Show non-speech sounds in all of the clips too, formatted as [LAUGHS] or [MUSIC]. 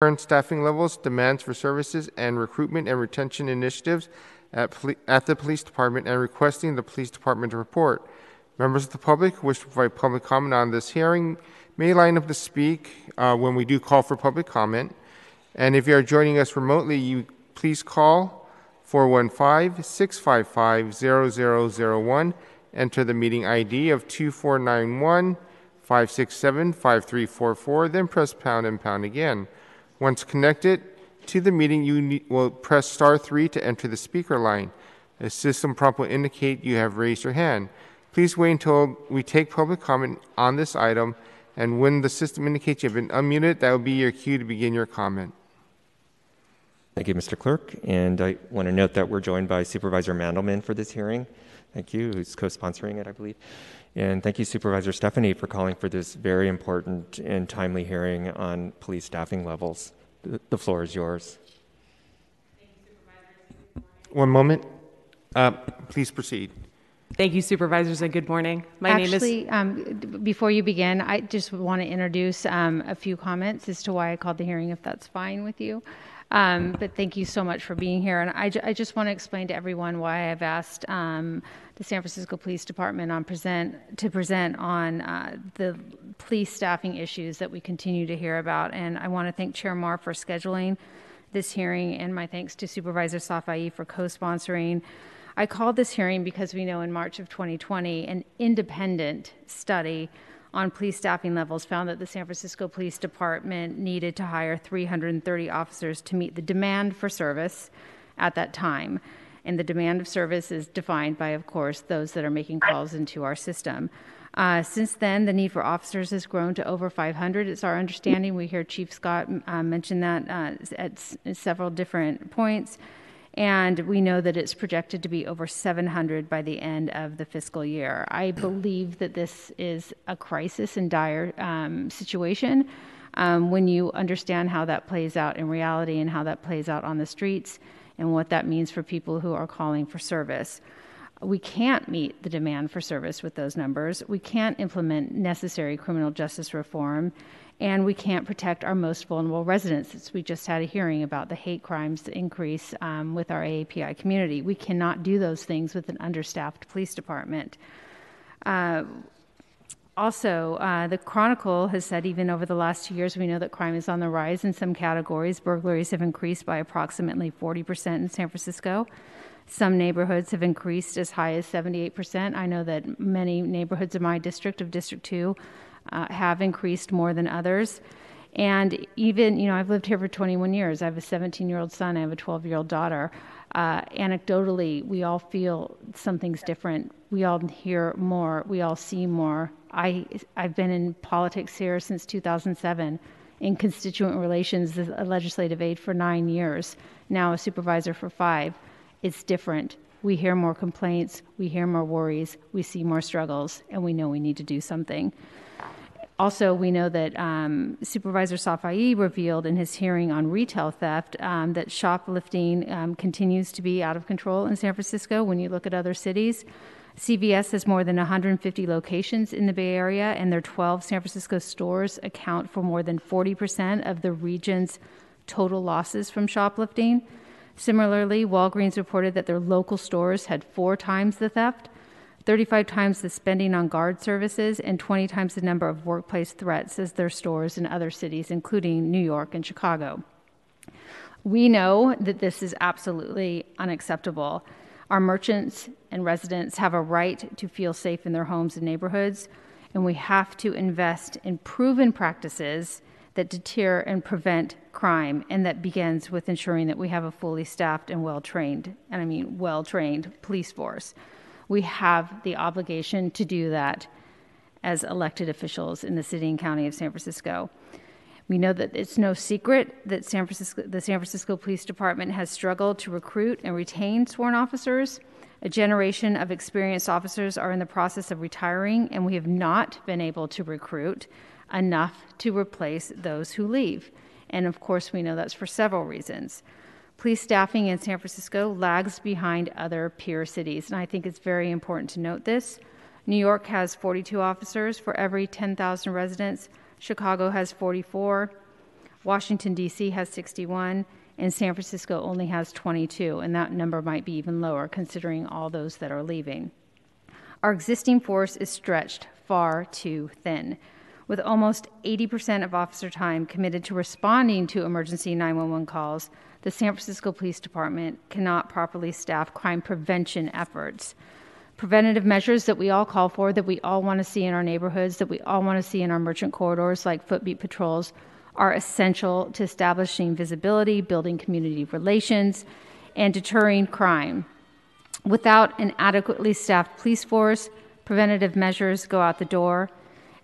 current staffing levels, demands for services, and recruitment and retention initiatives at, poli- at the police department and requesting the police department to report. Members of the public who wish to provide public comment on this hearing may line up to speak uh, when we do call for public comment. And if you are joining us remotely, you please call 415 655 0001. Enter the meeting ID of 2491 567 5344, then press pound and pound again. Once connected to the meeting, you will press star 3 to enter the speaker line. A system prompt will indicate you have raised your hand. Please wait until we take public comment on this item, and when the system indicates you have been unmuted, that will be your cue to begin your comment. Thank you, Mr. Clerk. And I want to note that we're joined by Supervisor Mandelman for this hearing. Thank you, who's co sponsoring it, I believe. And thank you, Supervisor Stefani, for calling for this very important and timely hearing on police staffing levels. The the floor is yours. One moment. Uh, please proceed. Thank you, supervisors, and good morning. My name is. Actually, um, before you begin, I just want to introduce um, a few comments as to why I called the hearing, if that's fine with you. Um, but thank you so much for being here. And I, ju- I just want to explain to everyone why I've asked um, the San Francisco Police Department on present to present on uh, the police staffing issues that we continue to hear about. And I want to thank Chair Mar for scheduling this hearing, and my thanks to Supervisor Safai for co-sponsoring. I called this hearing because we know in March of 2020, an independent study on police staffing levels found that the San Francisco Police Department needed to hire 330 officers to meet the demand for service at that time. And the demand of service is defined by, of course, those that are making calls into our system. Uh, since then, the need for officers has grown to over 500. It's our understanding. We hear Chief Scott uh, mention that uh, at s- several different points. And we know that it's projected to be over 700 by the end of the fiscal year. I believe that this is a crisis and dire um, situation um, when you understand how that plays out in reality and how that plays out on the streets and what that means for people who are calling for service. We can't meet the demand for service with those numbers. We can't implement necessary criminal justice reform. And we can't protect our most vulnerable residents. We just had a hearing about the hate crimes increase um, with our AAPI community. We cannot do those things with an understaffed police department. Uh, also, uh, the Chronicle has said even over the last two years, we know that crime is on the rise in some categories. Burglaries have increased by approximately 40% in San Francisco. Some neighborhoods have increased as high as 78%. I know that many neighborhoods in my district, of District 2, uh, have increased more than others. And even, you know, I've lived here for 21 years. I have a 17 year old son, I have a 12 year old daughter. Uh, anecdotally, we all feel something's different. We all hear more, we all see more. I, I've been in politics here since 2007, in constituent relations, a legislative aide for nine years, now a supervisor for five. It's different. We hear more complaints, we hear more worries, we see more struggles, and we know we need to do something. Also, we know that um, Supervisor Safai revealed in his hearing on retail theft um, that shoplifting um, continues to be out of control in San Francisco when you look at other cities. CVS has more than 150 locations in the Bay Area, and their 12 San Francisco stores account for more than 40% of the region's total losses from shoplifting. Similarly, Walgreens reported that their local stores had four times the theft, 35 times the spending on guard services, and 20 times the number of workplace threats as their stores in other cities, including New York and Chicago. We know that this is absolutely unacceptable. Our merchants and residents have a right to feel safe in their homes and neighborhoods, and we have to invest in proven practices that deter and prevent crime, and that begins with ensuring that we have a fully staffed and well trained, and I mean well trained, police force. We have the obligation to do that as elected officials in the city and county of San Francisco. We know that it's no secret that San Francisco, the San Francisco Police Department has struggled to recruit and retain sworn officers. A generation of experienced officers are in the process of retiring, and we have not been able to recruit enough to replace those who leave. And of course, we know that's for several reasons. Police staffing in San Francisco lags behind other peer cities, and I think it's very important to note this. New York has 42 officers for every 10,000 residents. Chicago has 44. Washington, D.C. has 61, and San Francisco only has 22, and that number might be even lower considering all those that are leaving. Our existing force is stretched far too thin, with almost 80% of officer time committed to responding to emergency 911 calls. The San Francisco Police Department cannot properly staff crime prevention efforts. Preventative measures that we all call for, that we all want to see in our neighborhoods, that we all want to see in our merchant corridors, like footbeat patrols, are essential to establishing visibility, building community relations, and deterring crime. Without an adequately staffed police force, preventative measures go out the door.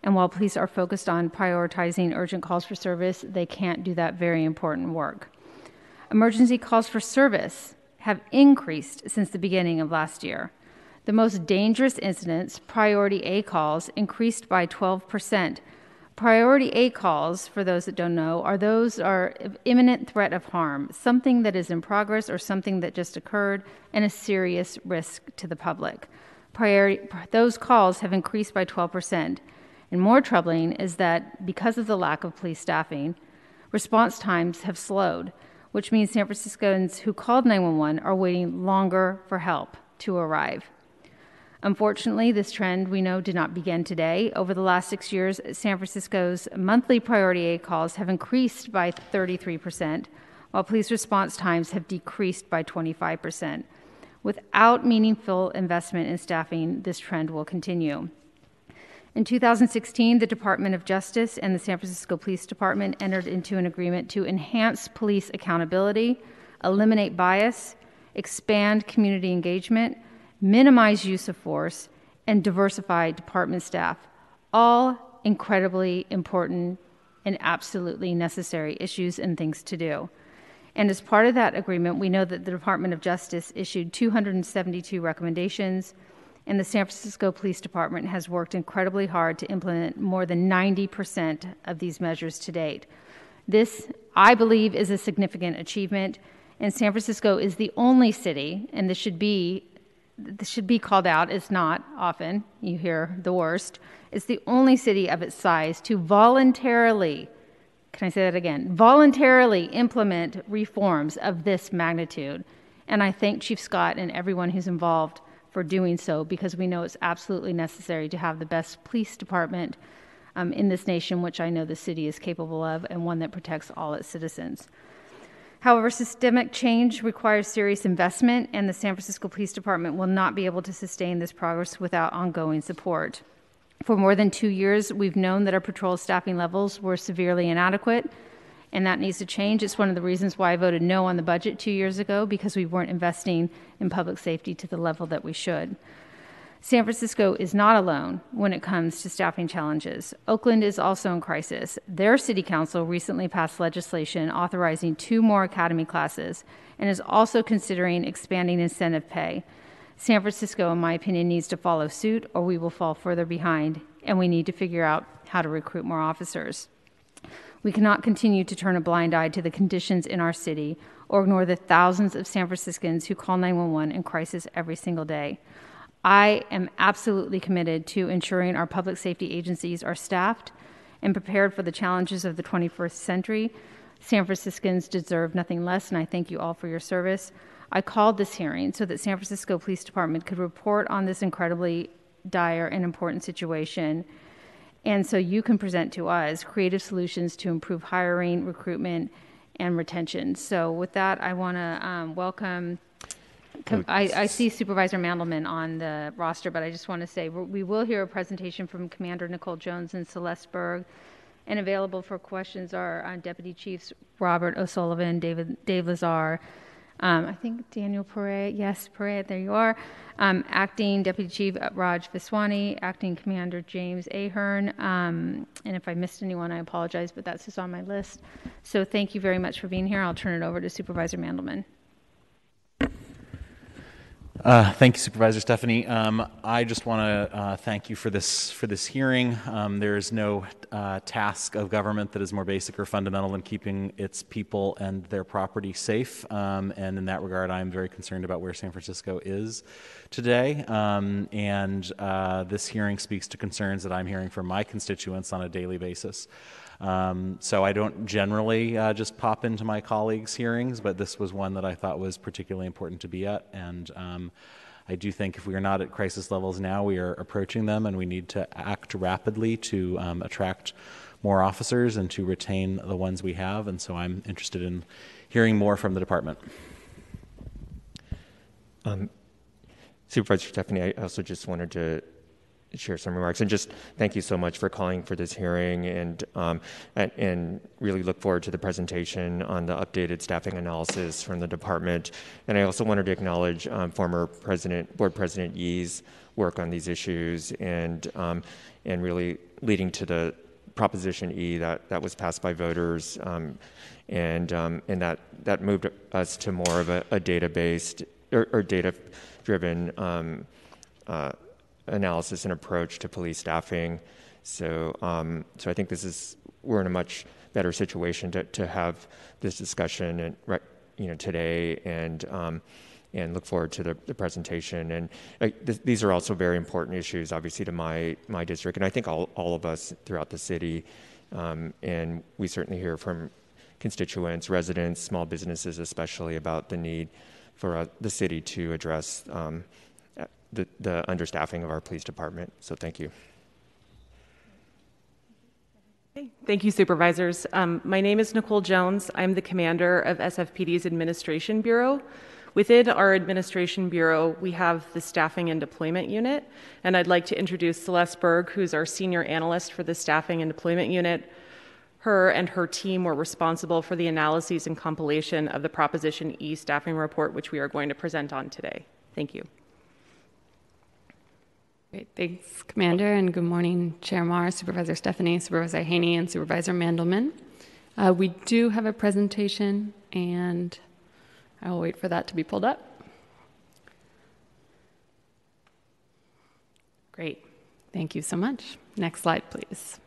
And while police are focused on prioritizing urgent calls for service, they can't do that very important work. Emergency calls for service have increased since the beginning of last year. The most dangerous incidents, priority A calls, increased by 12%. Priority A calls, for those that don't know, are those are imminent threat of harm, something that is in progress or something that just occurred, and a serious risk to the public. Priority, those calls have increased by 12%. And more troubling is that because of the lack of police staffing, response times have slowed, which means San Franciscans who called 911 are waiting longer for help to arrive. Unfortunately, this trend we know did not begin today. Over the last six years, San Francisco's monthly priority A calls have increased by 33%, while police response times have decreased by 25%. Without meaningful investment in staffing, this trend will continue. In 2016, the Department of Justice and the San Francisco Police Department entered into an agreement to enhance police accountability, eliminate bias, expand community engagement, minimize use of force, and diversify department staff. All incredibly important and absolutely necessary issues and things to do. And as part of that agreement, we know that the Department of Justice issued 272 recommendations, and the San Francisco Police Department has worked incredibly hard to implement more than 90% of these measures to date. This, I believe, is a significant achievement, and San Francisco is the only city, and this should be this should be called out. It's not often. You hear the worst. It's the only city of its size to voluntarily, can I say that again? Voluntarily implement reforms of this magnitude. And I thank Chief Scott and everyone who's involved for doing so because we know it's absolutely necessary to have the best police department um, in this nation, which I know the city is capable of, and one that protects all its citizens. However, systemic change requires serious investment, and the San Francisco Police Department will not be able to sustain this progress without ongoing support. For more than two years, we've known that our patrol staffing levels were severely inadequate, and that needs to change. It's one of the reasons why I voted no on the budget two years ago because we weren't investing in public safety to the level that we should. San Francisco is not alone when it comes to staffing challenges. Oakland is also in crisis. Their city council recently passed legislation authorizing two more academy classes and is also considering expanding incentive pay. San Francisco, in my opinion, needs to follow suit or we will fall further behind, and we need to figure out how to recruit more officers. We cannot continue to turn a blind eye to the conditions in our city or ignore the thousands of San Franciscans who call 911 in crisis every single day. I am absolutely committed to ensuring our public safety agencies are staffed and prepared for the challenges of the 21st century. San Franciscans deserve nothing less, and I thank you all for your service. I called this hearing so that San Francisco Police Department could report on this incredibly dire and important situation. And so you can present to us creative solutions to improve hiring, recruitment, and retention. So, with that, I want to um, welcome I, I see Supervisor Mandelman on the roster, but I just want to say we will hear a presentation from Commander Nicole Jones in Celeste Berg. And available for questions are uh, Deputy Chiefs Robert O'Sullivan, David Dave Lazar, um, I think Daniel Perea, yes, Perea, there you are. Um, Acting Deputy Chief Raj Vaswani, Acting Commander James Ahern. Um, and if I missed anyone, I apologize, but that's just on my list. So thank you very much for being here. I'll turn it over to Supervisor Mandelman. Uh, thank you, Supervisor Stefani. Um, I just want to uh, thank you for this for this hearing. Um, there is no uh, task of government that is more basic or fundamental than keeping its people and their property safe. Um, and in that regard, I am very concerned about where San Francisco is today. Um, and uh, this hearing speaks to concerns that I'm hearing from my constituents on a daily basis. Um, so I don't generally uh, just pop into my colleagues' hearings, but this was one that I thought was particularly important to be at. And um, I do think if we are not at crisis levels now, we are approaching them, and we need to act rapidly to um, attract more officers and to retain the ones we have. And so I'm interested in hearing more from the department. Supervisor Stefani, I also just wanted to share some remarks and just thank you so much for calling for this hearing and um, and, and really look forward to the presentation on the updated staffing analysis from the department. And I also wanted to acknowledge um, former President, Board President Yee's work on these issues and um, and really leading to the Proposition E that, that was passed by voters, um, and um, and that that moved us to more of a, a data-based or, or data-driven um, uh, analysis and approach to police staffing. So um, so I think this is we're in a much better situation to, to have this discussion and you know today and. Um, and look forward to the, the presentation. And uh, th- these are also very important issues, obviously, to my my district, and I think all, all of us throughout the city. Um, and we certainly hear from constituents, residents, small businesses, especially about the need for uh, the city to address um, the, the understaffing of our police department. So, thank you. Thank you, supervisors. Um, my name is Nicole Jones. I'm the commander of SFPD's Administration Bureau. Within our Administration Bureau, we have the Staffing and Deployment Unit, and I'd like to introduce Celeste Berg, who's our senior analyst for the Staffing and Deployment Unit. Her and her team were responsible for the analyses and compilation of the Proposition E staffing report, which we are going to present on today. Thank you. Great, thanks, Commander, and good morning, Chair Mar, Supervisor Stefani, Supervisor Haney, and Supervisor Mandelman. Uh, we do have a presentation, and I will wait for that to be pulled up. Great, thank you so much. Next slide, please.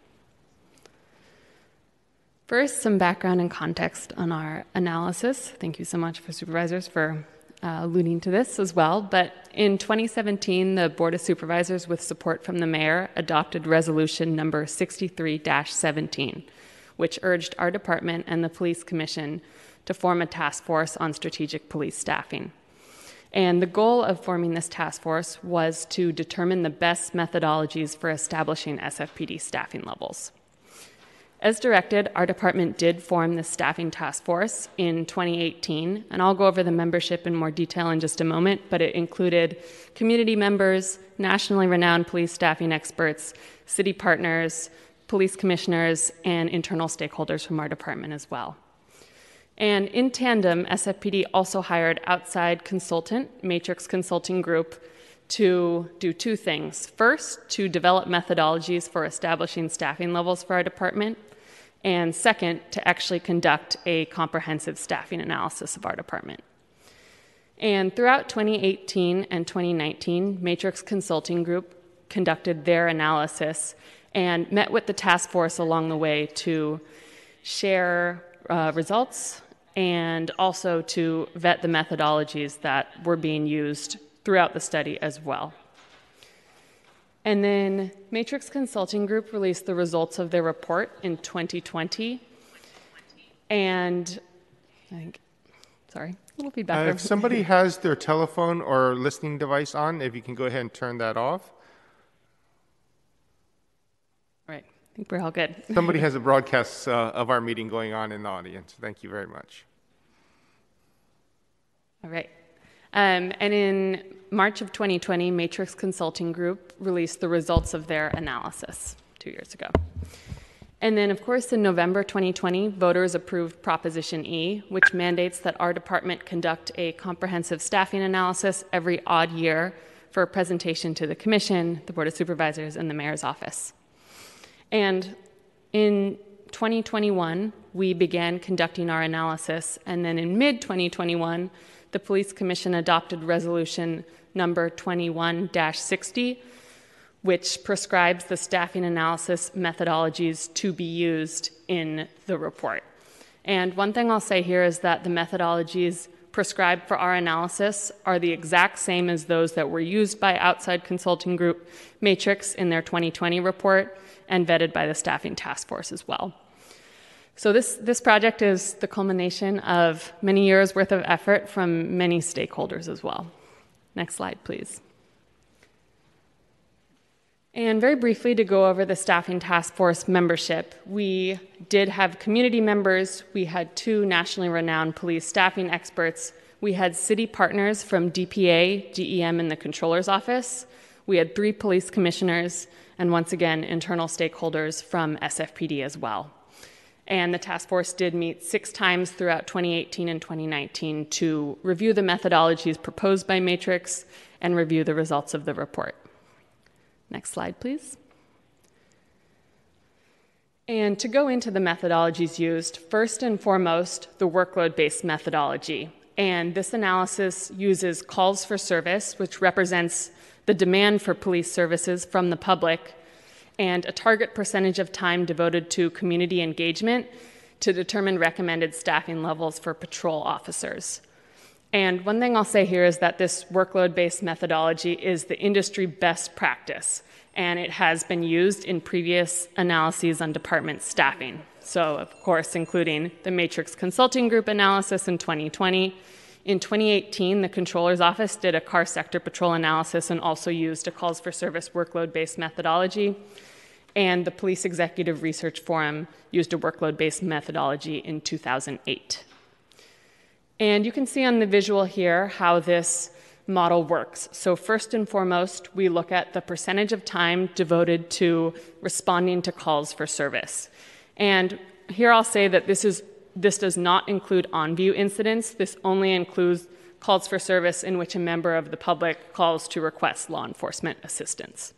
First, some background and context on our analysis. Thank you so much for supervisors for uh, alluding to this as well. But in 2017, the Board of Supervisors, with support from the mayor, adopted resolution number 63 17, which urged our department and the Police Commission to form a task force on strategic police staffing. And the goal of forming this task force was to determine the best methodologies for establishing SFPD staffing levels. As directed, our department did form the staffing task force in 2018, and I'll go over the membership in more detail in just a moment, but it included community members, nationally renowned police staffing experts, city partners, police commissioners, and internal stakeholders from our department as well. And in tandem, SFPD also hired outside consultant, Matrix Consulting Group, to do two things. First, to develop methodologies for establishing staffing levels for our department, and second, to actually conduct a comprehensive staffing analysis of our department. And throughout 2018 and 2019, Matrix Consulting Group conducted their analysis and met with the task force along the way to share uh, results and also to vet the methodologies that were being used throughout the study as well. And then Matrix Consulting Group released the results of their report in 2020. And I think, sorry, a little feedback Uh, there. if somebody [LAUGHS] has their telephone or listening device on, if you can go ahead and turn that off. All right, I think we're all good. [LAUGHS] Somebody has a broadcast uh, of our meeting going on in the audience. Thank you very much. All right. Um, and in March of 2020, Matrix Consulting Group released the results of their analysis two years ago. And then, of course, in November 2020, voters approved Proposition E, which mandates that our department conduct a comprehensive staffing analysis every odd year for a presentation to the Commission, the Board of Supervisors, and the Mayor's Office. And in 2021, we began conducting our analysis, and then in mid 2021, the Police Commission adopted resolution number 21 60, which prescribes the staffing analysis methodologies to be used in the report. And one thing I'll say here is that the methodologies prescribed for our analysis are the exact same as those that were used by outside consulting group Matrix in their 2020 report and vetted by the staffing task force as well. So this, this project is the culmination of many years worth of effort from many stakeholders as well. Next slide, please. And very briefly, to go over the staffing task force membership, we did have community members, we had two nationally renowned police staffing experts, we had city partners from DPA, DEM, and the controller's office, we had three police commissioners, and once again, internal stakeholders from SFPD as well. And the task force did meet six times throughout 2018 and 2019 to review the methodologies proposed by Matrix and review the results of the report. Next slide, please. And to go into the methodologies used, first and foremost, the workload based methodology. And this analysis uses calls for service, which represents the demand for police services from the public, and a target percentage of time devoted to community engagement to determine recommended staffing levels for patrol officers. And one thing I'll say here is that this workload based methodology is the industry best practice, and it has been used in previous analyses on department staffing. So, of course, including the Matrix Consulting Group analysis in 2020. In 2018, the Controller's Office did a car sector patrol analysis and also used a calls for service workload based methodology. And the Police Executive Research Forum used a workload based methodology in 2008. And you can see on the visual here how this model works. So, first and foremost, we look at the percentage of time devoted to responding to calls for service. And here I'll say that this, is, this does not include on view incidents, this only includes calls for service in which a member of the public calls to request law enforcement assistance.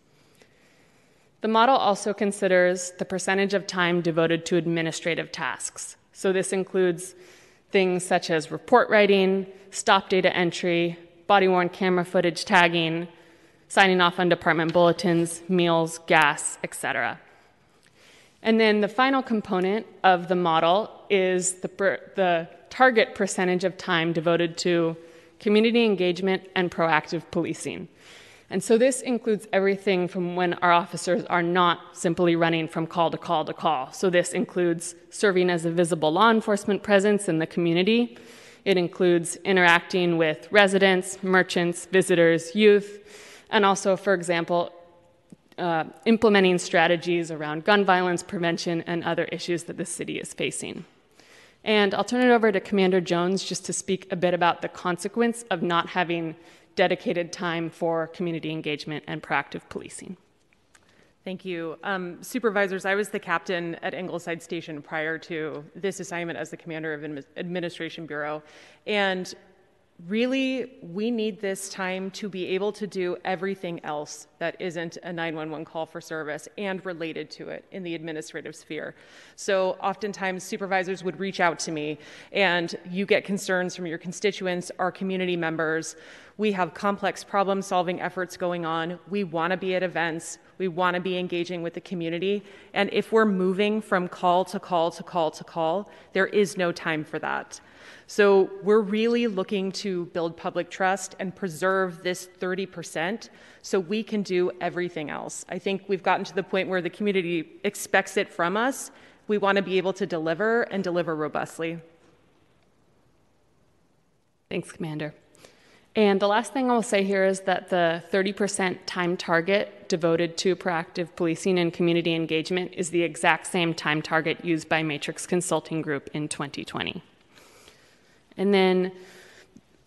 The model also considers the percentage of time devoted to administrative tasks. So, this includes things such as report writing, stop data entry, body worn camera footage tagging, signing off on department bulletins, meals, gas, etc. And then the final component of the model is the, per, the target percentage of time devoted to community engagement and proactive policing. And so this includes everything from when our officers are not simply running from call to call to call. So this includes serving as a visible law enforcement presence in the community. It includes interacting with residents, merchants, visitors, youth, and also, for example, uh, implementing strategies around gun violence prevention and other issues that the city is facing. And I'll turn it over to Commander Jones just to speak a bit about the consequence of not having dedicated time for community engagement and proactive policing. Thank you. Um, supervisors, I was the captain at Ingleside Station prior to this assignment as the commander of Administration Bureau. And really, we need this time to be able to do everything else that isn't a 911 call for service and related to it in the administrative sphere. So, oftentimes, supervisors would reach out to me, and you get concerns from your constituents, our community members. We have complex problem solving efforts going on. We want to be at events. We want to be engaging with the community. And if we're moving from call to call to call to call, there is no time for that. So we're really looking to build public trust and preserve this 30% so we can do everything else. I think we've gotten to the point where the community expects it from us. We want to be able to deliver and deliver robustly. Thanks, Commander. And the last thing I'll say here is that the 30% time target devoted to proactive policing and community engagement is the exact same time target used by Matrix Consulting Group in 2020. And then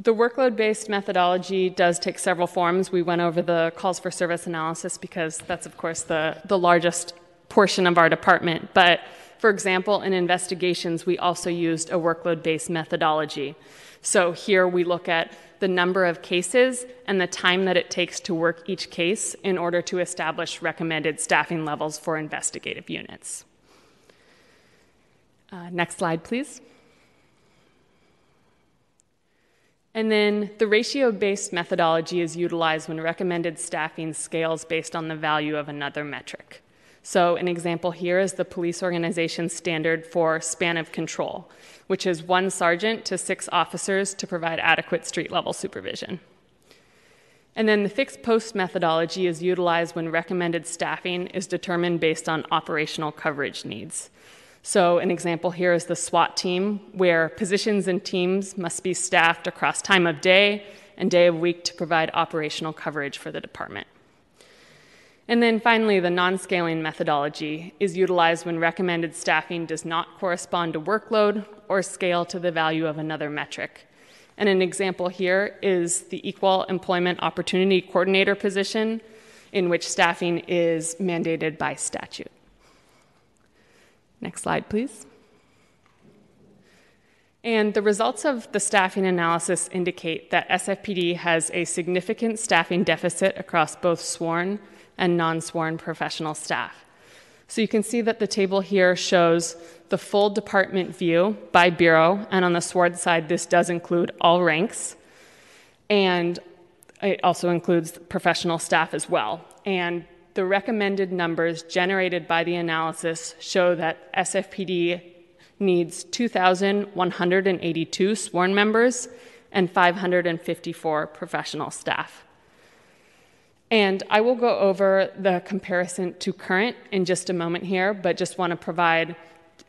the workload based methodology does take several forms. We went over the calls for service analysis because that's, of course, the, the largest portion of our department. But for example, in investigations, we also used a workload based methodology. So here we look at the number of cases and the time that it takes to work each case in order to establish recommended staffing levels for investigative units. Uh, next slide, please. And then the ratio based methodology is utilized when recommended staffing scales based on the value of another metric. So, an example here is the police organization standard for span of control, which is one sergeant to six officers to provide adequate street level supervision. And then the fixed post methodology is utilized when recommended staffing is determined based on operational coverage needs. So, an example here is the SWAT team, where positions and teams must be staffed across time of day and day of week to provide operational coverage for the department. And then finally, the non scaling methodology is utilized when recommended staffing does not correspond to workload or scale to the value of another metric. And an example here is the Equal Employment Opportunity Coordinator position, in which staffing is mandated by statute. Next slide, please. And the results of the staffing analysis indicate that SFPD has a significant staffing deficit across both sworn and non sworn professional staff. So you can see that the table here shows the full department view by bureau, and on the sworn side, this does include all ranks, and it also includes professional staff as well. And the recommended numbers generated by the analysis show that SFPD needs 2,182 sworn members and 554 professional staff. And I will go over the comparison to current in just a moment here, but just want to provide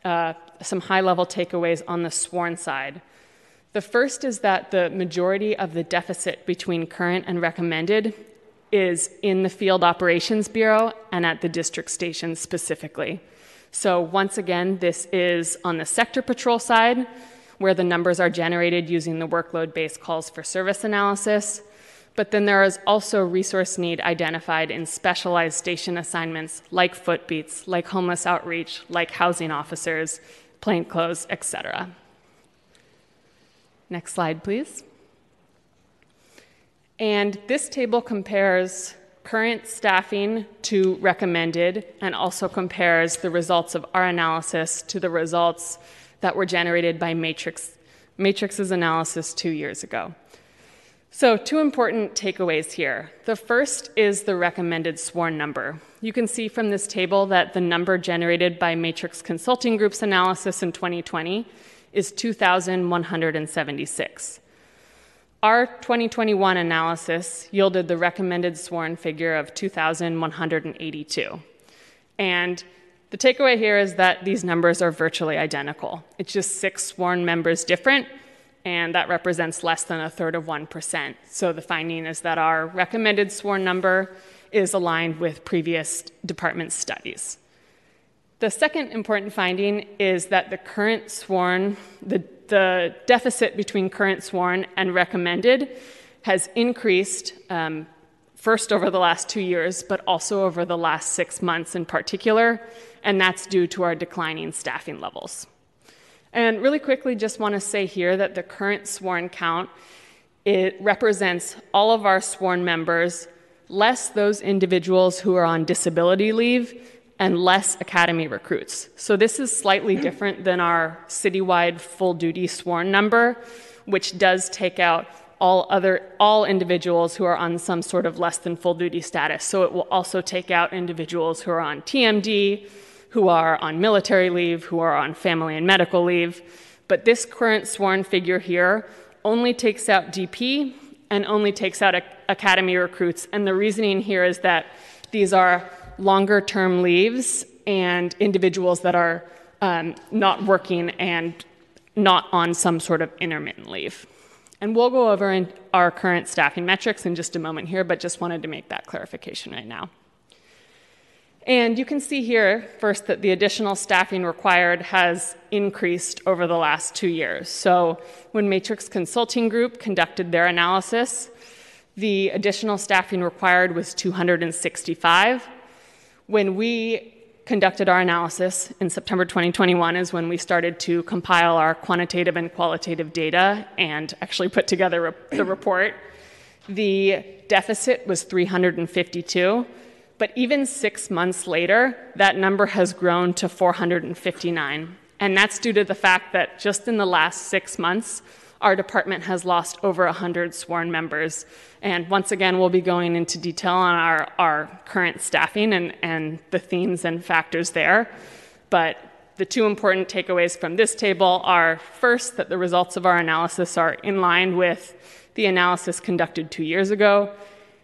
uh, some high level takeaways on the sworn side. The first is that the majority of the deficit between current and recommended is in the Field Operations Bureau and at the district stations specifically. So, once again, this is on the sector patrol side, where the numbers are generated using the workload based calls for service analysis. But then there is also resource need identified in specialized station assignments like footbeats, like homeless outreach, like housing officers, plainclothes, etc. Next slide, please. And this table compares current staffing to recommended and also compares the results of our analysis to the results that were generated by Matrix, Matrix's analysis two years ago. So, two important takeaways here. The first is the recommended sworn number. You can see from this table that the number generated by Matrix Consulting Group's analysis in 2020 is 2,176. Our 2021 analysis yielded the recommended sworn figure of 2,182. And the takeaway here is that these numbers are virtually identical. It's just six sworn members different, and that represents less than a third of 1%. So the finding is that our recommended sworn number is aligned with previous department studies. The second important finding is that the current sworn, the, the deficit between current sworn and recommended has increased um, first over the last two years, but also over the last six months in particular, and that's due to our declining staffing levels. And really quickly, just want to say here that the current sworn count it represents all of our sworn members, less those individuals who are on disability leave, and less academy recruits. So this is slightly different than our citywide full duty sworn number, which does take out all other all individuals who are on some sort of less than full duty status. So it will also take out individuals who are on TMD, who are on military leave, who are on family and medical leave. But this current sworn figure here only takes out DP and only takes out academy recruits. And the reasoning here is that these are longer term leaves and individuals that are um, not working and not on some sort of intermittent leave. And we'll go over our current staffing metrics in just a moment here, but just wanted to make that clarification right now. And you can see here, first, that the additional staffing required has increased over the last two years. So, when Matrix Consulting Group conducted their analysis, the additional staffing required was 265. When we conducted our analysis in September 2021 is when we started to compile our quantitative and qualitative data and actually put together the report. The deficit was 352. But even six months later, that number has grown to 459. And that's due to the fact that just in the last six months, our department has lost over 100 sworn members. And once again, we'll be going into detail on our, our current staffing and, and the themes and factors there. But the two important takeaways from this table are first, that the results of our analysis are in line with the analysis conducted two years ago,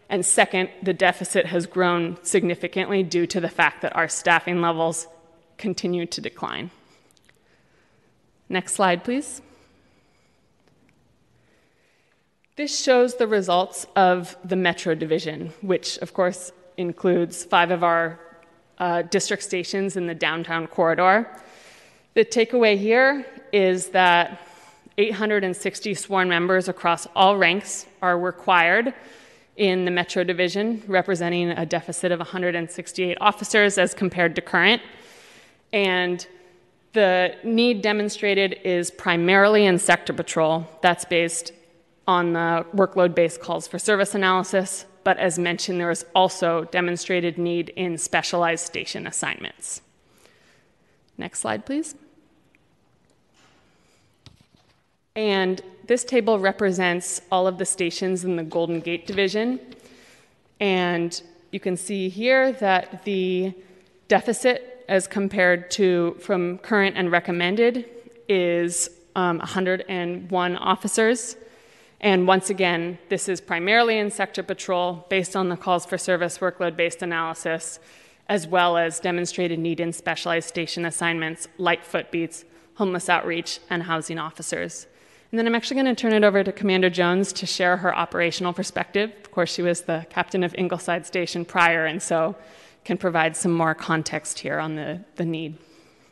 and second, the deficit has grown significantly due to the fact that our staffing levels continue to decline. Next slide, please. This shows the results of the Metro Division, which, of course, includes five of our uh, district stations in the downtown corridor. The takeaway here is that 860 sworn members across all ranks are required in the Metro Division, representing a deficit of 168 officers as compared to current. And the need demonstrated is primarily in sector patrol. That's based on the workload based calls for service analysis, but as mentioned, there is also demonstrated need in specialized station assignments. Next slide, please. And this table represents all of the stations in the Golden Gate Division. And you can see here that the deficit as compared to from current and recommended is um, 101 officers. And once again, this is primarily in sector patrol based on the calls for service workload based analysis, as well as demonstrated need in specialized station assignments like footbeats, homeless outreach, and housing officers. And then I'm actually going to turn it over to Commander Jones to share her operational perspective. Of course, she was the captain of Ingleside Station prior, and so can provide some more context here on the, the need.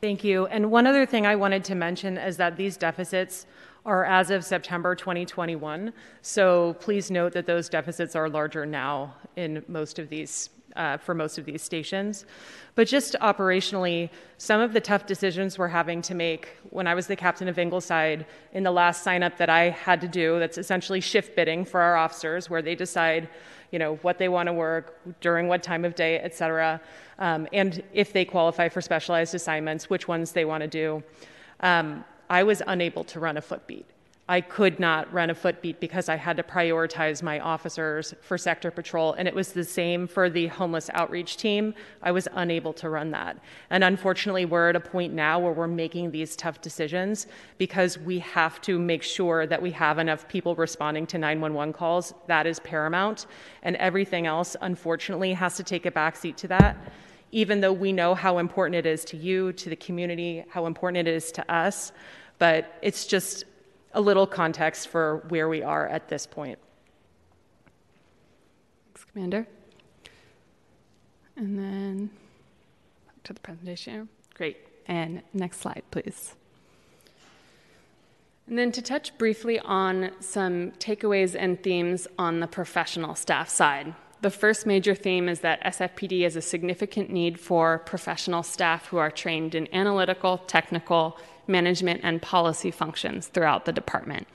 Thank you. And one other thing I wanted to mention is that these deficits are as of September 2021. So please note that those deficits are larger now in most of these, uh, for most of these stations. But just operationally, some of the tough decisions we're having to make when I was the captain of Ingleside in the last sign up that I had to do, that's essentially shift bidding for our officers, where they decide you know what they want to work during what time of day et cetera um, and if they qualify for specialized assignments which ones they want to do um, I was unable to run a footbeat. I could not run a footbeat because I had to prioritize my officers for sector patrol. And it was the same for the homeless outreach team. I was unable to run that. And unfortunately, we're at a point now where we're making these tough decisions because we have to make sure that we have enough people responding to 911 calls. That is paramount. And everything else, unfortunately, has to take a backseat to that even though we know how important it is to you, to the community, how important it is to us. But it's just a little context for where we are at this point. Thanks, Commander. And then back to the presentation. Great. And next slide, please. And then to touch briefly on some takeaways and themes on the professional staff side. The first major theme is that SFPD has a significant need for professional staff who are trained in analytical, technical, management, and policy functions throughout the department.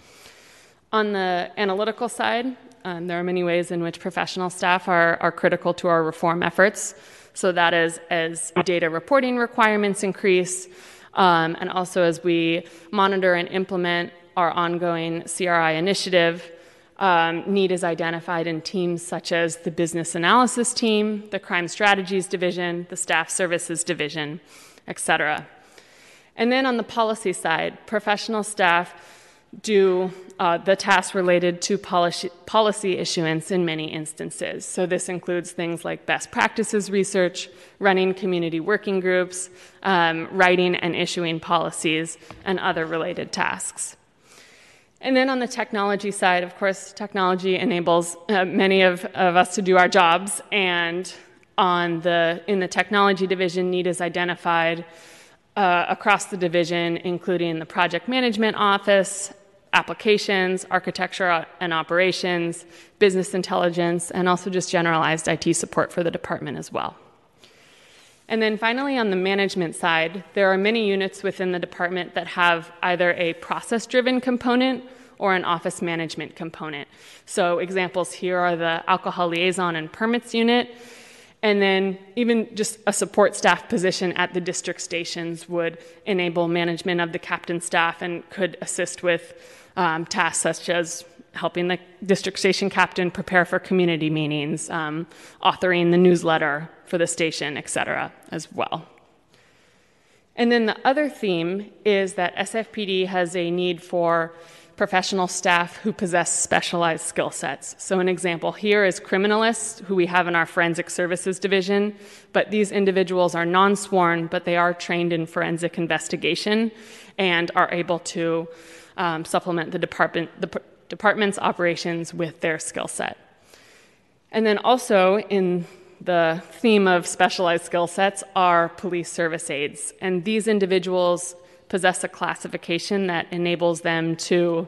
On the analytical side, um, there are many ways in which professional staff are, are critical to our reform efforts. So, that is as data reporting requirements increase, um, and also as we monitor and implement our ongoing CRI initiative, um, need is identified in teams such as the Business Analysis Team, the Crime Strategies Division, the Staff Services Division, et cetera. And then on the policy side, professional staff do uh, the tasks related to policy, policy issuance in many instances. So, this includes things like best practices research, running community working groups, um, writing and issuing policies, and other related tasks. And then on the technology side, of course, technology enables uh, many of, of us to do our jobs. And on the, in the technology division, need is identified uh, across the division, including the project management office, applications, architecture and operations, business intelligence, and also just generalized IT support for the department as well. And then finally, on the management side, there are many units within the department that have either a process driven component or an office management component. So, examples here are the alcohol liaison and permits unit. And then, even just a support staff position at the district stations would enable management of the captain staff and could assist with um, tasks such as helping the district station captain prepare for community meetings, um, authoring the newsletter for the station, et cetera, as well. And then the other theme is that SFPD has a need for professional staff who possess specialized skill sets. So, an example here is criminalists who we have in our forensic services division, but these individuals are non sworn, but they are trained in forensic investigation and are able to um, supplement the, department, the p- department's operations with their skill set. And then also in the theme of specialized skill sets are police service aides. And these individuals possess a classification that enables them to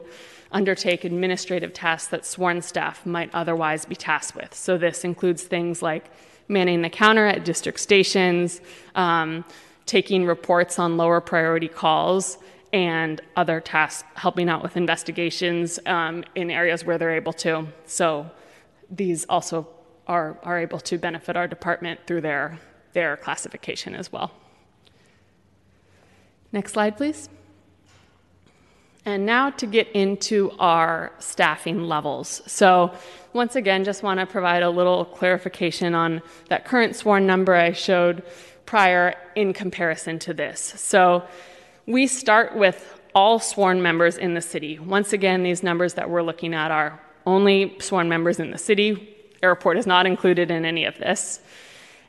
undertake administrative tasks that sworn staff might otherwise be tasked with. So this includes things like manning the counter at district stations, um, taking reports on lower priority calls, and other tasks, helping out with investigations um, in areas where they're able to. So these also are, are able to benefit our department through their, their classification as well. Next slide, please. And now to get into our staffing levels. So, once again, just want to provide a little clarification on that current sworn number I showed prior in comparison to this. So, we start with all sworn members in the city. Once again, these numbers that we're looking at are only sworn members in the city. Airport is not included in any of this.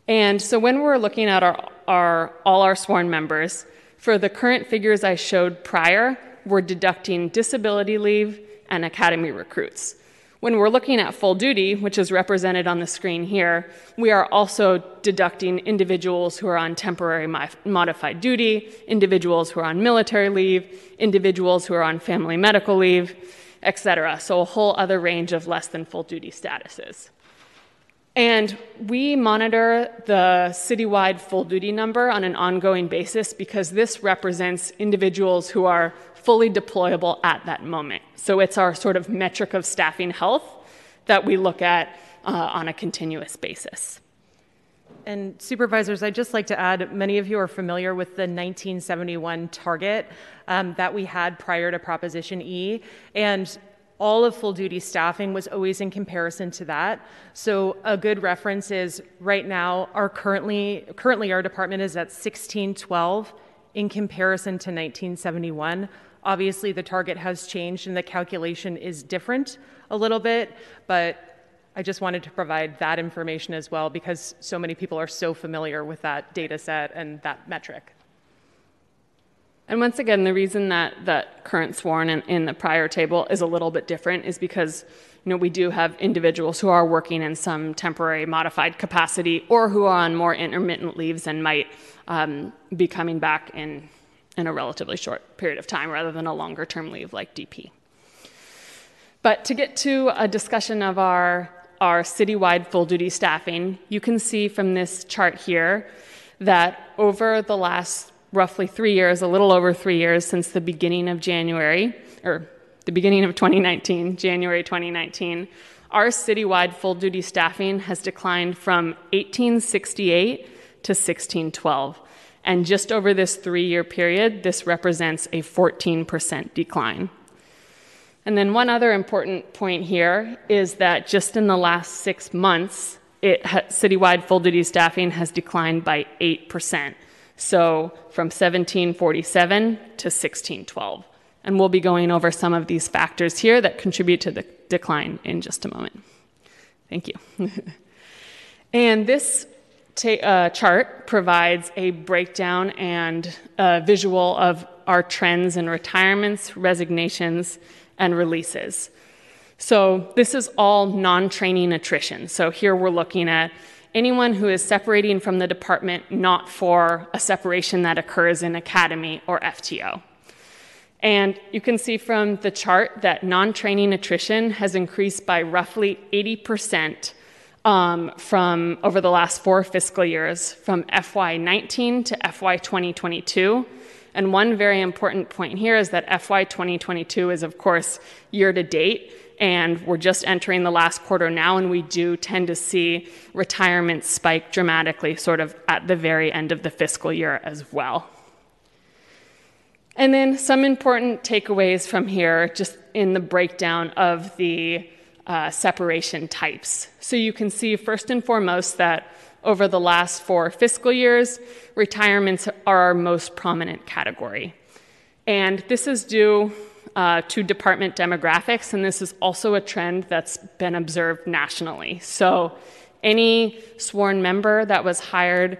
And so when we're looking at our, our, all our sworn members, for the current figures I showed prior, we're deducting disability leave and academy recruits. When we're looking at full duty, which is represented on the screen here, we are also deducting individuals who are on temporary modified duty, individuals who are on military leave, individuals who are on family medical leave, etc. So a whole other range of less than full duty statuses. And we monitor the citywide full duty number on an ongoing basis because this represents individuals who are fully deployable at that moment. So it's our sort of metric of staffing health that we look at uh, on a continuous basis. And supervisors, I'd just like to add many of you are familiar with the 1971 target um, that we had prior to Proposition E. And all of full duty staffing was always in comparison to that. So a good reference is right now our currently currently our department is at 1612 in comparison to 1971. Obviously the target has changed and the calculation is different a little bit, but I just wanted to provide that information as well because so many people are so familiar with that data set and that metric. And once again, the reason that, that current sworn in, in the prior table is a little bit different is because you know, we do have individuals who are working in some temporary modified capacity or who are on more intermittent leaves and might um, be coming back in, in a relatively short period of time rather than a longer term leave like DP. But to get to a discussion of our, our citywide full duty staffing, you can see from this chart here that over the last roughly three years, a little over three years since the beginning of January, or the beginning of [LAUGHS] 2019, January 2019, our citywide full duty staffing has declined from 1868 to 1612. And just over this three year period, this represents a 14% decline. And then, one other important point here is that just in the last six months, it citywide full duty staffing has declined by 8%. So from 1747 to 1612. And we'll be going over some of these factors here that contribute to the decline in just a moment. Thank you. [LAUGHS] and this ta- uh, chart provides a breakdown and a visual of our trends in retirements, resignations, and releases. So this is all non training attrition. So here we're looking at anyone who is separating from the department not for a separation that occurs in academy or FTO. And you can see from the chart that non training attrition has increased by roughly 80% um, from over the last four fiscal years, from FY19 to FY 2022. And one very important point here is that FY 2022 is, of course, year to date and we're just entering the last quarter now, and we do tend to see retirement spike dramatically, sort of at the very end of the fiscal year as well. And then some important takeaways from here, just in the breakdown of the uh, separation types. So you can see, first and foremost, that over the last four fiscal years, retirements are our most prominent category. And this is due uh, to department demographics, and this is also a trend that's been observed nationally. So, any sworn member that was hired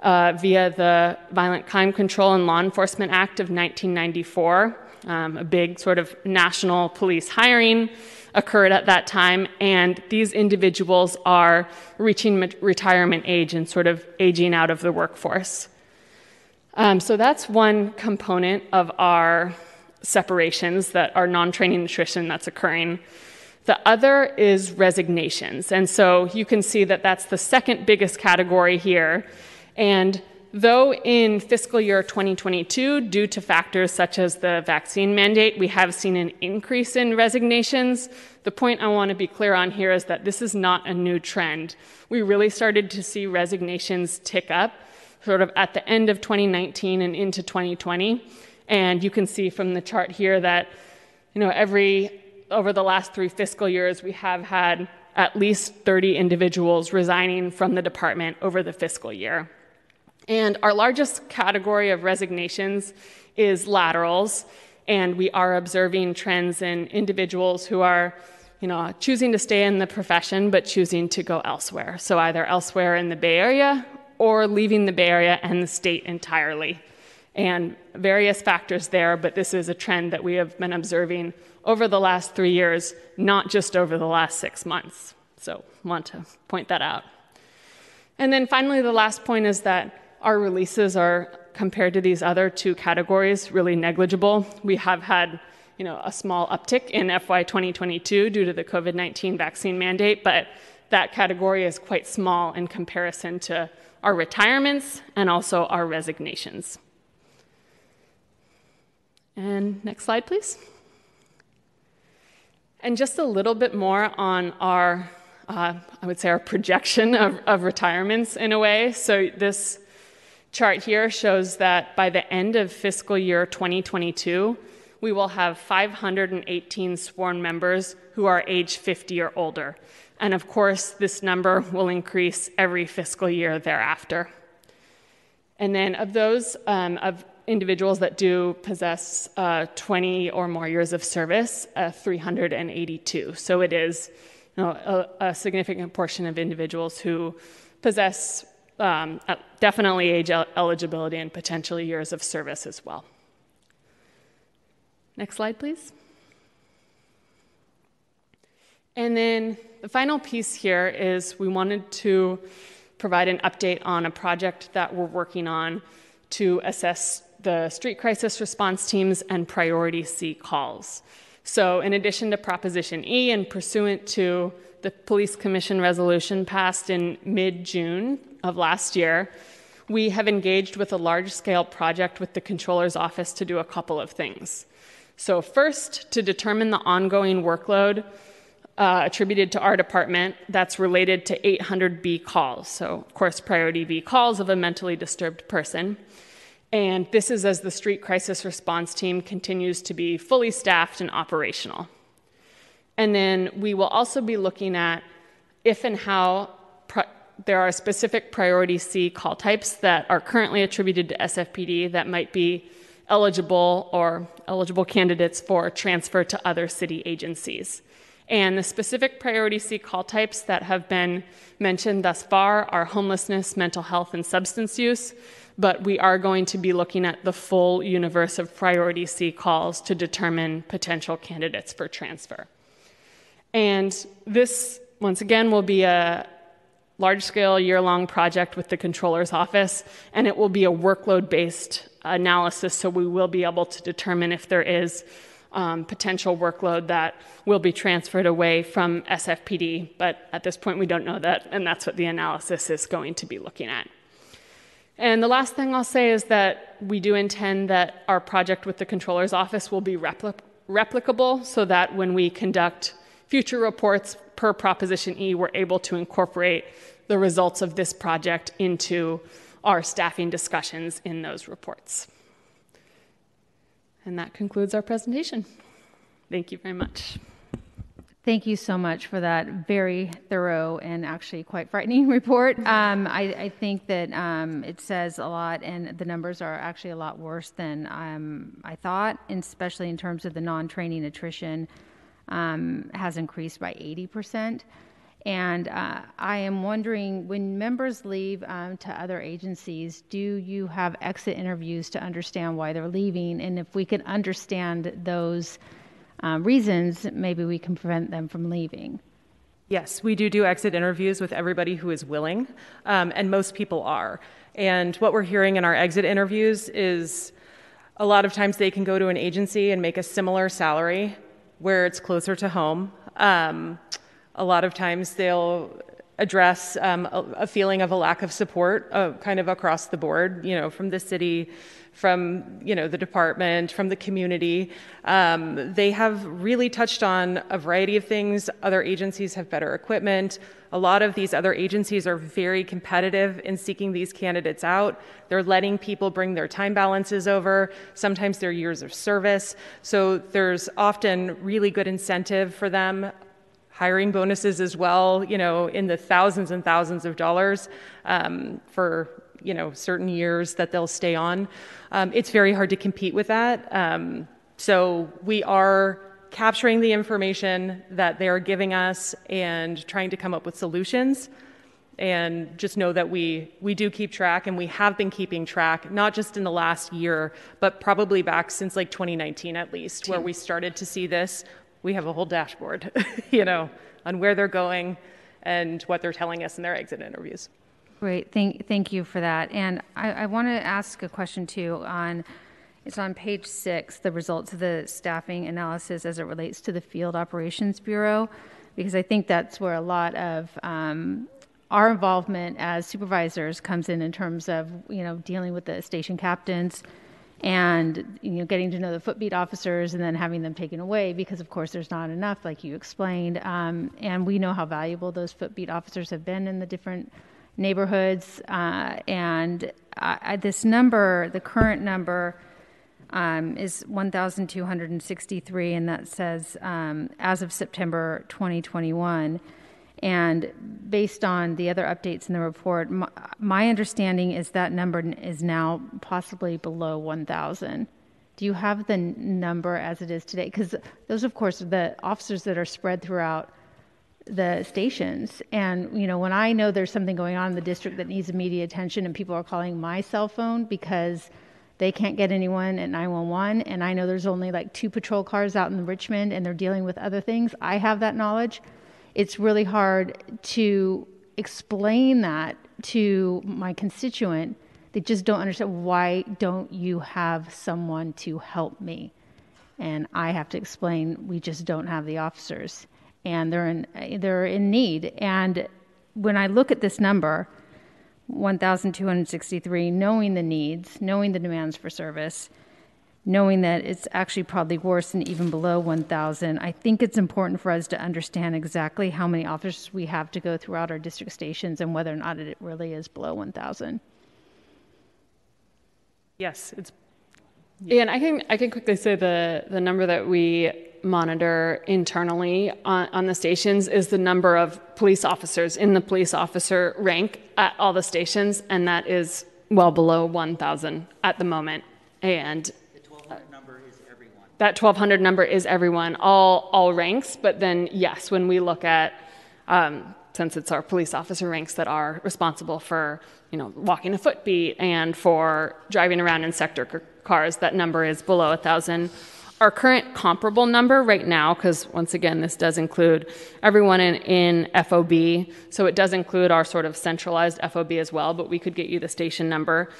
uh, via the Violent Crime Control and Law Enforcement Act of 1994, um, a big sort of national police hiring occurred at that time, and these individuals are reaching retirement age and sort of aging out of the workforce. Um, so that's one component of our separations that are non training attrition that's occurring. The other is resignations. And so you can see that that's the second biggest category here. And though in fiscal year 2022, due to factors such as the vaccine mandate, we have seen an increase in resignations, the point I want to be clear on here is that this is not a new trend. We really started to see resignations tick up sort of at the end of 2019 and into 2020. And you can see from the chart here that, you know, every over the last three fiscal years, we have had at least 30 individuals resigning from the department over the fiscal year. And our largest category of resignations is laterals, and we are observing trends in individuals who are you know, choosing to stay in the profession but choosing to go elsewhere. So either elsewhere in the Bay Area or leaving the Bay Area and the state entirely and various factors there, but this is a trend that we have been observing over the last three years, not just over the last six months. So, want to point that out. And then finally, the last point is that our releases are, compared to these other two categories, really negligible. We have had you know, a small uptick in FY 2022 due to the COVID 19 vaccine mandate, but that category is quite small in comparison to our retirements and also our resignations. And next slide, please. And just a little bit more on our, uh, I would say, our projection of, of retirements in a way. So this chart here shows that by the end of fiscal year 2022, we will have 518 sworn members who are age 50 or older. And of course, this number will increase every fiscal year thereafter. And then, of those, um, of individuals that do possess uh, 20 or more years of service, uh, 382. So it is you know, a, a, significant portion of individuals who possess um, definitely age eligibility and potentially years of service as well. Next slide, please. And then the final piece here is we wanted to provide an update on a project that we're working on to assess the street crisis response teams and priority C calls. So, in addition to Proposition E and pursuant to the Police Commission resolution passed in mid June of last year, we have engaged with a large scale project with the Controller's Office to do a couple of things. So, first, to determine the ongoing workload uh, attributed to our department that's related to 800B calls. So, of course, priority B calls of a mentally disturbed person. And this is as the street crisis response team continues to be fully staffed and operational. And then we will also be looking at if and how there are specific priority C call types that are currently attributed to SFPD that might be eligible or eligible candidates for transfer to other city agencies. And the specific priority C call types that have been mentioned thus far are homelessness, mental health, and substance use. But we are going to be looking at the full universe of priority C calls to determine potential candidates for transfer. And this, once again, will be a large scale, year long project with the controller's office, and it will be a workload based analysis, so we will be able to determine if there is um, potential workload that will be transferred away from SFPD. But at this point, we don't know that, and that's what the analysis is going to be looking at. And the last thing I'll say is that we do intend that our project with the controller's office will be repli- replicable so that when we conduct future reports per Proposition E, we're able to incorporate the results of this project into our staffing discussions in those reports. And that concludes our presentation. Thank you very much. Thank you so much for that very thorough and actually quite frightening [LAUGHS] report. Um, I, I think that um, it says a lot, and the numbers are actually a lot worse than um, I thought, especially in terms of the non training attrition um, has increased by 80%. And uh, I am wondering when members leave um, to other agencies, do you have exit interviews to understand why they're leaving? And if we could understand those um, reasons, maybe we can prevent them from leaving. Yes, we do do exit interviews with everybody who is willing, um, and most people are. And what we're hearing in our exit interviews is a lot of times they can go to an agency and make a similar salary where it's closer to home. Um, a lot of times they'll address um, a, a, feeling of a lack of support uh, kind of across the board, you know, from the city, from, you know, the department, from the community. Um, they have really touched on a variety of things. Other agencies have better equipment. A lot of these other agencies are very competitive in seeking these candidates out. They're letting people bring their time balances over, sometimes their years of service. So there's often really good incentive for them hiring bonuses as well, you know, in the thousands and thousands of dollars um, for you know certain years that they'll stay on. Um, it's very hard to compete with that. Um, so we are capturing the information that they are giving us and trying to come up with solutions. And just know that we we do keep track, and we have been keeping track, not just in the last year, but probably back since like 2019 at least, where we started to see this we have a whole dashboard, [LAUGHS] you know, on where they're going and what they're telling us in their exit interviews. Great, thank, thank you for that. And I, I want to ask a question too on, it's on page six, the results of the staffing analysis as it relates to the Field Operations Bureau, because I think that's where a lot of um, our involvement as supervisors comes in in terms of, you know, dealing with the station captains, and you know getting to know the footbeat officers and then having them taken away because of course there's not enough like you explained um, and we know how valuable those footbeat officers have been in the different neighborhoods uh, and I, this number the current number um, is 1263 and that says um, as of september 2021 and based on the other updates in the report, my, my understanding is that number is now possibly below 1,000. Do you have the number as it is today? Because those, of course, are the officers that are spread throughout the stations. And, you know, when I know there's something going on in the district that needs immediate attention and people are calling my cell phone because they can't get anyone at 911, and I know there's only like two patrol cars out in Richmond and they're dealing with other things, I have that knowledge it's really hard to explain that to my constituent. They just don't understand why don't you have someone to help me? And I have to explain we just don't have the officers and they're in they're in need. And when I look at this number, 1263 knowing the needs, knowing the demands for service, knowing that it's actually probably worse than even below 1,000, I think it's important for us to understand exactly how many officers we have to go throughout our district stations and whether or not it really is below 1,000. Yes, it's. Yeah, and I can I can quickly say the the number that we monitor internally on, on the stations is the number of police officers in the police officer rank at all the stations, and that is well below 1,000 at the moment. And that 1200 number is everyone, all, all ranks. But then, yes, when we look at, um, since it's our police officer ranks that are responsible for, you know, walking a footbeat and for driving around in sector c- cars, that number is below 1,000. Our current comparable number right now, because once again, this does include everyone in, in FOB, so it does include our sort of centralized FOB as well, but we could get you the station number,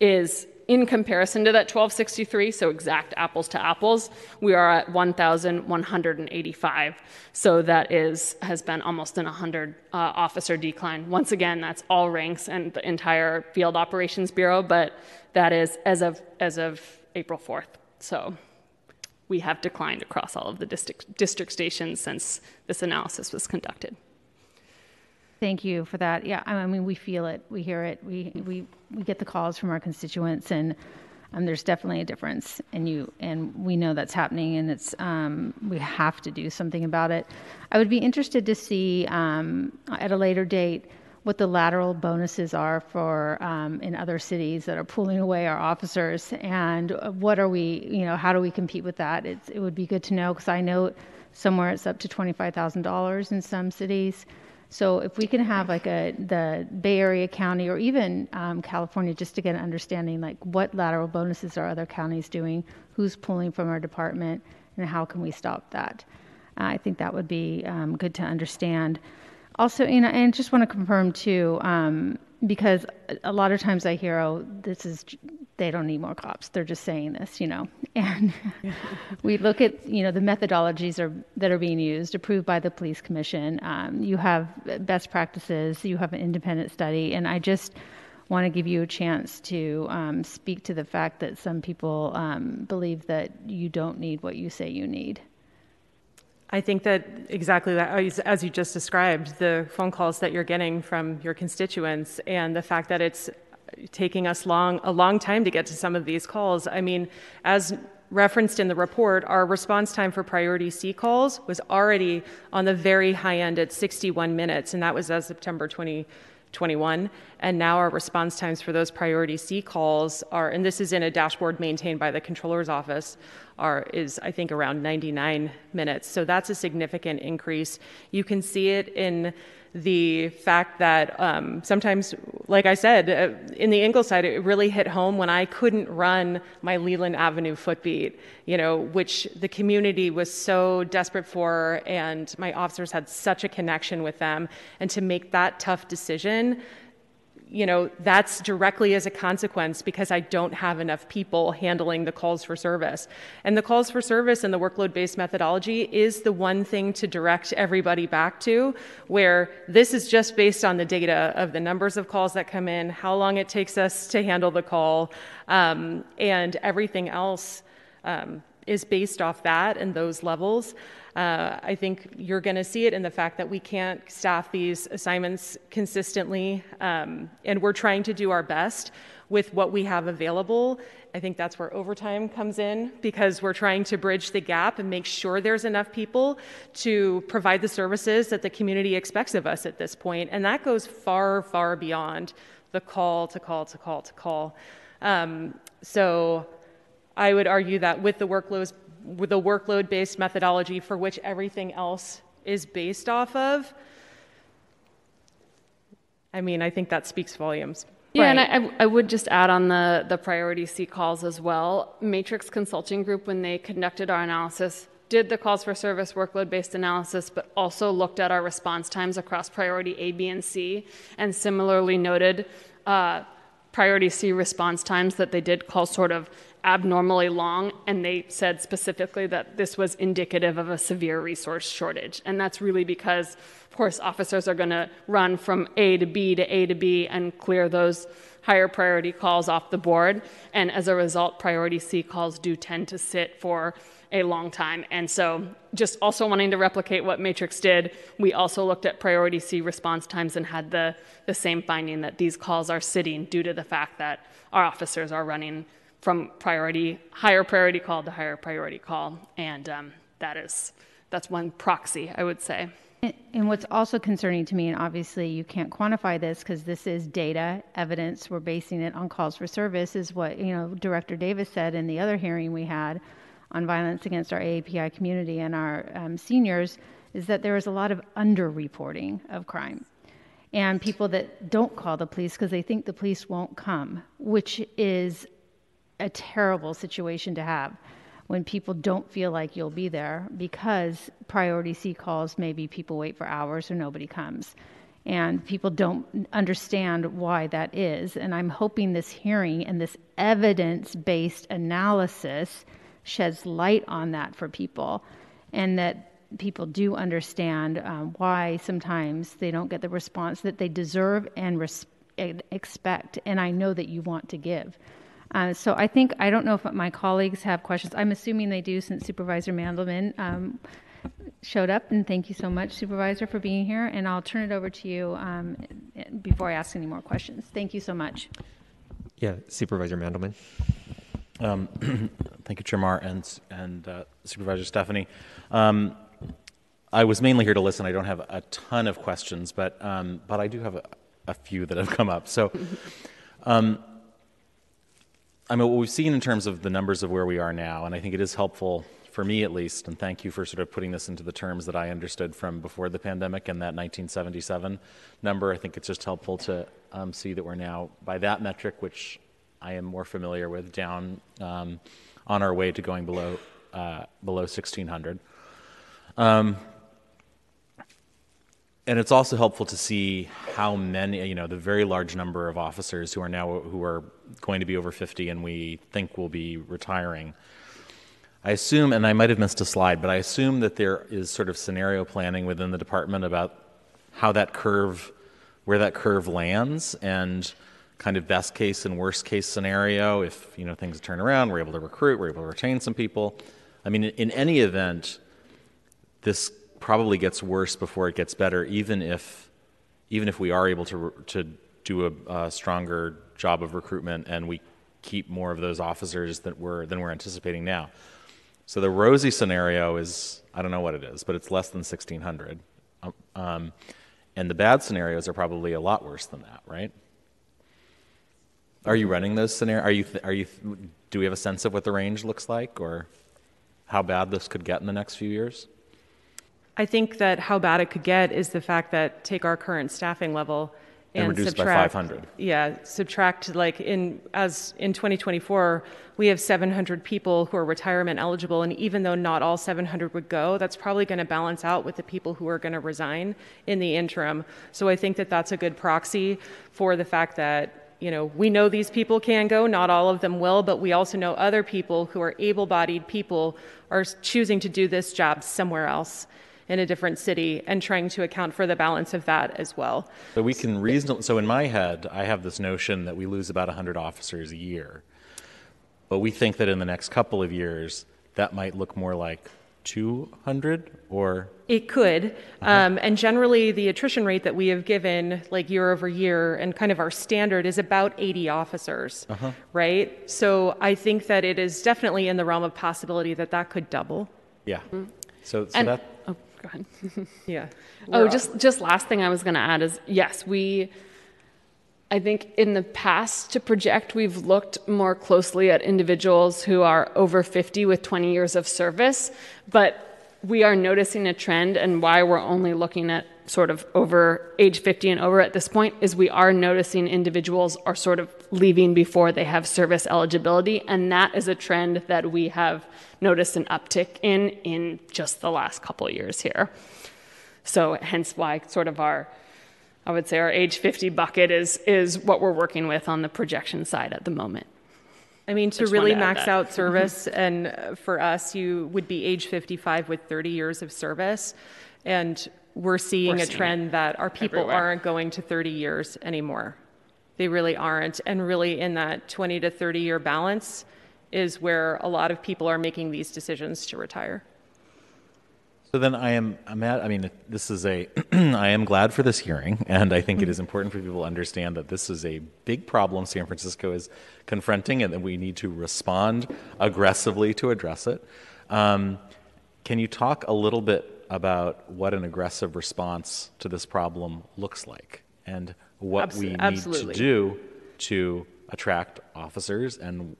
is in comparison to that 1263, so exact apples to apples, we are at 1,185. So that is has been almost an 100 uh, officer decline. Once again, that's all ranks and the entire Field Operations Bureau, but that is as of as of April 4th. So we have declined across all of the district district stations since this analysis was conducted. Thank you for that. Yeah, I mean, we feel it, we hear it, we we we get the calls from our constituents, and Um, there's definitely a difference, and you and we know that's happening, and it's um, we have to do something about it. I would be interested to see um, at a later date what the lateral bonuses are for um, in other cities that are pulling away our officers, and what are we, you know, how do we compete with that? It's, it would be good to know because I know somewhere it's up to twenty five thousand dollars in some cities. So if we can have like a the Bay Area County or even um, California, just to get an understanding, like what lateral bonuses are other counties doing, who's pulling from our department, and how can we stop that? Uh, I think that would be um, good to understand. Also, you know, and just want to confirm too, um, because a lot of times I hear, oh, this is, they don't need more cops. They're just saying this, you know. [LAUGHS] And [LAUGHS] we look at, you know, the methodologies are, that are being used, approved by the police commission. Um, you have best practices, you have an independent study, and I just want to give you a chance to um, speak to the fact that some people um, believe that you don't need what you say you need. I think that exactly that, as- you just described, the phone calls that you're getting from your constituents and the fact that it's taking us long, a long time to get to some of these calls. I mean, as referenced in the report, our response time for priority C calls was already on the very high end at 61 minutes, and that was as September 2021. And now our response times for those priority C calls are, and this is in a dashboard maintained by the controller's office, are is I think around 99 minutes. So that's a significant increase. You can see it in the fact that um, sometimes, like I said, uh, in the Ingleside, it really hit home when I couldn't run my Leland Avenue footbeat, you know, which the community was so desperate for, and my officers had such a connection with them. And to make that tough decision, you know, that's directly as a consequence because I don't have enough people handling the calls for service. And the calls for service and the workload based methodology is the one thing to direct everybody back to, where this is just based on the data of the numbers of calls that come in, how long it takes us to handle the call, um, and everything else um, is based off that and those levels. Uh, I think you're going to see it in the fact that we can't staff these assignments consistently, um, and we're trying to do our best with what we have available. I think that's where overtime comes in because we're trying to bridge the gap and make sure there's enough people to provide the services that the community expects of us at this point. And that goes far, far beyond the call to call to call to call. Um, so I would argue that with the workloads the workload based methodology for which everything else is based off of, I mean, I think that speaks volumes. Yeah, and I, I would just add on the, the priority C calls as well. Matrix Consulting Group, when they conducted our analysis, did the calls for service workload based analysis, but also looked at our response times across priority A, B, and C, and similarly noted uh, priority C response times that they did call sort of abnormally long, and they said specifically that this was indicative of a severe resource shortage. And that's really because, of course, officers are going to run from A to B to A to B and clear those higher priority calls off the board. And as a result, priority C calls do tend to sit for a long time. And so, just also wanting to replicate what Matrix did, we also looked at priority C response times and had the, the same finding that these calls are sitting due to the fact that our officers are running from priority, higher priority call to higher priority call. And um, that is, that's one proxy, I would say. And- what's also concerning to me, and obviously you can't quantify this because this is data, evidence, we're basing it on calls for service, is what, you know, Director Davis said in the other hearing we had on violence against our AAPI community and our um, seniors, is that there is a lot of underreporting of crime. And people that don't call the police because they think the police won't come, which is a terrible situation to have when people don't feel like you'll be there because priority C calls maybe people wait for hours or nobody comes. And people don't understand why that is. And I'm hoping this hearing and this evidence based analysis sheds light on that for people and that people do understand um, why sometimes they don't get the response that they deserve and res- expect. And I know that you want to give. Uh, so I think, I don't know if my colleagues have questions. I'm assuming they do since Supervisor Mandelman um, showed up. And thank you so much, Supervisor, for being here. And I'll turn it over to you um, before I ask any more questions. Thank you so much. Yeah, Supervisor Mandelman. [CLEARS THROAT] Thank you, Chair Mar and, and uh, Supervisor Stefani. Um, I was mainly here to listen. I don't have a ton of questions, but, um, but I do have a, a few that have come up. So, [LAUGHS] um, I mean, what we've seen in terms of the numbers of where we are now, and I think it is helpful for me at least, and thank you for sort of putting this into the terms that I understood from before the pandemic and that 1977 number. I think it's just helpful to um, see that we're now, by that metric, which I am more familiar with, down um, on our way to going below uh, below 1600. Um, and it's also helpful to see how many, you know, the very large number of officers who are now who are going to be over 50 and we think will be retiring. I assume, and I might have missed a slide, but I assume that there is sort of scenario planning within the department about how that curve, where that curve lands, and kind of best case and worst case scenario. If you know things turn around, we're able to recruit, we're able to retain some people. I mean, in any event, this probably gets worse before it gets better, even if even if we are able to to do a, a stronger job of recruitment and we keep more of those officers that we're than we're anticipating now. So the rosy scenario is I don't know what it is, but it's less than 1600. Um, um, and the bad scenarios are probably a lot worse than that, right? Are you running those scenarios? Are you are you do we have a sense of what the range looks like or how bad this could get in the next few years? I think that how bad it could get is the fact that take our current staffing level And and, reduce by subtract 500. Yeah, subtract like in as in 2024 we have 700 people who are retirement eligible, and even though not all 700 would go, that's probably going to balance out with the people who are going to resign in the interim. So I think that that's a good proxy for the fact that you know, we know these people can go, not all of them will, but we also know other people who are able bodied people are choosing to do this job somewhere else in a different city and trying to account for the balance of that as well. So we can reasonably. So in my head, I have this notion that we lose about 100 officers a year, but we think that in the next couple of years that might look more like 200 or It could. Um, and generally, the attrition rate that we have given, like year over year, and kind of our standard is about 80 officers, right? So I think that it is definitely in the realm of possibility that that could double. yeah. So, so And, that oh, go ahead. [LAUGHS] Yeah. Oh, just just last thing I was going to add is yes, we. I think in the past to project, we've looked more closely at individuals who are over 50 with 20 years of service, but we are noticing a trend, and why we're only looking at sort of over age 50 and over at this point is we are noticing individuals are sort of leaving before they have service eligibility, and that is a trend that we have noticed an uptick in in just the last couple of years here. So hence why sort of our, I would say our age 50 bucket is, is what we're working with on the projection side at the moment. I mean, to just really to max out mm-hmm. service, and for us, you would be age 55 with 30 years of service. And we're seeing We're a seeing trend that our people everywhere. aren't going to 30 years anymore. They really aren't. And really, in that 20 to 30 year balance, is where a lot of people are making these decisions to retire. So then I am, I'm at, I mean, this is a, [CLEARS THROAT] I am glad for this hearing, and I think it is important for people to understand that this is a big problem San Francisco is confronting and that we need to respond aggressively to address it. Um, can you talk a little bit about what an aggressive response to this problem looks like and what Abs- we need absolutely. to do to attract officers and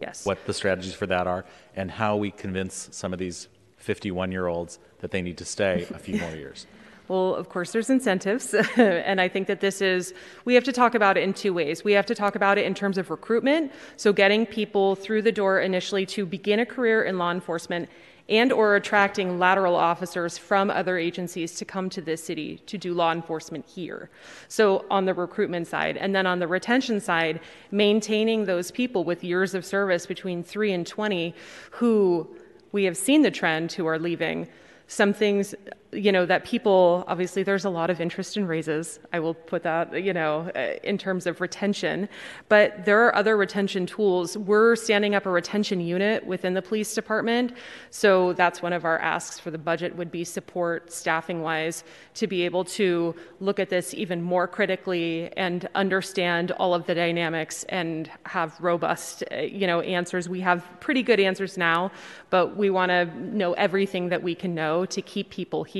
Yes. what the strategies for that are, and how we convince some of these 51 year olds that they need to stay a few more years. [LAUGHS] Well, of course, there's incentives. [LAUGHS] and I think that this is, we have to talk about it in two ways. We have to talk about it in terms of recruitment, so getting people through the door initially to begin a career in law enforcement and or attracting lateral officers from other agencies to come to this city to do law enforcement here. So on the recruitment side and then on the retention side, maintaining those people with years of service between 3 and 20 who we have seen the trend who are leaving some things, you know, that people, obviously, there's a lot of interest in raises. I will put that, you know, uh, in terms of retention. But there are other retention tools. We're standing up a retention unit within the police department. So that's one of our asks for the budget would be support staffing wise to be able to look at this even more critically and understand all of the dynamics and have robust, uh, you know, answers. We have pretty good answers now, but we want to know everything that we can know to keep people here.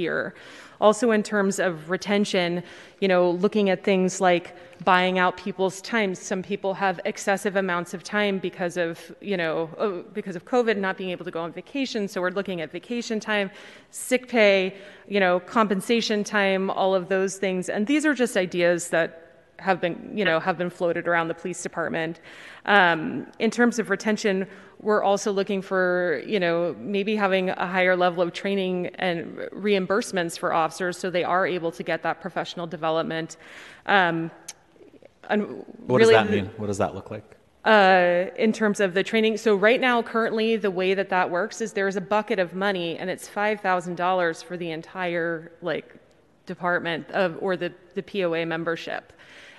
Also, in terms of retention, you know, looking at things like buying out people's time. Some people have excessive amounts of time because of, you know, oh, because of COVID, not being able to go on vacation. So we're looking at vacation time, sick pay, you know, compensation time, all of those things. And these are just ideas that have been, you know, have been floated around the police department. Um, in terms of retention, we're also looking for, you know, maybe having a higher level of training and reimbursements for officers so they are able to get that professional development. Um, and What really does that mean? What does that look like? uh, in terms of the training. So right now, currently, the way that that works is there's a bucket of money, and it's five thousand dollars for the entire like department of or the the POA membership,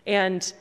and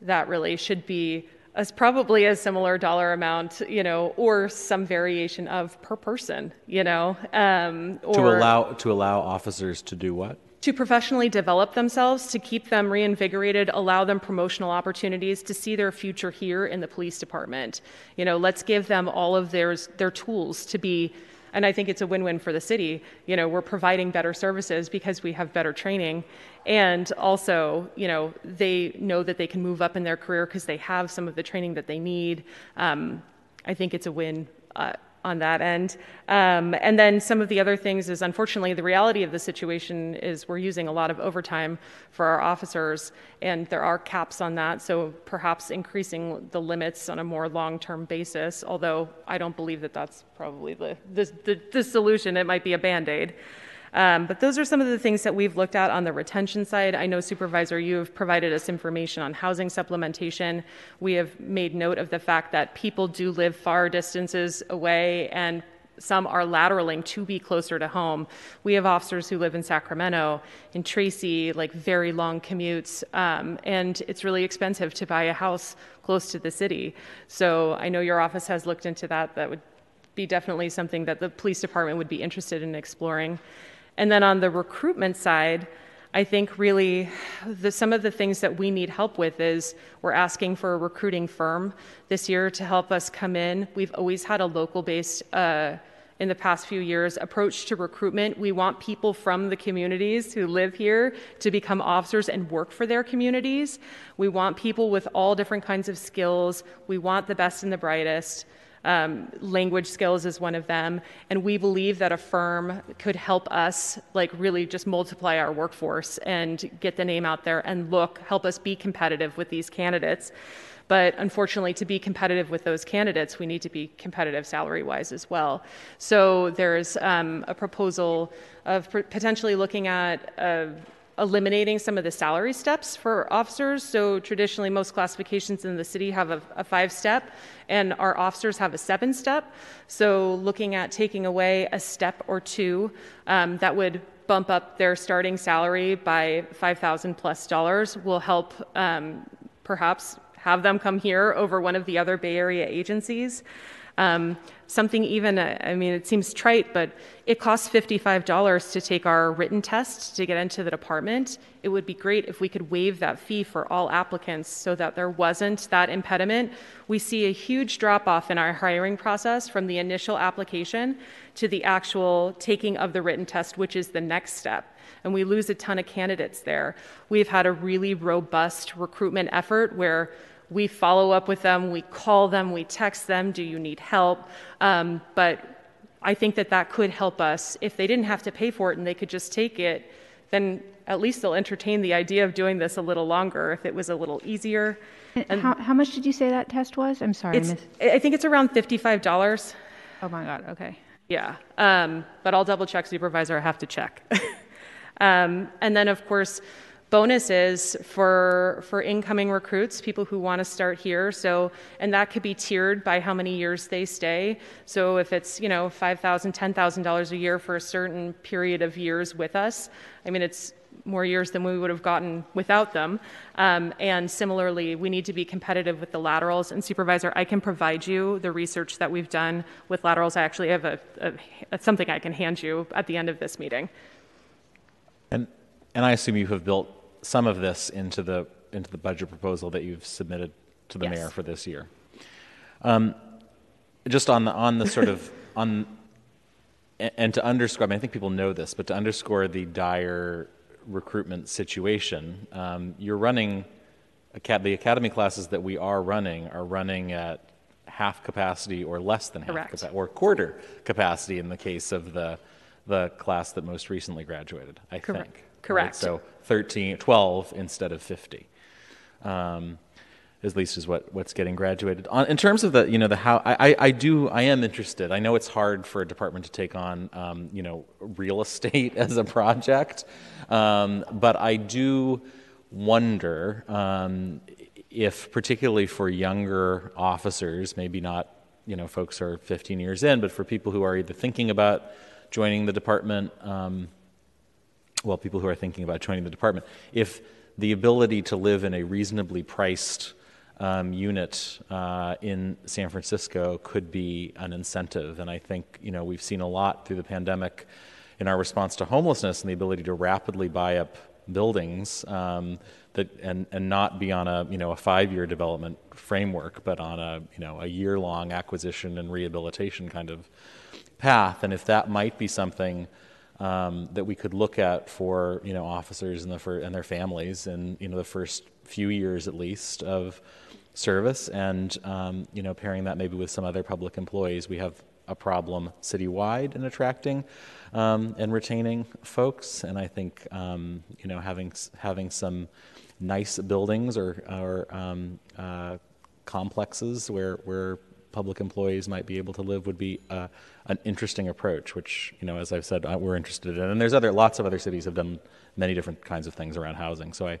that really should be as probably a similar dollar amount, you know, or some variation of per person, you know, um, or To allow to allow officers to do what? to professionally develop themselves, to keep them reinvigorated, allow them promotional opportunities to see their future here in the police department. You know, let's give them all of their their tools to be and I think it's a win-win for the city. You know, we're providing better services because we have better training and also, you know, they know that they can move up in their career because they have some of the training that they need. Um, I think it's a win uh, on that end. Um, and then some of the other things is unfortunately the reality of the situation is we're using a lot of overtime for our officers, and there are caps on that. So perhaps increasing the limits on a more long-term basis. Although I don't believe that that's probably the the, the, the solution. It might be a band-aid. Um, but those are some of the things that we've looked at on the retention side. I know, Supervisor, you have provided us information on housing supplementation. We have made note of the fact that people do live far distances away and some are lateraling to be closer to home. We have officers who live in Sacramento, in Tracy, like very long commutes, um, and it's really expensive to buy a house close to the city. So I know your office has looked into that. That would be definitely something that the police department would be interested in exploring. And then on the recruitment side, I think really the, some of the things that we need help with is we're asking for a recruiting firm this year to help us come in. We've always had a local based, uh, in the past few years, approach to recruitment. We want people from the communities who live here to become officers and work for their communities. We want people with all different kinds of skills. We want the best and the brightest. Um, language skills is one of them, and we believe that a firm could help us, like really just multiply our workforce and get the name out there and look, help us be competitive with these candidates. But unfortunately, to be competitive with those candidates, we need to be competitive salary wise as well. So there's um, a proposal of potentially looking at eliminating some of the salary steps for officers. So traditionally, most classifications in the city have a, a five step, and our officers have a seven step. So looking at taking away a step or two um, that would bump up their starting salary by 5,000 plus dollars will help um, perhaps have them come here over one of the other Bay Area agencies. Um, something even, uh, I mean, it seems trite, but it costs $55 to take our written test to get into the department. It would be great if we could waive that fee for all applicants so that there wasn't that impediment. We see a huge drop off in our hiring process from the initial application to the actual taking of the written test, which is the next step. And we lose a ton of candidates there. We've had a really robust recruitment effort where we follow up with them, we call them, we text them, do you need help? Um, but I think that that could help us. If they didn't have to pay for it and they could just take it, then at least they'll entertain the idea of doing this a little longer if it was a little easier. And how, how much did you say that test was? I'm sorry, It's, Miss. I think it's around $55. Oh my God. Okay. Yeah, um, but I'll double check supervisor. I have to check. [LAUGHS] um, and then, of course, bonuses for for incoming recruits, people who want to start here. So, and that could be tiered by how many years they stay. So, if it's you know five thousand, ten thousand dollars a year for a certain period of years with us, I mean it's more years than we would have gotten without them. Um, and similarly, we need to be competitive with the laterals. And supervisor, I can provide you the research that we've done with laterals. I actually have a, a something I can hand you at the end of this meeting. And and I assume you have built some of this into the into the budget proposal that you've submitted to the Yes. mayor for this year. Um, just on the on the sort of [LAUGHS] on and to underscore, I mean, I think people know this, but to underscore the dire recruitment situation, um, you're running the academy classes that we are running are running at half capacity or less than half capacity or quarter capacity in the case of the the class that most recently graduated. I Correct. think. Right? Correct. So 13, 12 instead of 50. Um, at least is what, what's getting graduated. On, in terms of the, you know, the how, I, I, do, I am interested. I know it's hard for a department to take on, um, you know, real [LAUGHS] estate as a project, um, but I do wonder um, if, particularly for younger officers, maybe not, you know, folks who are 15 years in, but for people who are either thinking about joining the department, um, well, people who are thinking about joining the department, if the ability to live in a reasonably priced um, unit uh, in San Francisco could be an incentive. And I think, you know, we've seen a lot through the pandemic in our response to homelessness and the ability to rapidly buy up buildings um, that and, and not be on a you know a five-year development framework, but on a you know a year-long acquisition and rehabilitation kind of path. And if that might be something um, that we could look at for you know officers and the fir- and their families in you know the first few years at least of service, and um, you know pairing that maybe with some other public employees, we have a problem citywide in attracting um, and retaining folks, and I think um, you know having having some nice buildings or or um, uh, complexes where where public employees might be able to live would be uh, an interesting approach, which you know, as I've said, uh, we're interested in. And there's other lots of other cities have done many different kinds of things around housing. So I,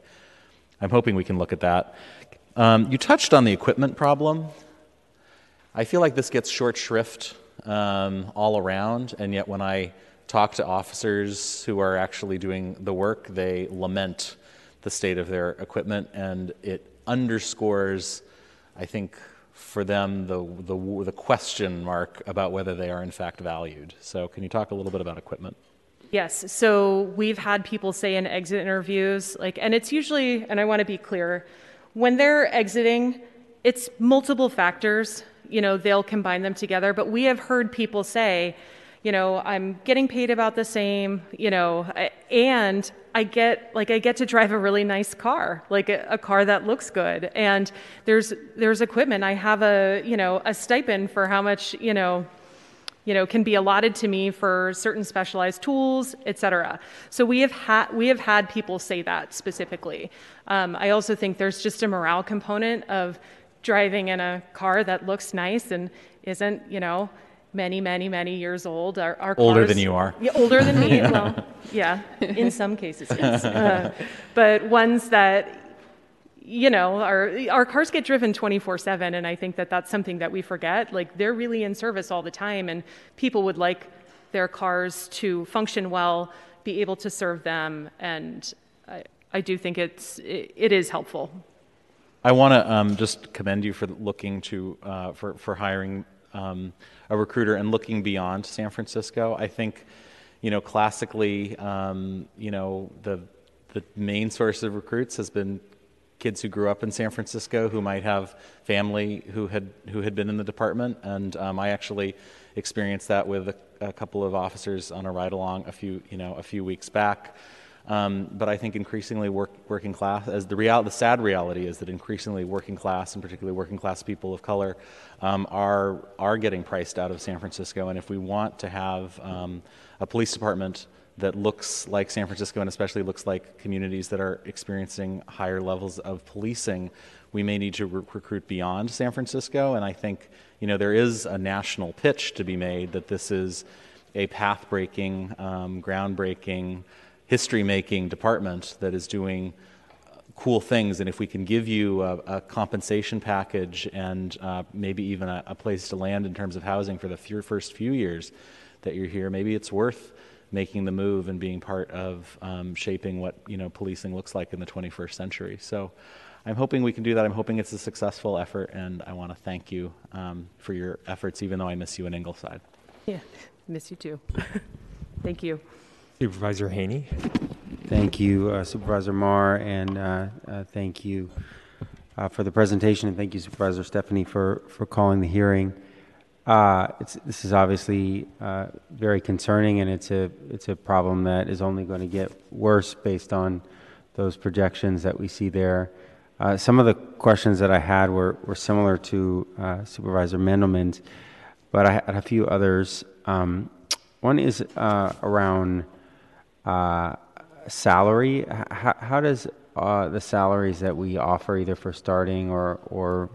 I'm hoping we can look at that. Um, you touched on the equipment problem. I feel like this gets short shrift um, all around, and yet when I talk to officers who are actually doing the work, they lament the state of their equipment, and it underscores, I think, for them the, the, the question mark about whether they are in fact valued. So, can you talk a little bit about equipment? Yes. So we've had people say in exit interviews, like, and it's usually, and I want to be clear, when they're exiting, it's multiple factors. You know, they'll combine them together. But we have heard people say, you know, I'm getting paid about the same, you know, and I get like I get to drive a really nice car, like a, a car that looks good. And there's there's equipment. I have a, you know, a stipend for how much, you know, you know, can be allotted to me for certain specialized tools, et cetera. So we have had we have had people say that specifically. Um, I also think there's just a morale component of driving in a car that looks nice and isn't, you know, many, many, many years old. Our, our Older cars- than you are. Yeah, older than me. [LAUGHS] well, yeah, in some cases, yes. [LAUGHS] Uh, but ones that you know, our our cars get driven 24/7 and I think that that's something that we forget. Like they're really in service all the time and people would like their cars to function well, be able to serve them and I, I do think it's it, it is helpful. I want to um, just commend you for looking to uh, for for hiring um, a recruiter and looking beyond San Francisco. I think, you know, classically, um, you know, the the main source of recruits has been kids who grew up in San Francisco who might have family who had who had been in the department, and um, I actually experienced that with a, a couple of officers on a ride along a few you know a few weeks back. Um, but I think increasingly work, working class, as the real, the sad reality is that increasingly working class, and particularly working class people of color, um, are are getting priced out of San Francisco. And if we want to have um, a police department that looks like San Francisco, and especially looks like communities that are experiencing higher levels of policing, we may need to re- recruit beyond San Francisco. And I think you know there is a national pitch to be made that this is a path-breaking, um, groundbreaking history making department that is doing cool things. And if we can give you a, a compensation package and uh, maybe even a, a, place to land in terms of housing for the first few years that you're here, maybe it's worth making the move and being part of um, shaping what you know policing looks like in the 21st century. So. I'm hoping we can do that. I'm hoping it's a successful effort, and I want to thank you um, for your efforts, even though I miss you in Ingleside. Yeah, miss you too. [LAUGHS] thank you. Supervisor Haney. Thank you, uh, Supervisor Mar, and uh, uh, thank you uh, for the presentation, and thank you, Supervisor Stefani, for, for calling the hearing. Uh, this is obviously uh, very concerning, and it's a it's a problem that is only going to get worse based on those projections that we see there. Some of the questions that I had were, were similar to Supervisor Mandelman's, but I had a few others. Um, one is around uh, salary. H- how does uh, the salaries that we offer, either for starting or, or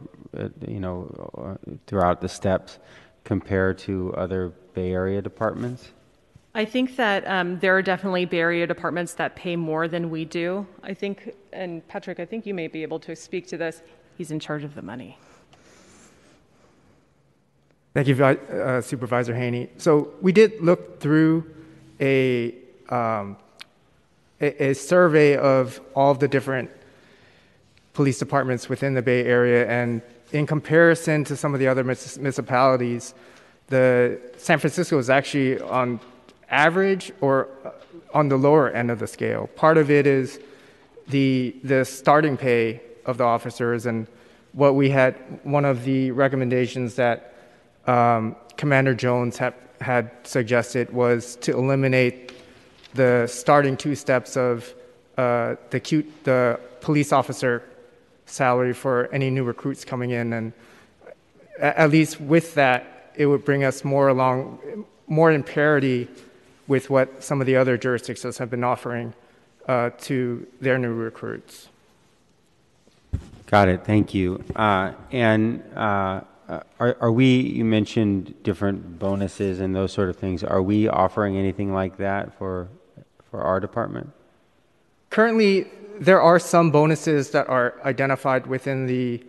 you know, throughout the steps, compare to other Bay Area departments? I think that um, there are definitely Bay Area departments that pay more than we do. I think, and Patrick, I think you may be able to speak to this. He's in charge of the money. Thank you, uh, Supervisor Haney. So we did look through a, um, a, a survey of all of the different police departments within the Bay Area, and in comparison to some of the other municipalities, the San Francisco is actually on average or uh, on the lower end of the scale. Part of it is the, the starting pay of the officers, and what we had, one of the recommendations that um, Commander Jones had, had suggested was to eliminate the starting two steps of uh, the, cute, the police officer salary for any new recruits coming in, and at least with that, it would bring us more along, more in parity with what some of the other jurisdictions have been offering uh, to their new recruits. Got it. Thank you. Uh, and uh, are, are, we, you mentioned different bonuses and those sort of things. Are we offering anything like that for, for our department? Currently, there are some bonuses that are identified within the,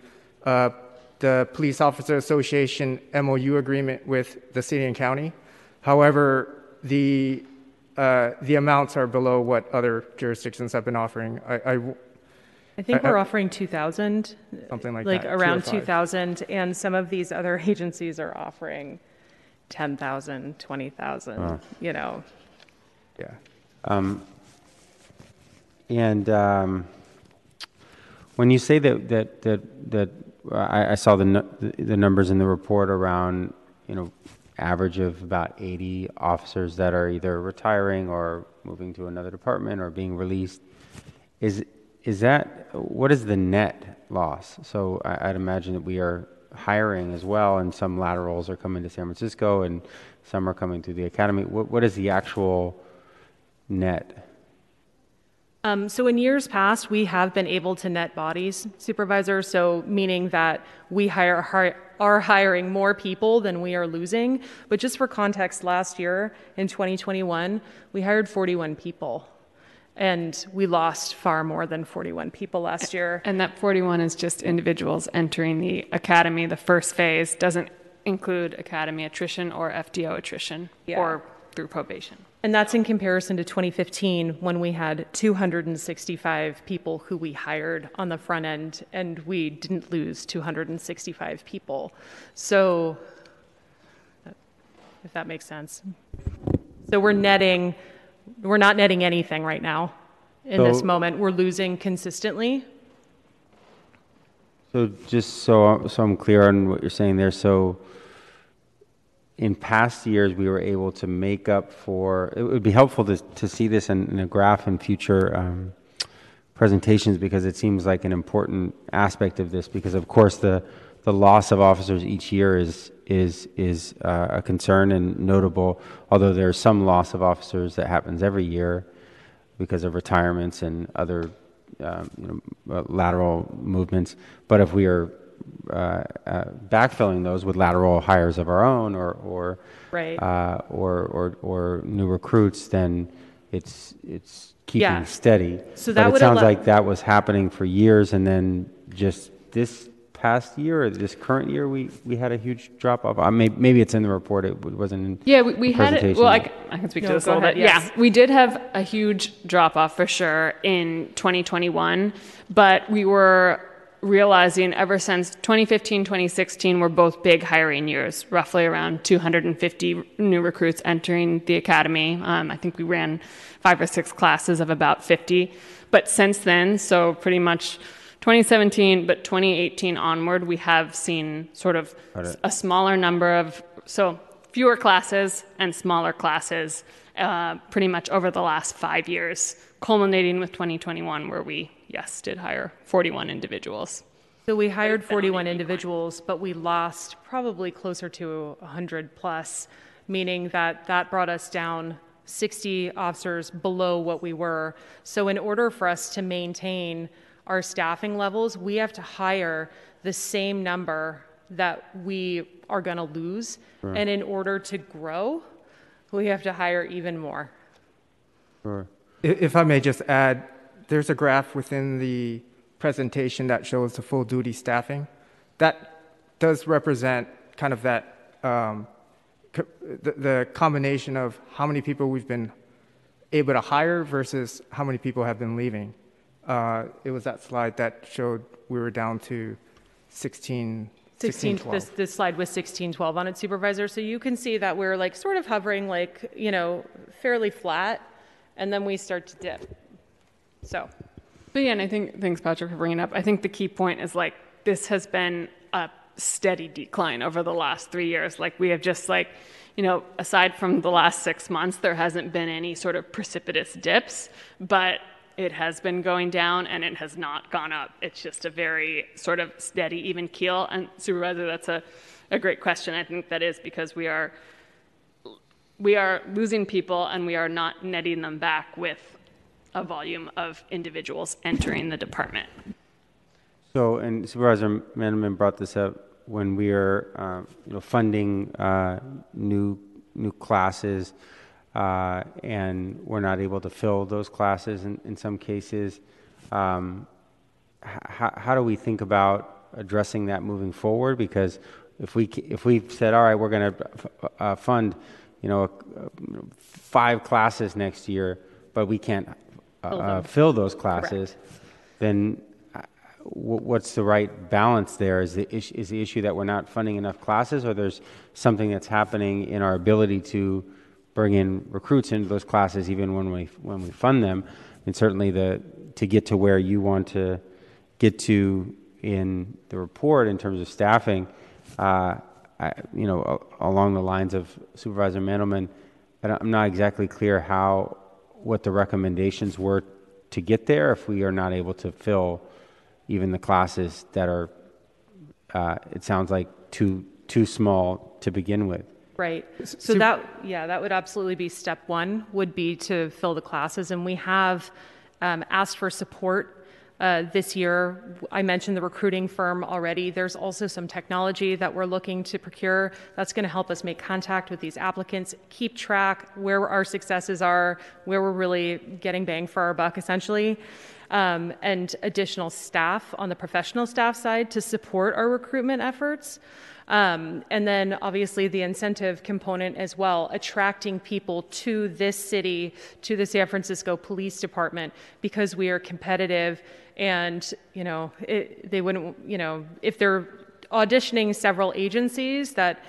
uh, the Police Officer Association MOU agreement with the city and county. However, the uh, the amounts are below what other jurisdictions have been offering. I, I, I think I, we're offering 2,000. Something like, like that. Like around 2,000, and some of these other [LAUGHS] agencies are offering 10,000, 20,000, you know. Yeah. Um, and um, when you say that, that, that, that I, I saw the, the numbers in the report around, you know, average of about 80 officers that are either retiring or moving to another department or being released. Is is that what is the net loss? So I, would imagine that we are hiring as well, and some laterals are coming to San Francisco, and some are coming to the academy. What what is the actual net? Um, so in years past, we have been able to net bodies, supervisor. So meaning that we hire, hire, are hiring more people than we are losing. But just for context, last year in 2021, we hired 41 people. And we lost far more than 41 people last year. And that 41 is just individuals entering the academy. The first phase doesn't include academy attrition or FTO attrition yeah. or through probation. And that's in comparison to 2015 when we had 265 people who we hired on the front end and we didn't lose 265 people. So, if that makes sense. So, we're netting, we're not netting anything right now in so, this moment. We're losing consistently. So, just so, so I'm clear on what you're saying there. So, in past years, we were able to make up for. It would be helpful to, to see this in, in a graph in future um, presentations because it seems like an important aspect of this. Because of course, the the loss of officers each year is is is uh, a concern and notable. Although there's some loss of officers that happens every year because of retirements and other um, you know, uh, lateral movements. But if we are uh, uh, backfilling those with lateral hires of our own or or right. uh, or, or or new recruits, then it's, it's keeping Yeah. steady. So that But it sounds allow- like that was happening for years, and then just this past year, or this current year, we, we had a huge drop-off. Uh, may- Maybe it's in the report, it wasn't in. Yeah, we, we had it. presentation. Well, I, c- I can speak No, to this a little ahead, bit. yes. Yeah, we did have a huge drop off for sure in 2021, but we were realizing ever since 2015, 2016 were both big hiring years, roughly around 250 new recruits entering the academy. Um, I think we ran five or six classes of about 50. But since then, so pretty much 2017, but 2018 onward, we have seen sort of a smaller number of, so fewer classes and smaller classes uh, pretty much over the last five years, culminating with 2021, where we, yes, did hire 41 individuals. So we hired 41 individuals, but we lost probably closer to 100 plus, meaning that that brought us down 60 officers below what we were. So in order for us to maintain our staffing levels, we have to hire the same number that we are going to lose. And in order to grow, we have to hire even more. Sure. If I may just add, there's a graph within the presentation that shows the full duty staffing. That does represent kind of that, um, co- the, the combination of how many people we've been able to hire versus how many people have been leaving. Uh, it was that slide that showed we were down to 16, 16, 16 this, this slide was 1612 on it, supervisor. So you can see that we're like sort of hovering like, you know, fairly flat, and then we start to dip. So, But yeah, and I think, thanks, Patrick, for bringing up. I think the key point is like, this has been a steady decline over the last three years. Like, we have just like, you know, aside from the last six months, there hasn't been any sort of precipitous dips, but it has been going down and it has not gone up. It's just a very sort of steady, even keel. And Supervisor, that's a, a great question. I think that is because we are we are losing people and we are not netting them back with a volume of individuals entering the department. So, and Supervisor Mandelman brought this up when we are, uh, you know, funding uh, new new classes, uh, and we're not able to fill those classes in, in some cases. Um, how, how do we think about addressing that moving forward? Because if we if we've said, all right, we're going to uh, fund, you know, five classes next year, but we can't uh, Fill uh, fill those classes, then uh, what's the right balance there? Is the issue, is the issue that we're not funding enough classes, or there's something that's happening in our ability to bring in recruits into those classes even when we when we fund them? And certainly the to get to where you want to get to in the report in terms of staffing, uh, I, you know, along the lines of Supervisor Mandelman, I'm not exactly clear how what the recommendations were to get there if we are not able to fill even the classes that are, uh, it sounds like too too small to begin with. right. So that, yeah, that would absolutely be step one, would be to fill the classes. And we have um, asked for support uh, this year. I mentioned the recruiting firm already. There's also some technology that we're looking to procure that's going to help us make contact with these applicants, keep track where our successes are, where we're really getting bang for our buck, essentially. Um, and additional staff on the professional staff side to support our recruitment efforts. Um, and then obviously the incentive component as well, attracting people to this city, to the San Francisco Police Department, because we are competitive and, you know, it, they wouldn't, you know, if they're auditioning several agencies that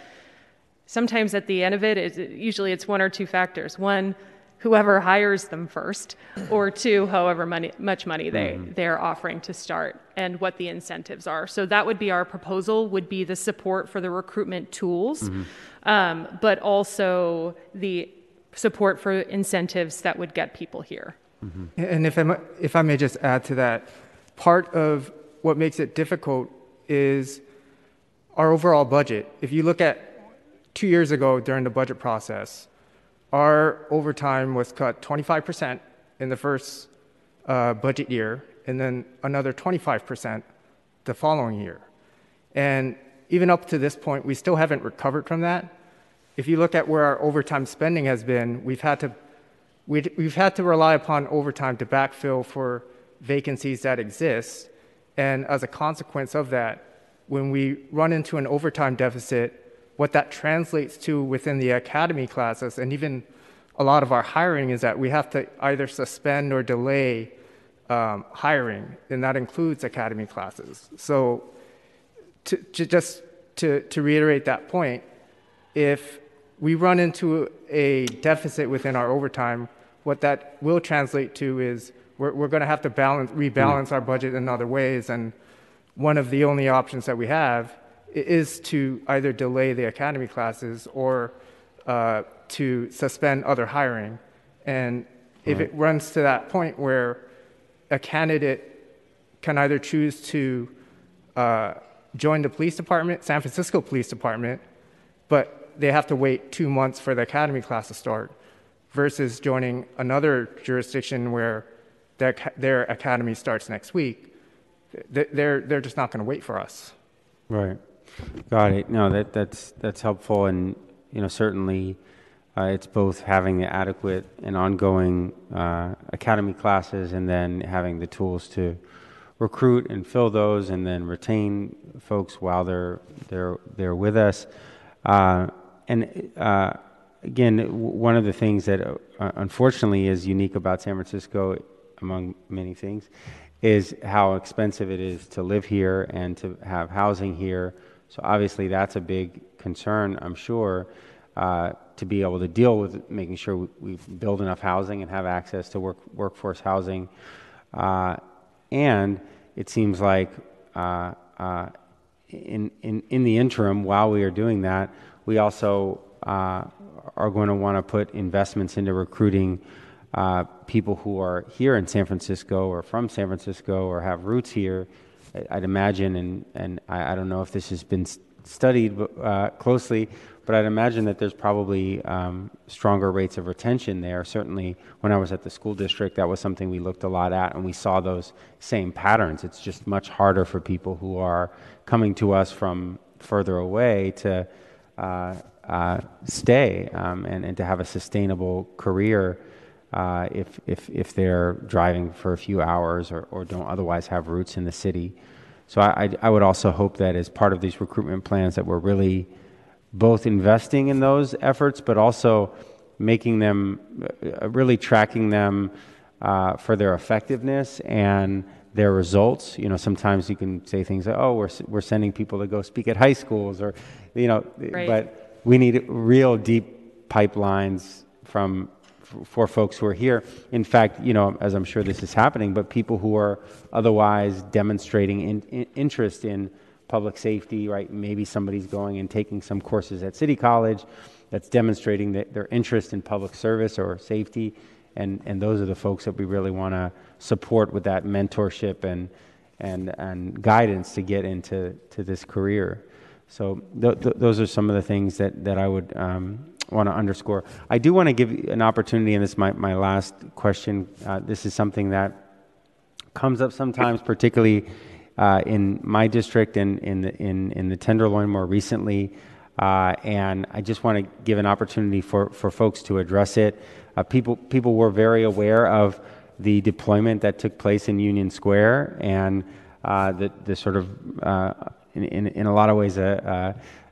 sometimes at the end of it, usually it's one or two factors. One, whoever hires them first, or two, however money, much money they, hmm. they're offering to start and what the incentives are. So that would be our proposal, would be the support for the recruitment tools, mm-hmm. um, but also the support for incentives that would get people here. Mm-hmm. And if I, if I may just add to that, part of what makes it difficult is our overall budget. If you look at two years ago during the budget process, our overtime was cut 25% in the first uh, budget year, and then another 25% the following year. And even up to this point, we still haven't recovered from that. If you look at where our overtime spending has been, we've had to we'd, we've had to rely upon overtime to backfill for vacancies that exist. And as a consequence of that, when we run into an overtime deficit, what that translates to within the academy classes and even a lot of our hiring is that we have to either suspend or delay um, hiring, and that includes academy classes. So, to, to just to, to reiterate that point, if we run into a deficit within our overtime, what that will translate to is we're, we're going to have to balance, rebalance our budget in other ways. And one of the only options that we have is to either delay the academy classes or uh, to suspend other hiring. And if Right. it runs to that point where a candidate can either choose to uh, join the police department, San Francisco Police Department, but they have to wait two months for the academy class to start, versus joining another jurisdiction where their, their academy starts next week. They're, they're just not going to wait for us. Right. Got it. No, that, that's, that's helpful. And, you know, certainly uh, it's both having the adequate and ongoing uh, academy classes and then having the tools to recruit and fill those and then retain folks while they're, they're, they're with us. Uh, and uh, again, one of the things that uh, unfortunately is unique about San Francisco, among many things, is how expensive it is to live here and to have housing here. So obviously, that's a big concern, I'm sure, uh, to be able to deal with making sure we, build enough housing and have access to work, workforce housing. Uh, and it seems like uh, uh, in, in, in the interim, while we are doing that, we also uh, are going to want to put investments into recruiting uh, people who are here in San Francisco or from San Francisco or have roots here. I'd imagine, and, and I, I don't know if this has been studied uh, closely, but I'd imagine that there's probably um, stronger rates of retention there. Certainly, when I was at the school district, that was something we looked a lot at, and we saw those same patterns. It's just much harder for people who are coming to us from further away to uh, uh, stay um, and, and to have a sustainable career uh, if, if, if they're driving for a few hours or, or don't otherwise have roots in the city. So I, I, I would also hope that as part of these recruitment plans that we're really both investing in those efforts, but also making them, uh, really tracking them uh, for their effectiveness and their results. You know, sometimes you can say things like, "Oh, we're we're sending people to go speak at high schools," or, you know, Right. but we need real deep pipelines from for folks who are here. In fact, you know, as I'm sure this is happening, but people who are otherwise demonstrating in, in, interest in public safety, right? Maybe somebody's going and taking some courses at City College that's demonstrating that their interest in public service or safety, and and those are the folks that we really want to support with that mentorship and and and guidance to get into to this career. So th- th- those are some of the things that, that I would um, want to underscore. I do want to give an opportunity, and this is my, my last question. Uh, this is something that comes up sometimes, particularly uh, in my district and in the, in, in the Tenderloin more recently. Uh, and I just want to give an opportunity for, for folks to address it. Uh, people, people were very aware of the deployment that took place in Union Square and uh, the, the sort of, uh, in, in, in a lot of ways,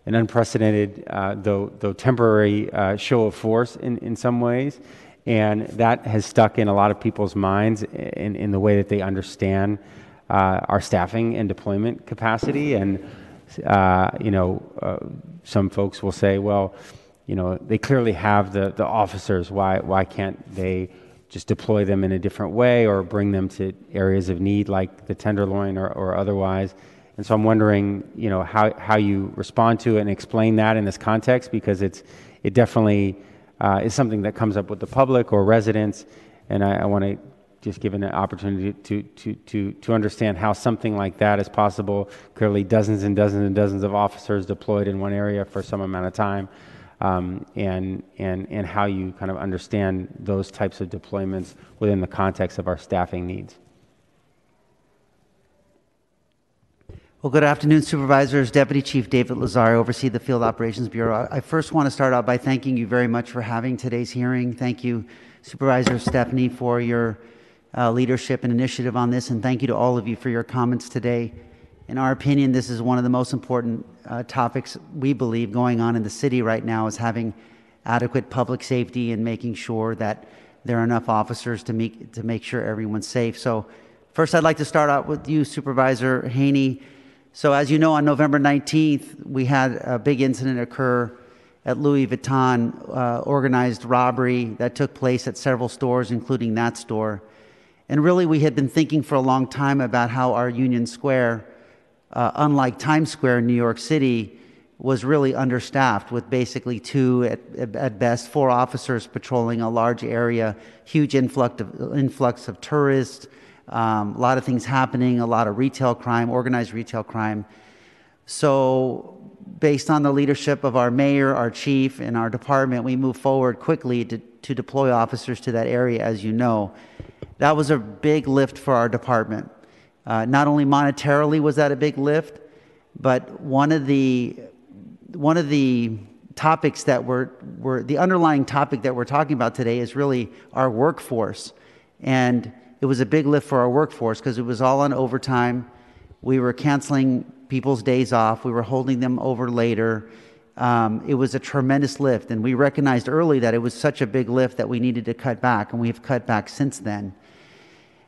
an unprecedented, uh, though, though temporary, uh, show of force in, in some ways. And that has stuck in a lot of people's minds in, in the way that they understand uh, our staffing and deployment capacity. And, uh, you know, uh, some folks will say, well, you know, they clearly have the, the officers. Why, why can't they just deploy them in a different way or bring them to areas of need like the Tenderloin or, or otherwise? And so I'm wondering, you know, how, how you respond to and explain that in this context because it's, it definitely uh, is something that comes up with the public or residents. And I, I want to just give an opportunity to, to, to, to understand how something like that is possible. Clearly, dozens and dozens and dozens of officers deployed in one area for some amount of time, um, and, and, and how you kind of understand those types of deployments within the context of our staffing needs. Well, good afternoon, Supervisors. Deputy Chief David Lazar, oversee the Field Operations Bureau. I first want to start out by thanking you very much for having today's hearing. Thank you, Supervisor Stefani for your uh, leadership and initiative on this, and thank you to all of you for your comments today. In our opinion, this is one of the most important uh, topics we believe going on in the city right now is having adequate public safety and making sure that there are enough officers to make, to make sure everyone's safe. So first, I'd like to start out with you, Supervisor Haney. So as you know, on November 19th, we had a big incident occur at Louis Vuitton, uh, organized robbery that took place at several stores, including that store. And really, we had been thinking for a long time about how our Union Square, uh, unlike Times Square in New York City, was really understaffed with basically two, at, at best, four officers patrolling a large area, huge influx of, influx of tourists, um, a lot of things happening, a lot of retail crime, organized retail crime. So, based on the leadership of our mayor, our chief, and our department, we moved forward quickly to, to deploy officers to that area, as you know. That was a big lift for our department. Uh, not only monetarily was that a big lift, but one of the one of the topics that we're, we're the underlying topic that we're talking about today is really our workforce, and it was a big lift for our workforce because it was all on overtime. We were canceling people's days off. We were holding them over later. Um, it was a tremendous lift, and we recognized early that it was such a big lift that we needed to cut back, and we've cut back since then.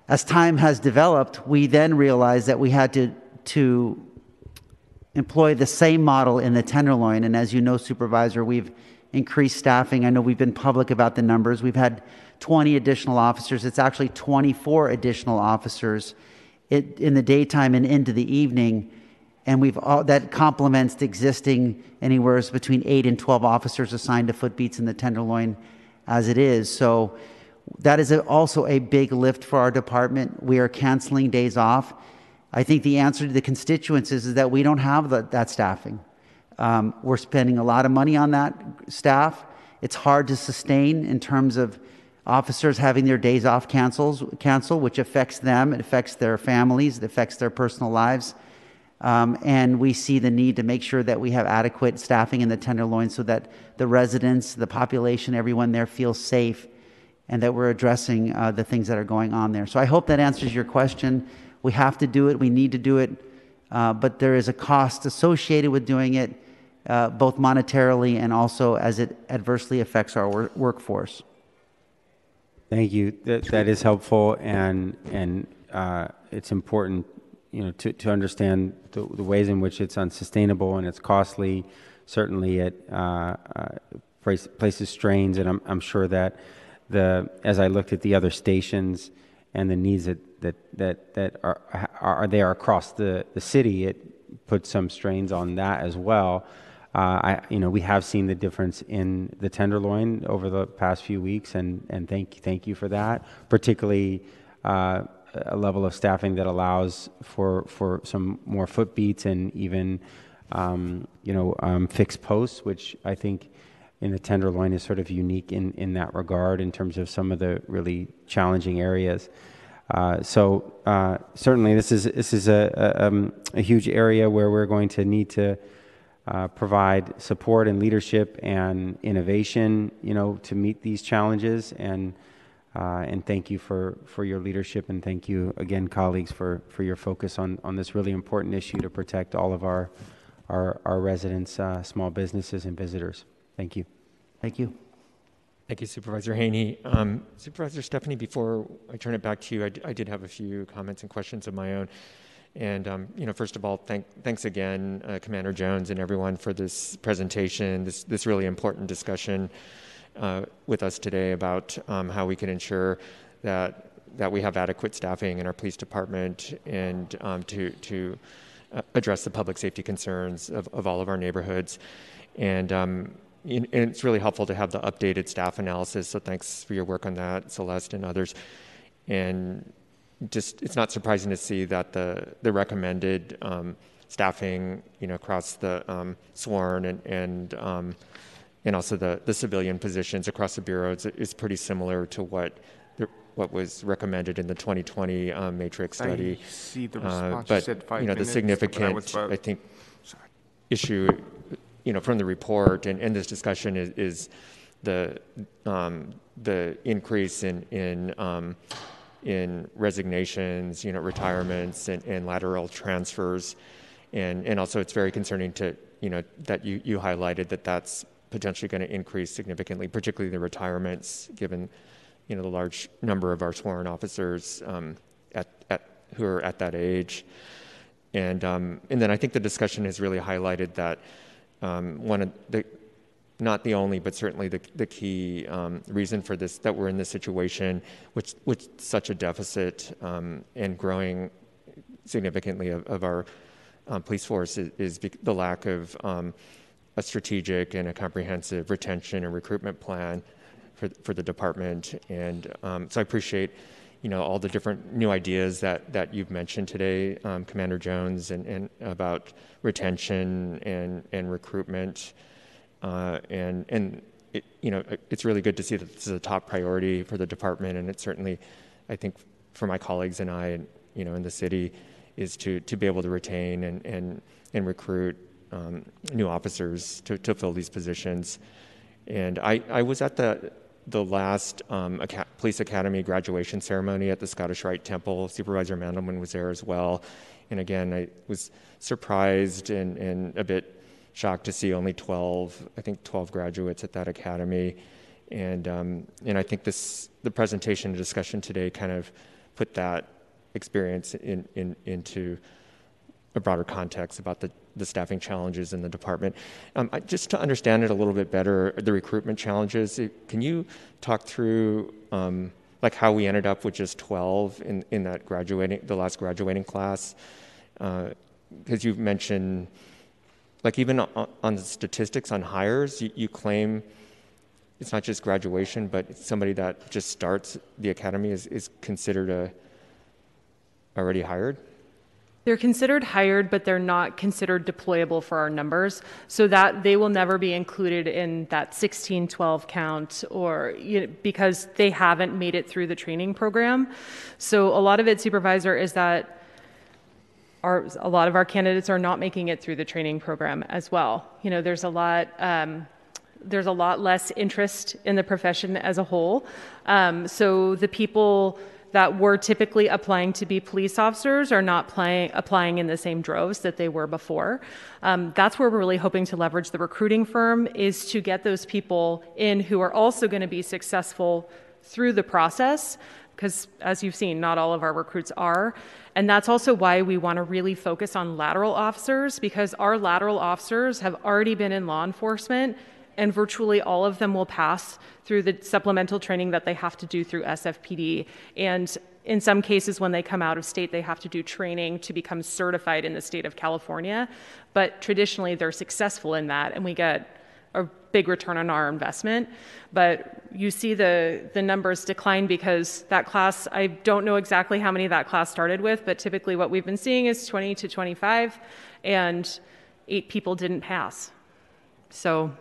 As time has developed, we then realized that we had to, to employ the same model in the Tenderloin. And as you know, Supervisor, we've increased staffing. I know we've been public about the numbers. We've had 20 additional officers. It's actually 24 additional officers it, in the daytime and into the evening. And we've all, that complements the existing anywhere between 8 and 12 officers assigned to footbeats in the Tenderloin as it is. So that is also a big lift for our department. We are canceling days off. I think the answer to the constituents is, is that we don't have the, that staffing. Um, we're spending a lot of money on that staff. It's hard to sustain in terms of officers having their days off cancels, cancel, which affects them, it affects their families, it affects their personal lives. Um, and we see the need to make sure that we have adequate staffing in the Tenderloin so that the residents, the population, everyone there feels safe and that we're addressing uh, the things that are going on there. So I hope that answers your question. We have to do it, we need to do it, uh, but there is a cost associated with doing it, uh, both monetarily and also as it adversely affects our wor- workforce. Thank you. That, that is helpful, and and uh, it's important, you know, to, to understand the, the, ways in which it's unsustainable and it's costly. Certainly, it uh, uh, places strains, and I'm, I'm sure that the as I looked at the other stations and the needs that that that, that are, are there across the, the city, it puts some strains on that as well. Uh, I, you know, we have seen the difference in the tenderloin over the past few weeks, and, and thank thank you for that. Particularly uh, a level of staffing that allows for for some more foot beats and even um, you know um, fixed posts, which I think in the tenderloin is sort of unique in, in that regard in terms of some of the really challenging areas. Uh, so uh, certainly this is this is a, a, um, a, huge area where we're going to need to uh, provide support and leadership and innovation, you know, to meet these challenges. And uh, and thank you for, for your leadership and thank you again, colleagues, for, for your focus on, on this really important issue to protect all of our our, our residents, uh, small businesses, and visitors. Thank you. Thank you. Thank you, Supervisor Haney. Um, Supervisor Stefani, before I turn it back to you, I, d- I did have a few comments and questions of my own. And um, you know, first of all, thank, thanks again, uh, Commander Jones and everyone for this presentation, this, this really important discussion uh, with us today about um, how we can ensure that that we have adequate staffing in our police department and um, to to uh, address the public safety concerns of, of all of our neighborhoods. And um, and it's really helpful to have the updated staff analysis. So thanks for your work on that, Celeste and others. And just it's not surprising to see that the the recommended um, staffing, you know, across the um, sworn and and um, and also the the civilian positions across the bureaus is pretty similar to what what was recommended in the 2020 um, matrix study. I see the response. Uh, you said but five you know the minutes, I significant, I think, Sorry. issue, you know, from the report and, and this discussion is, is the um, the increase in in um, in resignations, you know, retirements, and, and lateral transfers, and and also it's very concerning to you know that you you highlighted that that's potentially going to increase significantly, particularly the retirements, given you know the large number of our sworn officers um, at at who are at that age, and um, and then I think the discussion has really highlighted that um, one of the not the only, but certainly the, the key um, reason for this that we're in this situation with, with such a deficit um, and growing significantly of, of our um, police force is, is the lack of um, a strategic and a comprehensive retention and recruitment plan for, for the department. And um, so I appreciate you know all the different new ideas that, that you've mentioned today, um, Commander Jones, and, and about retention and, and recruitment. Uh, and and it, you know it's really good to see that this is a top priority for the department, and it's certainly, I think, for my colleagues and I, you know, in the city, is to to be able to retain and and and recruit um, new officers to, to fill these positions. And I, I was at the the last um, Aca- police academy graduation ceremony at the Scottish Rite Temple. Supervisor Mandelman was there as well. And again, I was surprised and, and a bit shocked to see only 12, I think 12 graduates at that academy. And, um, and I think this, the presentation and discussion today kind of put that experience in, in, into a broader context about the, the staffing challenges in the department. Um, I, just to understand it a little bit better, the recruitment challenges, can you talk through um, like how we ended up with just 12 in, in that graduating, the last graduating class? Because uh, you've mentioned like even on, the statistics on hires, you, you, claim it's not just graduation, but somebody that just starts the academy is, is considered a already hired. They're considered hired, but they're not considered deployable for our numbers, so that they will never be included in that 1612 count, or you know, because they haven't made it through the training program. So a lot of it, supervisor, is that our, a lot of our candidates are not making it through the training program as well. You know, there's a lot. Um, there's a lot less interest in the profession as a whole. Um, so the people that were typically applying to be police officers are not play, applying in the same droves that they were before. Um, that's where we're really hoping to leverage the recruiting firm is to get those people in who are also going to be successful through the process because as you've seen, not all of our recruits are. And that's also why we want to really focus on lateral officers because our lateral officers have already been in law enforcement and virtually all of them will pass through the supplemental training that they have to do through SFPD. And in some cases, when they come out of state, they have to do training to become certified in the state of California. But traditionally, they're successful in that, and we get big return on our investment. But you see the, the numbers decline because that class, I don't know exactly how many that class started with, but typically what we've been seeing is 20 to 25, and eight people didn't pass. So.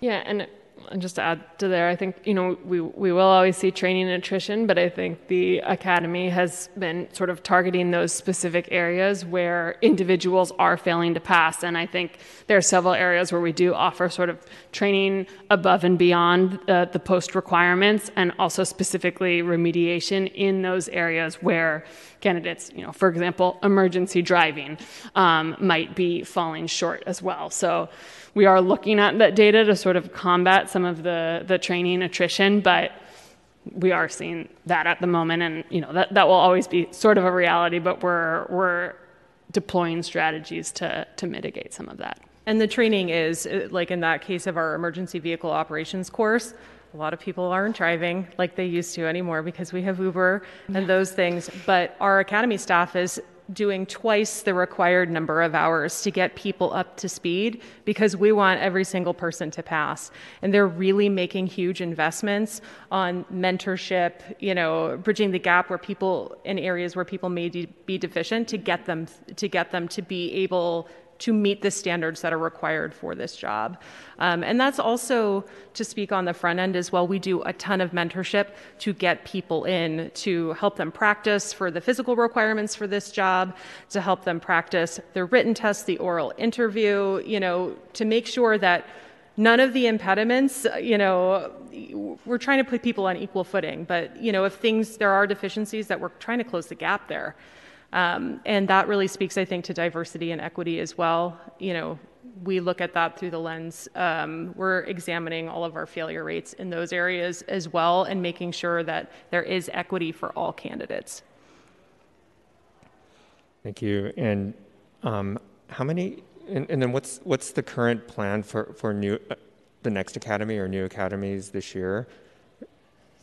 Yeah, and and just to add to there, I think you know we we will always see training and attrition, but I think the academy has been sort of targeting those specific areas where individuals are failing to pass, and I think there are several areas where we do offer sort of training above and beyond uh, the post requirements, and also specifically remediation in those areas where candidates, you know, for example, emergency driving um, might be falling short as well. So we are looking at that data to sort of combat some of the, the training attrition, but we are seeing that at the moment, and you know that, that will always be sort of a reality. But we're we're deploying strategies to to mitigate some of that. And the training is uh, like in that case of our emergency vehicle operations course. A lot of people aren't driving like they used to anymore because we have Uber and those things. But our academy staff is doing twice the required number of hours to get people up to speed because we want every single person to pass. And they're really making huge investments on mentorship, you know, bridging the gap where people in areas where people may be deficient to get them to get them to be able to meet the standards that are required for this job. Um, and that's also to speak on the front end as well. We do a ton of mentorship to get people in to help them practice for the physical requirements for this job, to help them practice the written test, the oral interview, you know, to make sure that none of the impediments, you know, we're trying to put people on equal footing, but, you know, if things, there are deficiencies that we're trying to close the gap there. Um, and that really speaks, I think, to diversity and equity as well. You know, we look at that through the lens. Um, we're examining all of our failure rates in those areas as well and making sure that there is equity for all candidates. Thank you. And um, how many? And, and, then what's what's the current plan for for new uh, the next academy or new academies this year?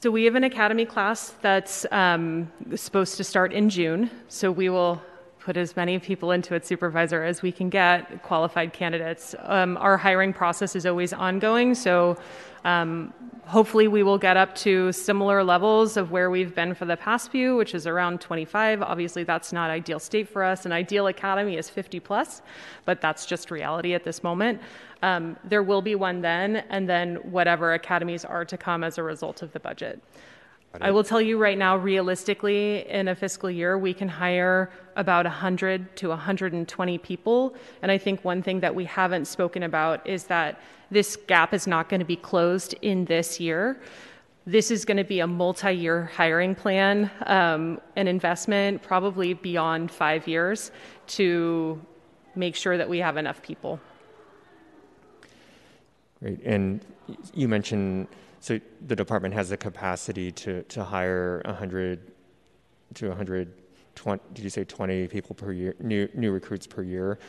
So we have an academy class that's um, supposed to start in June. So we will put as many people into it, supervisor, as we can get qualified candidates. Um, our hiring process is always ongoing, so um, hopefully we will get up to similar levels of where we've been for the past few, which is around 25. Obviously, that's not ideal state for us. An ideal academy is 50 plus, but that's just reality at this moment. Um, there will be one then, and then whatever academies are to come as a result of the budget. I will tell you right now, realistically, in a fiscal year, we can hire about 100 to 120 people. And I think one thing that we haven't spoken about is that this gap is not going to be closed in this year. This is going to be a multi year hiring plan, um, an investment probably beyond five years to make sure that we have enough people. Great. And you mentioned so the department has the capacity to, to hire 100 to 120, did you say 20 people per year, new, new recruits per year?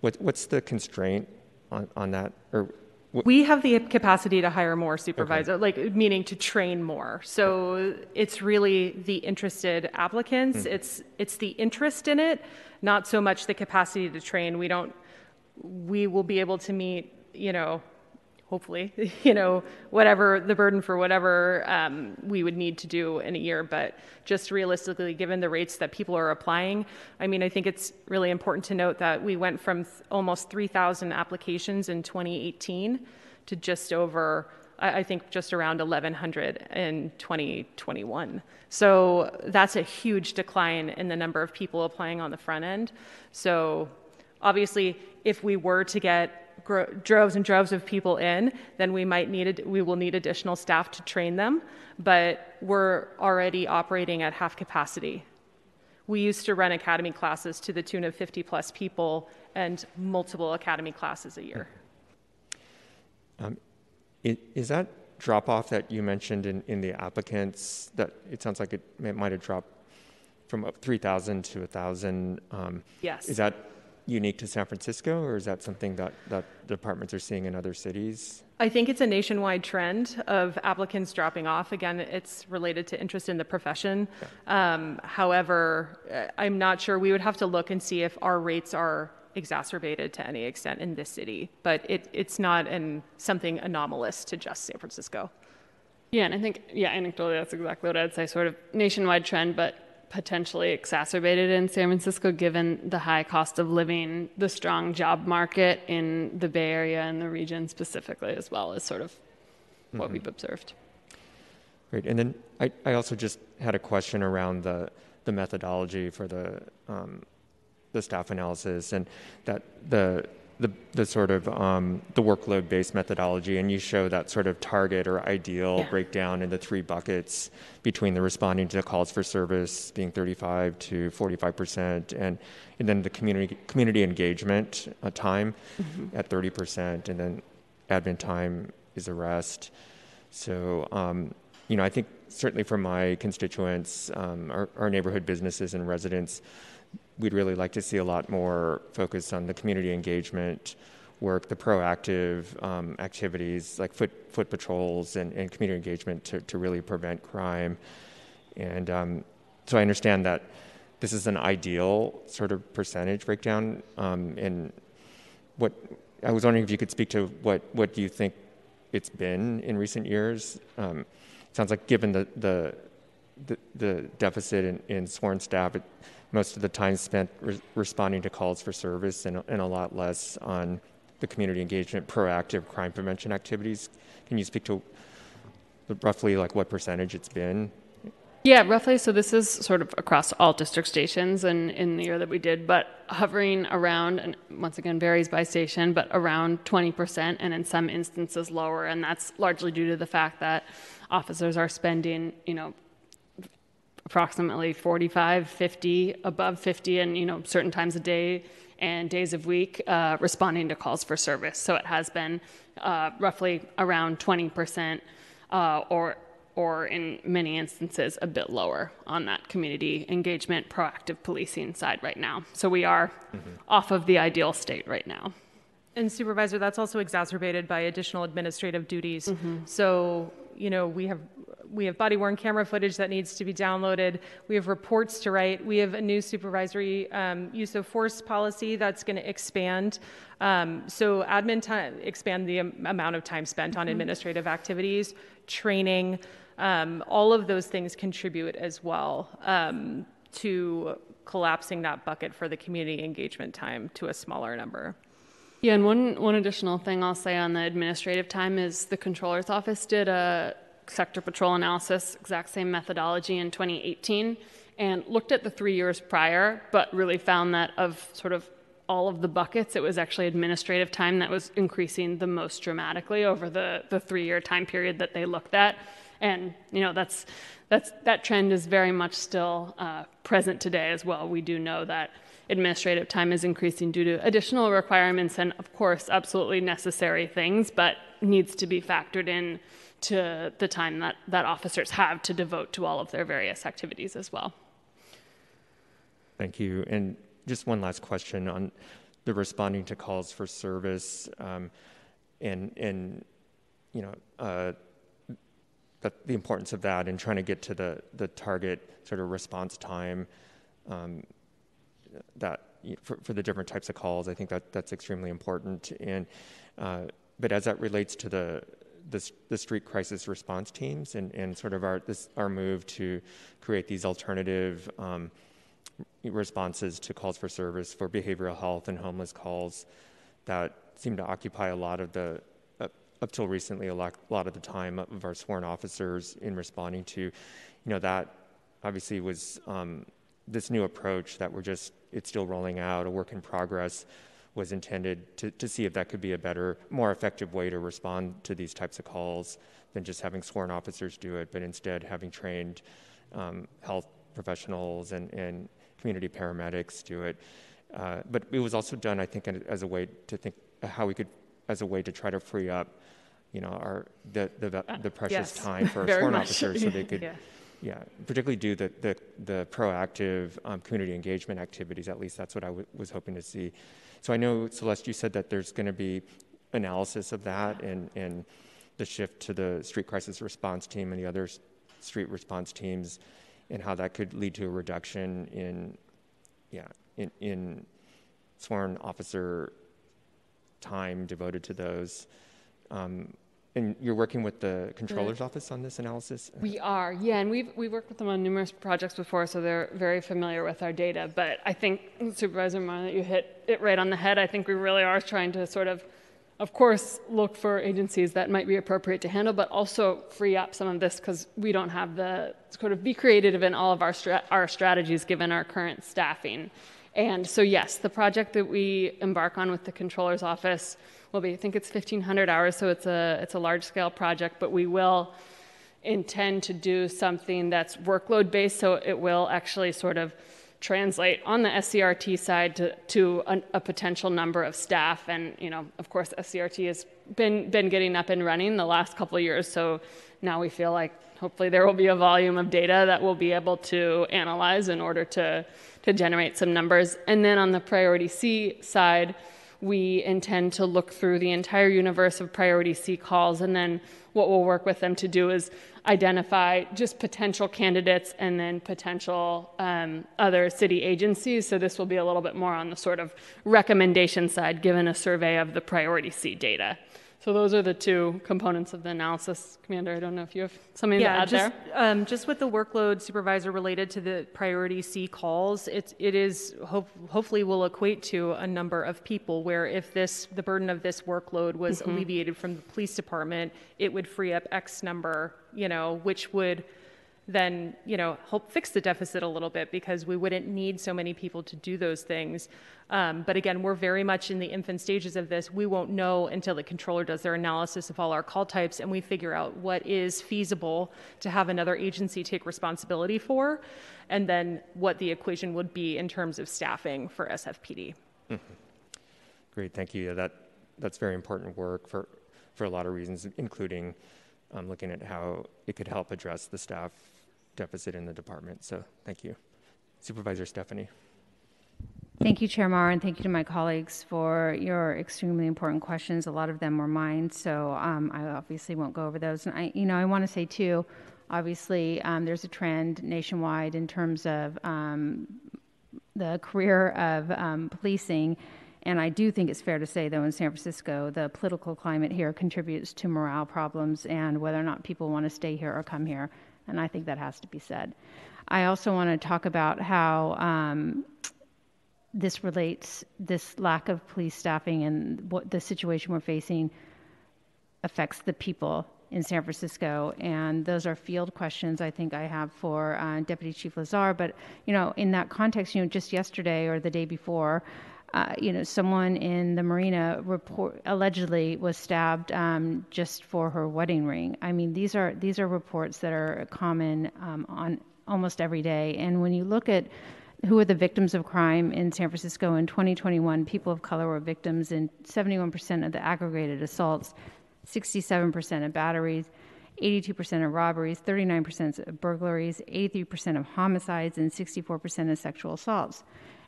What, what's the constraint on, on that? Or we have the capacity to hire more supervisor, okay. like meaning to train more. So it's really the interested applicants. Mm. It's it's the interest in it, not so much the capacity to train. We don't. We will be able to meet, you know, hopefully, [LAUGHS] you know, whatever the burden for whatever um, we would need to do in a year. But just realistically, given the rates that people are applying, I mean, I think it's really important to note that we went from th- almost 3,000 applications in 2018 to just over. I think just around 1,100 in 2021. So that's a huge decline in the number of people applying on the front end. So obviously, if we were to get droves and droves of people in, then we might need we will need additional staff to train them. But we're already operating at half capacity. We used to run academy classes to the tune of 50 plus people and multiple academy classes a year. Um, is that drop off that you mentioned in, in the applicants that it sounds like it, it might have dropped from 3,000 to 1,000? Um, yes. Is that unique to San Francisco, or is that something that, that departments are seeing in other cities? I think it's a nationwide trend of applicants dropping off. Again, it's related to interest in the profession. Yeah. Um, however, I'm not sure. We would have to look and see if our rates are exacerbated to any extent in this city, but it, it's not an, something anomalous to just San Francisco. Yeah, and I think, yeah, anecdotally, that's exactly what I'd say, sort of nationwide trend, but potentially exacerbated in San Francisco given the high cost of living, the strong job market in the Bay Area and the region specifically, as well as sort of what mm-hmm. we've observed. Great. And then I, I also just had a question around the, the methodology for the, um, the staff analysis and that the the, the sort of um, the workload based methodology and you show that sort of target or ideal yeah. breakdown in the three buckets between the responding to the calls for service being 35 to 45 percent and and then the community community engagement uh, time mm-hmm. at 30 percent and then admin time is the rest so um, you know I think certainly for my constituents um, our, our neighborhood businesses and residents we'd really like to see a lot more focus on the community engagement work, the proactive um, activities like foot, foot patrols and, and community engagement to, to really prevent crime. And um, so I understand that this is an ideal sort of percentage breakdown. Um, and what I was wondering if you could speak to what, what you think it's been in recent years? Um, sounds like given the, the, the, the deficit in, in sworn staff, it, most of the time spent re- responding to calls for service and, and a lot less on the community engagement, proactive crime prevention activities. Can you speak to roughly like what percentage it's been? Yeah, roughly. So this is sort of across all district stations and in the year that we did, but hovering around, and once again varies by station, but around 20%, and in some instances lower. And that's largely due to the fact that officers are spending, you know, approximately 45, 50, above 50, and you know certain times a day and days of week uh, responding to calls for service. So it has been uh, roughly around 20 percent, uh, or or in many instances a bit lower on that community engagement, proactive policing side right now. So we are off of the ideal state right now. And Supervisor, that's also exacerbated by additional administrative duties. So, you know, we have, we have body worn camera footage that needs to be downloaded. We have reports to write. We have a new supervisory um, use of force policy that's going to expand. Um, so admin time, expand the am- amount of time spent on administrative activities, training, um, all of those things contribute as well um, to collapsing that bucket for the community engagement time to a smaller number. Yeah, and one, one additional thing I'll say on the administrative time is the controller's office did a sector patrol analysis, exact same methodology in 2018, and looked at the three years prior, but really found that of sort of all of the buckets, it was actually administrative time that was increasing the most dramatically over the, the three year time period that they looked at. And you know that's that's that trend is very much still uh, present today as well. We do know that administrative time is increasing due to additional requirements and, of course, absolutely necessary things, but needs to be factored in to the time that, that officers have to devote to all of their various activities as well. Thank you. And just one last question on the responding to calls for service um, and, and, you know, uh, the importance of that and trying to get to the, the target sort of response time um, that for, for the different types of calls, I think that that's extremely important. And uh, but as that relates to the the, the street crisis response teams and, and sort of our this our move to create these alternative um, responses to calls for service for behavioral health and homeless calls that seem to occupy a lot of the uh, up till recently a lot, a lot of the time of our sworn officers in responding to you know that obviously was um, this new approach that we're just it's still rolling out a work in progress was intended to, to see if that could be a better more effective way to respond to these types of calls than just having sworn officers do it but instead having trained um, health professionals and, and community paramedics do it uh, but it was also done i think as a way to think how we could as a way to try to free up you know our the the, the precious yes. time for our [LAUGHS] sworn much. officers so they could [LAUGHS] Yeah. Yeah, particularly do the, the, the proactive um, community engagement activities. At least that's what I w- was hoping to see. So I know, Celeste, you said that there's going to be analysis of that and, and the shift to the street crisis response team and the other street response teams and how that could lead to a reduction in, yeah, in, in sworn officer time devoted to those. Um, and you're working with the controller's office on this analysis? We are, yeah, and we've we've worked with them on numerous projects before, so they're very familiar with our data. But I think Supervisor Mar, that you hit it right on the head. I think we really are trying to sort of, of course, look for agencies that might be appropriate to handle, but also free up some of this because we don't have the sort of be creative in all of our stra- our strategies given our current staffing. And so, yes, the project that we embark on with the controller's office will be, I think it's 1,500 hours, so it's a, it's a large scale project, but we will intend to do something that's workload based, so it will actually sort of translate on the SCRT side to, to a, a potential number of staff. And, you know, of course, SCRT has been, been getting up and running the last couple of years, so now we feel like hopefully there will be a volume of data that we'll be able to analyze in order to, to generate some numbers. And then on the priority C side, we intend to look through the entire universe of priority C calls, and then what we'll work with them to do is identify just potential candidates and then potential um, other city agencies. So this will be a little bit more on the sort of recommendation side, given a survey of the priority C data. So those are the two components of the analysis, Commander. I don't know if you have something to add just, there. Um, just with the workload supervisor related to the priority C calls, it, it is hope, hopefully will equate to a number of people where if this the burden of this workload was Mm-hmm. alleviated from the police department, it would free up X number, you know, which would then you know help fix the deficit a little bit because we wouldn't need so many people to do those things. Um, but again we're very much in the infant stages of this. We won't know until the controller does their analysis of all our call types and we figure out what is feasible to have another agency take responsibility for and then what the equation would be in terms of staffing for sfpd Great, thank you. That, that's very important work for, for a lot of reasons, including um, looking at how it could help address the staff deficit in the department. So thank you. Supervisor Stefani. Thank you, Chair Mar, and thank you to my colleagues for your extremely important questions. A lot of them were mine, so um, I obviously won't go over those. And I, you know, I want to say too, obviously, um, there's a trend nationwide in terms of um, the career of um, policing. And I do think it's fair to say, though, in San Francisco, the political climate here contributes to morale problems and whether or not people want to stay here or come here. And I think that has to be said. I also want to talk about how um, this relates, this lack of police staffing and what the situation we're facing affects the people in San Francisco. And those are field questions I think I have for uh, Deputy Chief Lazar. But, you know, in that context, you know, just yesterday or the day before, uh, you know, someone in the marina report allegedly was stabbed um, just for her wedding ring. I mean, these are these are reports that are common um, on almost every day. And when you look at who are the victims of crime in San Francisco in 2021, people of color were victims in 71% of the aggregated assaults, 67% of batteries. 82% of robberies, 39% of burglaries, 83% of homicides, and 64% of sexual assaults.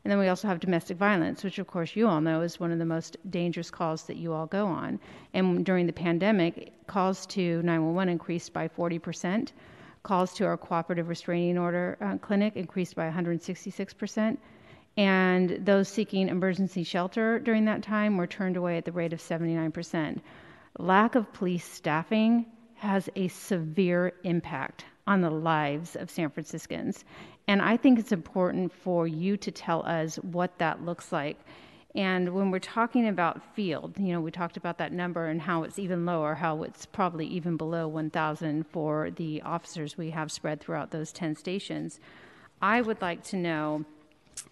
And then we also have domestic violence, which, of course, you all know is one of the most dangerous calls that you all go on. And during the pandemic, calls to 911 increased by 40%. Calls to our cooperative restraining order uh, clinic increased by 166%. And those seeking emergency shelter during that time were turned away at the rate of 79%. Lack of police staffing has a severe impact on the lives of San Franciscans. And I think it's important for you to tell us what that looks like. And when we're talking about field, you know, we talked about that number and how it's even lower, how it's probably even below 1,000 for the officers we have spread throughout those 10 stations. I would like to know,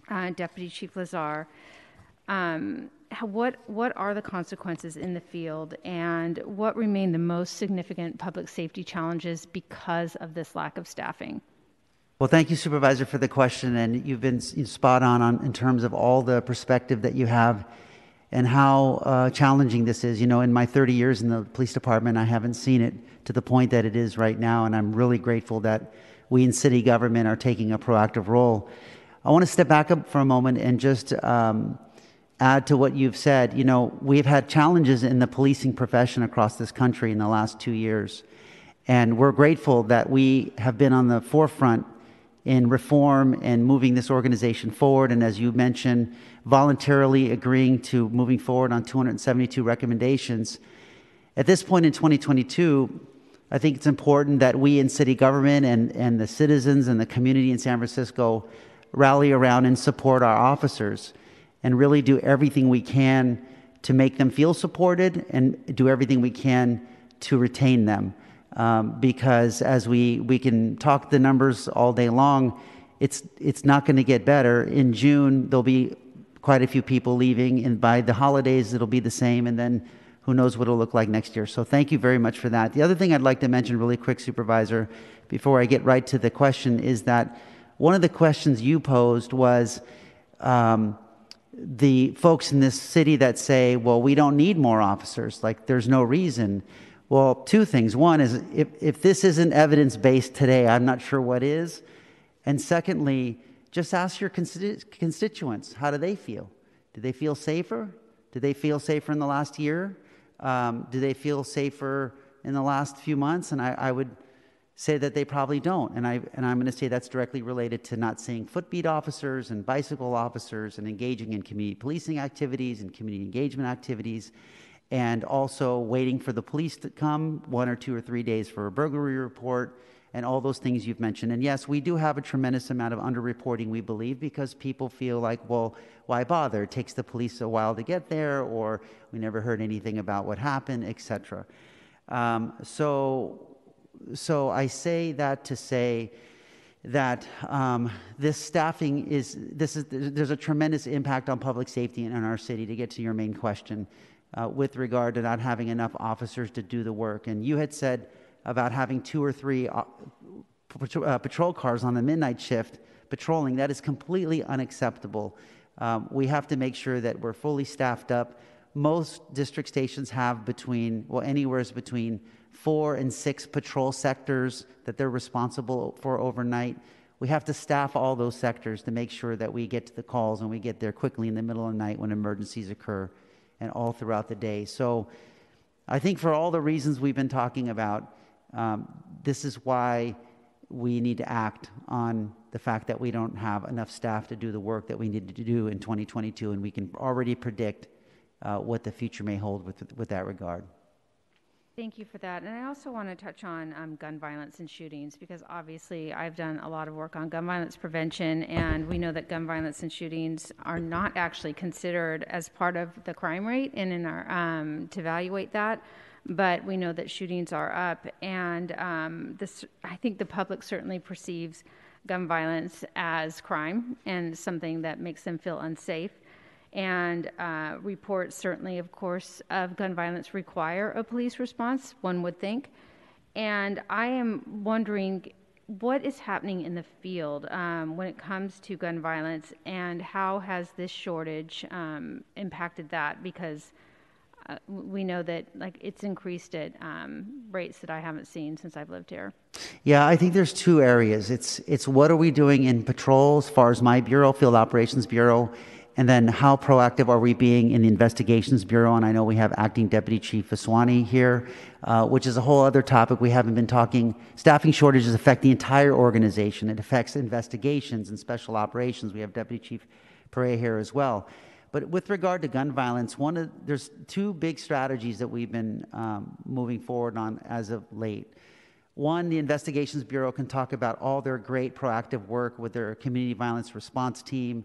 uh, Deputy Chief Lazar, um, what what are the consequences in the field, and what remain the most significant public safety challenges because of this lack of staffing? Well, thank you, Supervisor, for the question. And you've been spot on, on in terms of all the perspective that you have and how uh, challenging this is. You know, in my 30 years in the police department, I haven't seen it to the point that it is right now. And I'm really grateful that we in city government are taking a proactive role. I want to step back up for a moment and just um, add to what you've said. You know, we've had challenges in the policing profession across this country in the last two years. And we're grateful that we have been on the forefront in reform and moving this organization forward. And as you mentioned, voluntarily agreeing to moving forward on 272 recommendations. At this point in 2022, I think it's important that we in city government and, and the citizens and the community in San Francisco rally around and support our officers and really do everything we can to make them feel supported and do everything we can to retain them um, because as we, we can talk the numbers all day long, it's, it's not going to get better. In June, there'll be quite a few people leaving, and by the holidays, it'll be the same, and then who knows what it'll look like next year. So thank you very much for that. The other thing I'd like to mention really quick, Supervisor, before I get right to the question, is that one of the questions you posed was um, the folks in this city that say, well, we don't need more officers, like there's no reason. Well, two things. One is if, if this isn't evidence based today, I'm not sure what is. And secondly, just ask your constituents how do they feel? Do they feel safer? Do they feel safer in the last year? Um, do they feel safer in the last few months? And I, I would say that they probably don't. And, I, and I'm going to say that's directly related to not seeing footbeat officers and bicycle officers and engaging in community policing activities and community engagement activities and also waiting for the police to come one or two or three days for a burglary report and all those things you've mentioned. And yes, we do have a tremendous amount of underreporting, we believe, because people feel like, well, why bother? It takes the police a while to get there, or we never heard anything about what happened, etc. Um, so so I say that to say that um, this staffing is this is there's a tremendous impact on public safety in our city. To get to your main question, uh, with regard to not having enough officers to do the work, and you had said about having two or three uh, uh patrol cars on the midnight shift patrolling. That is completely unacceptable. Um, we have to make sure that we're fully staffed up. Most district stations have between well anywhere is between four and six patrol sectors that they're responsible for overnight. We have to staff all those sectors to make sure that we get to the calls and we get there quickly in the middle of the night when emergencies occur and all throughout the day. So I think for all the reasons we've been talking about, um, this is why we need to act on the fact that we don't have enough staff to do the work that we need to do in 2022, and we can already predict uh, what the future may hold with, with that regard. Thank you for that. And I also want to touch on um, gun violence and shootings because obviously I've done a lot of work on gun violence prevention, and we know that gun violence and shootings are not actually considered as part of the crime rate and in our um, to evaluate that. But we know that shootings are up, and um, this I think the public certainly perceives gun violence as crime and something that makes them feel unsafe and uh, reports, certainly, of course, of gun violence require a police response, one would think. And I am wondering what is happening in the field um, when it comes to gun violence, and how has this shortage um, impacted that? Because uh, we know that like it's increased at um, rates that I haven't seen since I've lived here. Yeah, I think there's two areas. It's it's what are we doing in patrol as far as my bureau, Field Operations Bureau, and then how proactive are we being in the Investigations Bureau? And I know we have Acting Deputy Chief Vaswani here, uh, which is a whole other topic we haven't been talking. Staffing shortages affect the entire organization. It affects investigations and special operations. We have Deputy Chief Perea here as well. But with regard to gun violence, one of, there's two big strategies that we've been um, moving forward on as of late. One, the Investigations Bureau can talk about all their great proactive work with their community violence response team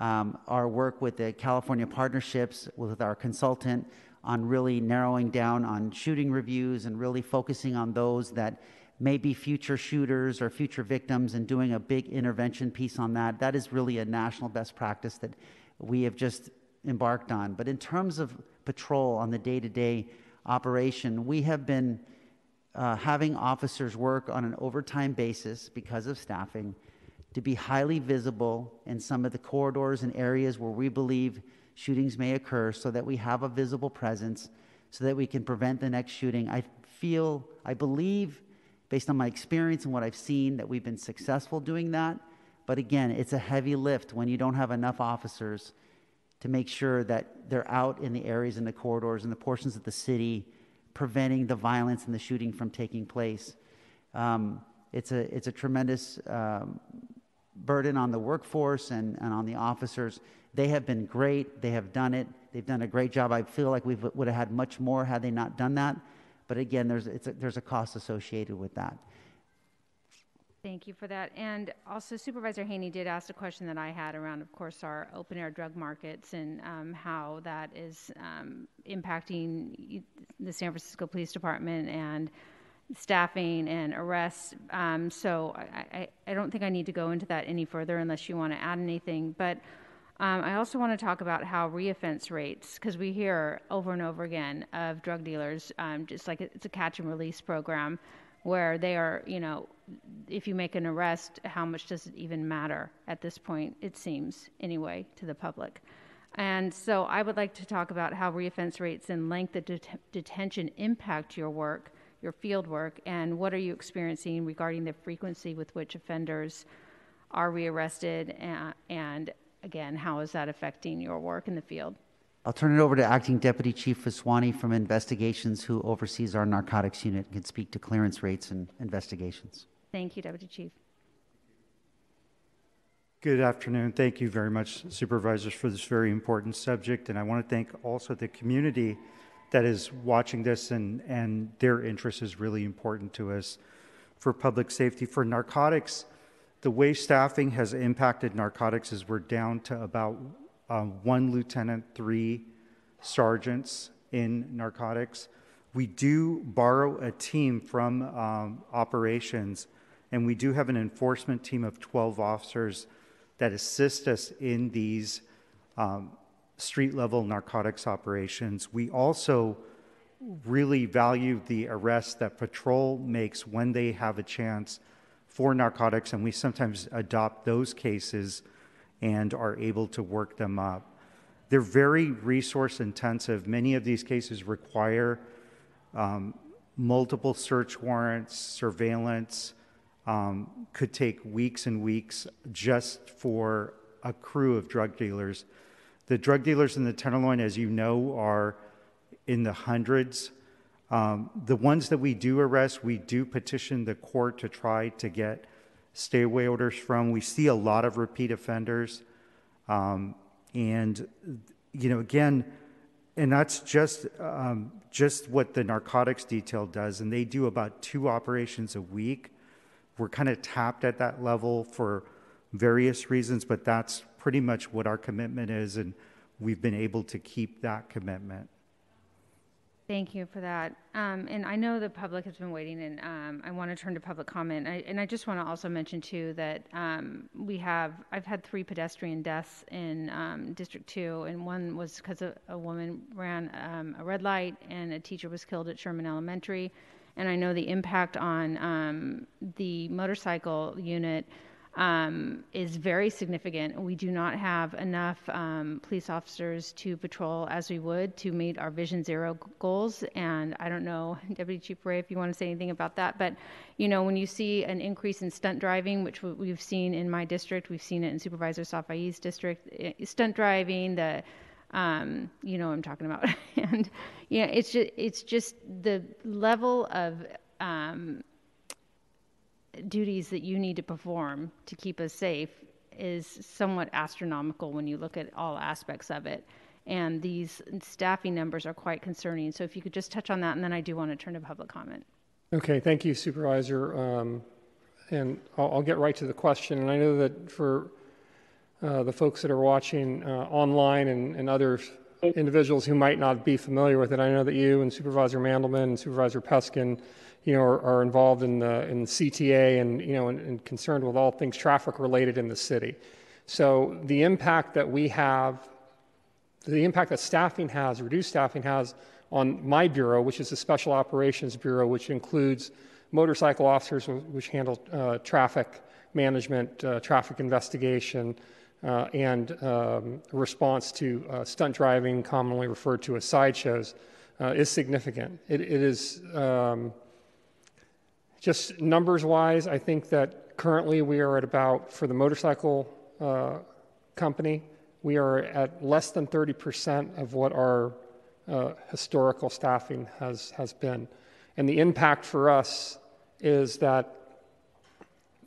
um, our work with the California partnerships with our consultant on really narrowing down on shooting reviews and really focusing on those that may be future shooters or future victims and doing a big intervention piece on that. That is really a national best practice that we have just embarked on. But in terms of patrol on the day to day operation, we have been uh, having officers work on an overtime basis because of staffing to be highly visible in some of the corridors and areas where we believe shootings may occur so that we have a visible presence so that we can prevent the next shooting. I feel, I believe, based on my experience and what I've seen, that we've been successful doing that. But again, it's a heavy lift when you don't have enough officers to make sure that they're out in the areas and the corridors and the portions of the city preventing the violence and the shooting from taking place. Um, it's, a, it's a tremendous um, burden on the workforce and, and on the officers. They have been great. They have done it. They've done a great job. I feel like we would have had much more had they not done that. But again, there's, a, there's a cost associated with that. Thank you for that. And also, Supervisor Haney did ask a question that I had around, of course, our open air drug markets and um, how that is um, impacting the San Francisco Police Department and staffing and arrests. Um, so I, I, I, don't think I need to go into that any further unless you want to add anything. But um, I also want to talk about how reoffense rates, because we hear over and over again of drug dealers, um, just like it's a catch and release program, where they are, you know, if you make an arrest, how much does it even matter at this point, it seems, anyway, to the public. And so I would like to talk about how reoffense rates and length of det- detention impact your work your field work, and what are you experiencing regarding the frequency with which offenders are rearrested, and, and again, how is that affecting your work in the field? I'll turn it over to Acting Deputy Chief Vaswani from Investigations, who oversees our narcotics unit and can speak to clearance rates and investigations. Thank you, Deputy Chief. Good afternoon. Thank you very much, supervisors, for this very important subject. And I want to thank also the community that is watching this, and, and their interest is really important to us for public safety. For narcotics, the way staffing has impacted narcotics is we're down to about um, one lieutenant, three sergeants in narcotics. We do borrow a team from um, operations, and we do have an enforcement team of 12 officers that assist us in these um, street level narcotics operations. We also really value the arrests that patrol makes when they have a chance for narcotics, and we sometimes adopt those cases and are able to work them up. They're very resource intensive. Many of these cases require um, multiple search warrants, surveillance, um, could take weeks and weeks just for a crew of drug dealers. The drug dealers in the Tenderloin, as you know, are in the hundreds. Um, the ones that we do arrest, we do petition the court to try to get stay away orders from. We see a lot of repeat offenders. Um, and, you know, again, and that's just um, just what the narcotics detail does. And they do about two operations a week. We're kind of tapped at that level for various reasons, but that's pretty much what our commitment is. And we've been able to keep that commitment. Thank you for that. Um, and I know the public has been waiting, and um, I want to turn to public comment. I, and I just want to also mention too that um, we have I've had three pedestrian deaths in um, District Two, and one was because a, a, woman ran um, a red light, and a teacher was killed at Sherman Elementary. And I know the impact on um, the motorcycle unit um, is very significant. We do not have enough um, police officers to patrol as we would to meet our Vision Zero goals. And I don't know, [LAUGHS] Deputy Chief Ray, if you want to say anything about that. But, you know, when you see an increase in stunt driving, which we've seen in my district, we've seen it in Supervisor Safai's district, eh, stunt driving, the um, you know what I'm talking about. [LAUGHS] and yeah, it's just it's just the level of um, duties that you need to perform to keep us safe is somewhat astronomical when you look at all aspects of it. And these staffing numbers are quite concerning. So if you could just touch on that, and then I do want to turn to public comment. Okay, thank you, Supervisor. Um, and I'll, I'll, get right to the question. And I know that for uh, the folks that are watching uh, online and, and other individuals who might not be familiar with it, I know that you and Supervisor Mandelman and Supervisor Peskin you know, are, are involved in the, in the CTA and, you know, and, and concerned with all things traffic related in the city. So the impact that we have, the impact that staffing has, reduced staffing has on my bureau, which is the Special Operations Bureau, which includes motorcycle officers, which handle uh, traffic management, uh, traffic investigation, uh, and um, response to uh, stunt driving, commonly referred to as sideshows, uh, is significant. it, it is um, just numbers wise, I think that currently we are at about, for the motorcycle uh, company, we are at less than 30% of what our uh, historical staffing has, has been. And the impact for us is that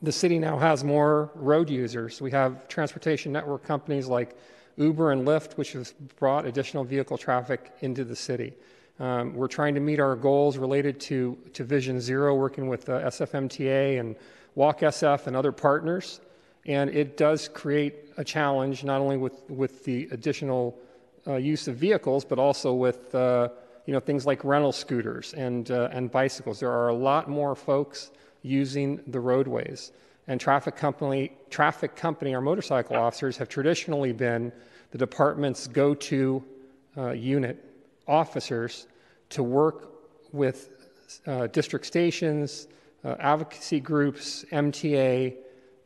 the city now has more road users. We have transportation network companies like Uber and Lyft, which have brought additional vehicle traffic into the city. Um, we're trying to meet our goals related to, to Vision Zero, working with uh, SFMTA and Walk SF and other partners. And it does create a challenge not only with, with the additional uh, use of vehicles, but also with uh, you know, things like rental scooters and, uh, and bicycles. There are a lot more folks using the roadways. And traffic company, traffic company, our motorcycle officers have traditionally been the department's go-to uh, unit officers to work with uh, district stations, uh, advocacy groups, MTA,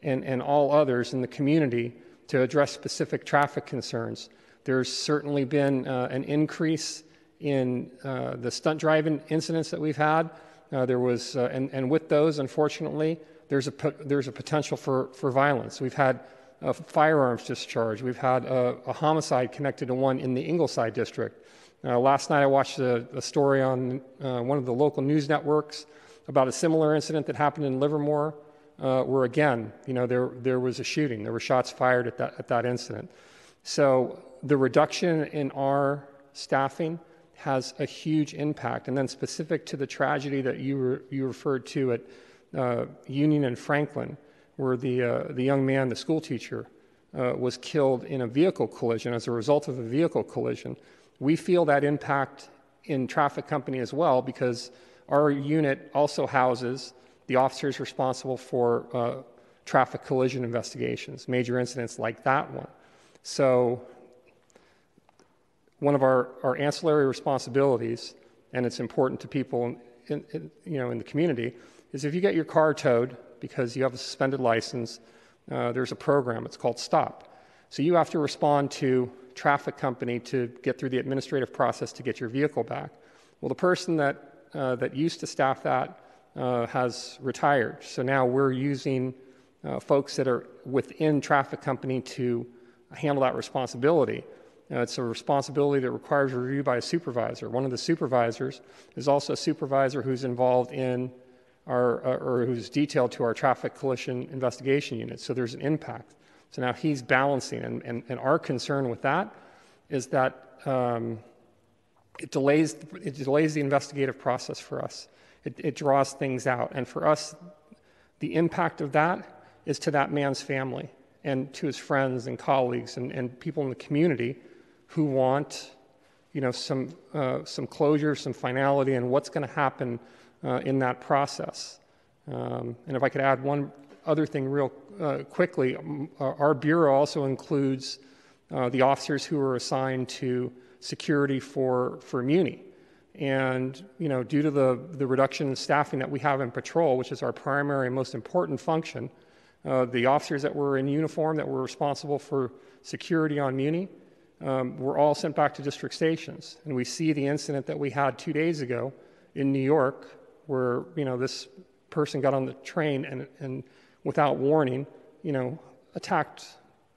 and, and all others in the community to address specific traffic concerns. There's certainly been uh, an increase in uh, the stunt driving incidents that we've had. Uh, there was, uh, and, and with those, unfortunately, there's a, there's a potential for, for violence. We've had a firearms discharge. We've had a, a homicide connected to one in the Ingleside district. Uh, last night I watched a, a story on uh, one of the local news networks about a similar incident that happened in Livermore, uh, where again, you know, there, there was a shooting. There were shots fired at that, at that incident. So the reduction in our staffing has a huge impact. And then specific to the tragedy that you, re, you referred to at uh, Union and Franklin, where the, uh, the young man, the school teacher, uh, was killed in a vehicle collision as a result of a vehicle collision we feel that impact in traffic company as well because our unit also houses the officers responsible for uh, traffic collision investigations, major incidents like that one. So, one of our, our ancillary responsibilities, and it's important to people in, in, you know, in the community, is if you get your car towed because you have a suspended license, uh, there's a program. It's called STOP. So you have to respond to traffic company to get through the administrative process to get your vehicle back. Well, the person that uh, that used to staff that uh, has retired. So now we're using uh, folks that are within traffic company to handle that responsibility. Uh, it's a responsibility that requires review by a supervisor. One of the supervisors is also a supervisor who's involved in our, uh, or who's detailed to our traffic collision investigation unit. So there's an impact. So now he's balancing, and, and, and our concern with that is that um, it delays it delays the investigative process for us. It, it draws things out, and for us, the impact of that is to that man's family and to his friends and colleagues and, and people in the community who want, you know, some uh, some closure, some finality, and what's going to happen uh, in that process. Um, and if I could add one other thing real uh, quickly, um, our bureau also includes uh, the officers who are assigned to security for, for Muni. And, you know, due to the, the reduction in staffing that we have in patrol, which is our primary and most important function, uh, the officers that were in uniform that were responsible for security on Muni um, were all sent back to district stations. And we see the incident that we had two days ago in New York, where, you know, this person got on the train and, and without warning, you know, attacked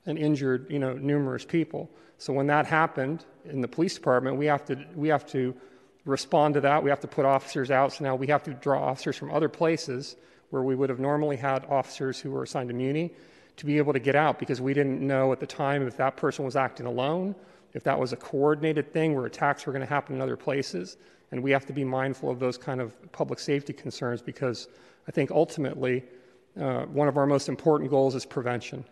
and injured, you know, numerous people. So when that happened in the police department, we have to we have to respond to that. We have to put officers out. So now we have to draw officers from other places where we would have normally had officers who were assigned to Muni to be able to get out because we didn't know at the time if that person was acting alone, if that was a coordinated thing where attacks were going to happen in other places. And we have to be mindful of those kind of public safety concerns because I think ultimately uh, one of our most important goals is prevention.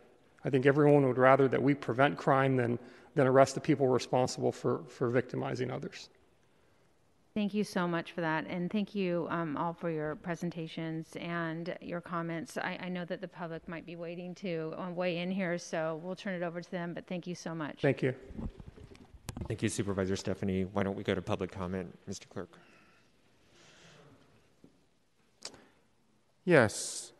I think everyone would rather that we prevent crime than, than arrest the people responsible for, for victimizing others. Thank you so much for that. And thank you um, all for your presentations and your comments. I, I, know that the public might be waiting to uh, weigh in here, so we'll turn it over to them. But thank you so much. Thank you. Thank you, Supervisor Stefani. Why don't we go to public comment, Mr. Clerk? Yes.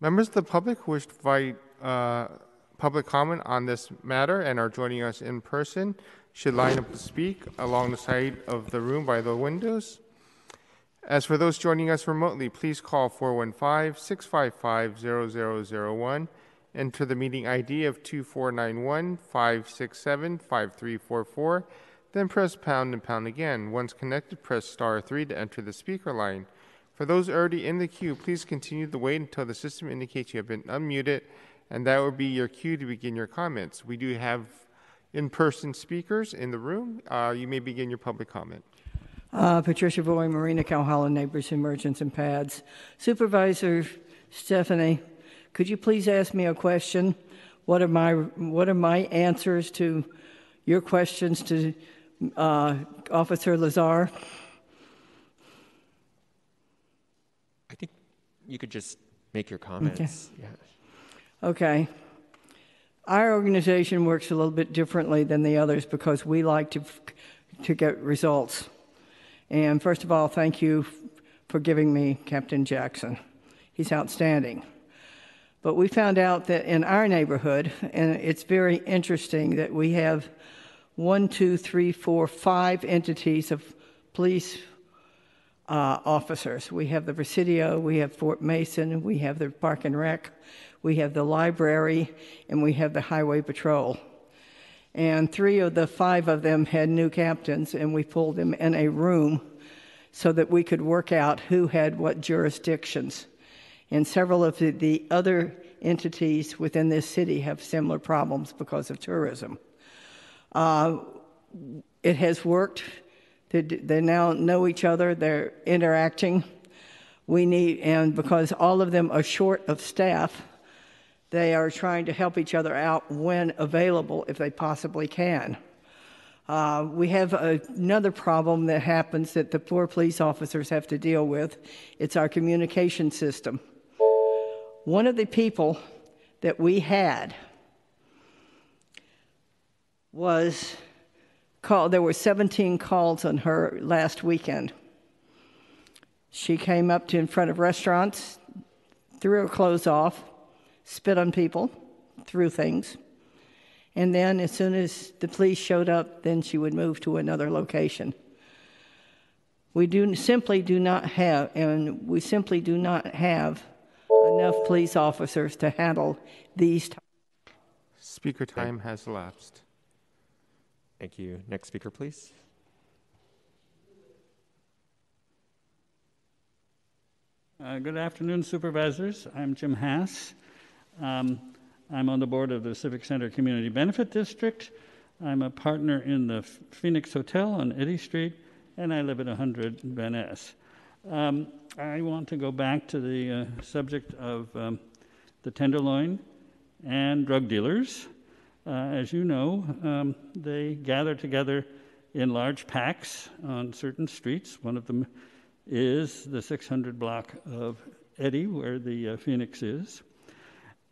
Members of the public who wish to provide uh, public comment on this matter and are joining us in person should line up to speak along the side of the room by the windows. As for those joining us remotely, please call 415 655 0001. Enter the meeting ID of 2491 567 5344. Then press pound and pound again. Once connected, press star 3 to enter the speaker line. For those already in the queue, please continue to wait until the system indicates you have been unmuted, and that will be your cue to begin your comments. We do have in person speakers in the room. Uh, you may begin your public comment. Uh, Patricia Vaughey, Marina Cow Hollow, Neighbors Emergence and Pads. Supervisor Stefani, could you please ask me a question? What are my, what are my answers to your questions to uh, Officer Lazar? You could just make your comments. Okay. Yeah. Okay. Our organization works a little bit differently than the others because we like to to get results. And first of all, thank you for giving me Captain Jackson. He's outstanding. But we found out that in our neighborhood, and it's very interesting that we have one, two, three, four, five entities of police uh, officers. We have the Presidio, we have Fort Mason, we have the Park and Rec, we have the library, and we have the Highway Patrol. And three of the five of them had new captains, and we pulled them in a room so that we could work out who had what jurisdictions. And several of the, the other entities within this city have similar problems because of tourism. Uh, it has worked they, they now know each other, they're interacting. We need, and because all of them are short of staff, they are trying to help each other out when available if they possibly can. Uh, we have another problem that happens that the poor police officers have to deal with. It's our communication system. One of the people that we had was called, there were 17 calls on her last weekend. She came up to in front of restaurants, threw her clothes off, spit on people, threw things. And then, as soon as the police showed up, then she would move to another location. We do simply do not have, and we simply do not have enough police officers to handle these. T- Speaker time has elapsed. Thank you. Next speaker, please. Uh, good afternoon, supervisors. I'm Jim Haas. Um, I'm on the board of the Civic Center Community Benefit District. I'm a partner in the Phoenix Hotel on Eddy Street, and I live at 100 Van Ness. Um, I want to go back to the uh, subject of um, the Tenderloin and drug dealers. Uh, as you know, um, they gather together in large packs on certain streets. One of them is the 600 block of Eddy, where the uh, Phoenix is.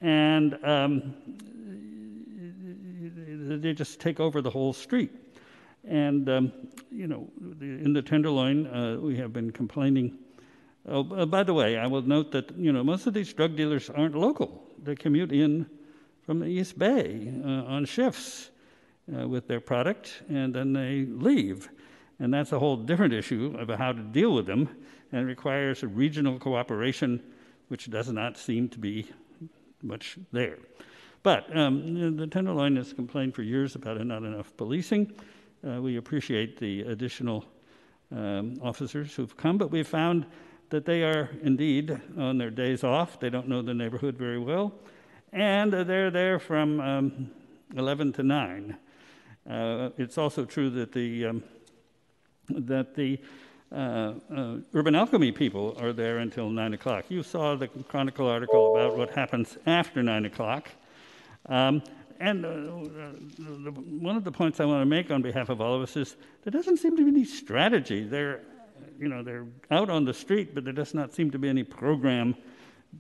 And um, they just take over the whole street. And, um, you know, in the Tenderloin, uh, we have been complaining. Oh, by the way, I will note that, you know, most of these drug dealers aren't local. They commute in from the East Bay uh, on shifts uh, with their product, and then they leave. And that's a whole different issue about how to deal with them, and requires a regional cooperation, which does not seem to be much there. But um, the Tenderloin has complained for years about not enough policing. Uh, we appreciate the additional um, officers who've come, but we've found that they are indeed on their days off. They don't know the neighborhood very well, and they're there from um, 11 to 9. Uh, it's also true that the um, that the uh, uh, urban alchemy people are there until 9 o'clock. You saw the Chronicle article about what happens after 9 o'clock. Um, and uh, the, one of the points I want to make on behalf of all of us is there doesn't seem to be any strategy. They're, you know, they're out on the street, but there does not seem to be any program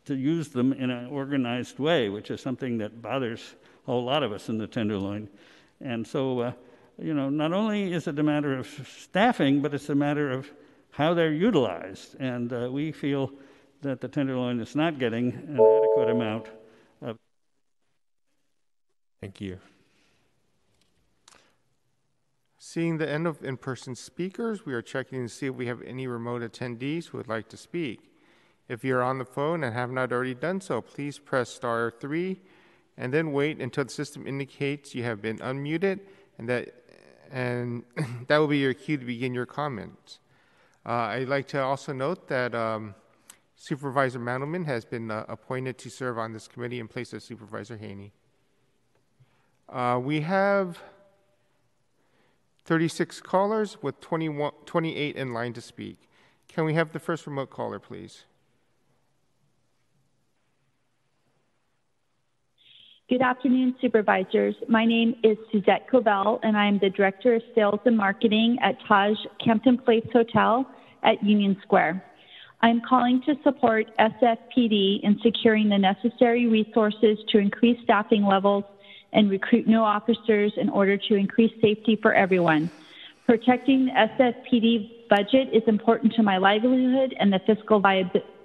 to use them in an organized way, which is something that bothers a whole lot of us in the Tenderloin. And so, uh, you know, not only is it a matter of staffing, but it's a matter of how they're utilized. And uh, we feel that the Tenderloin is not getting an adequate amount of. Thank you. Seeing the end of in person speakers, we are checking to see if we have any remote attendees who would like to speak. If you're on the phone and have not already done so, please press star three and then wait until the system indicates you have been unmuted and that and [CLEARS THROAT] that will be your cue to begin your comments. Uh, I'd like to also note that um, Supervisor Mandelman has been uh, appointed to serve on this committee in place of Supervisor Haney. Uh, we have 36 callers with 21, 28 in line to speak. Can we have the first remote caller, please? Good afternoon, supervisors. My name is Suzette Covell, and I am the Director of Sales and Marketing at Taj Campton Place Hotel at Union Square. I'm calling to support SFPD in securing the necessary resources to increase staffing levels and recruit new officers in order to increase safety for everyone. Protecting the SFPD budget is important to my livelihood and the fiscal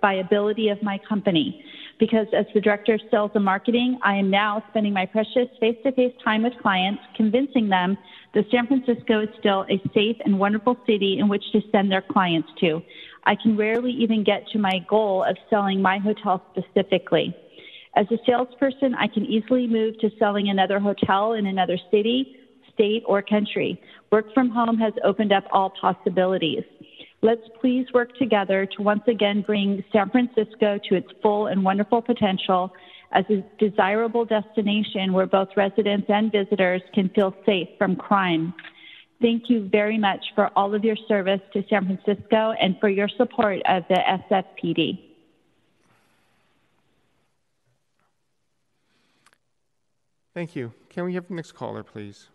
viability of my company because as the director of sales and marketing, I am now spending my precious face to face time with clients, convincing them that San Francisco is still a safe and wonderful city in which to send their clients to. I can rarely even get to my goal of selling my hotel specifically. As a salesperson, I can easily move to selling another hotel in another city, state, or country. Work from home has opened up all possibilities. Let's please work together to once again bring San Francisco to its full and wonderful potential as a desirable destination where both residents and visitors can feel safe from crime. Thank you very much for all of your service to San Francisco and for your support of the SFPD. Thank you. Can we have the next caller, please?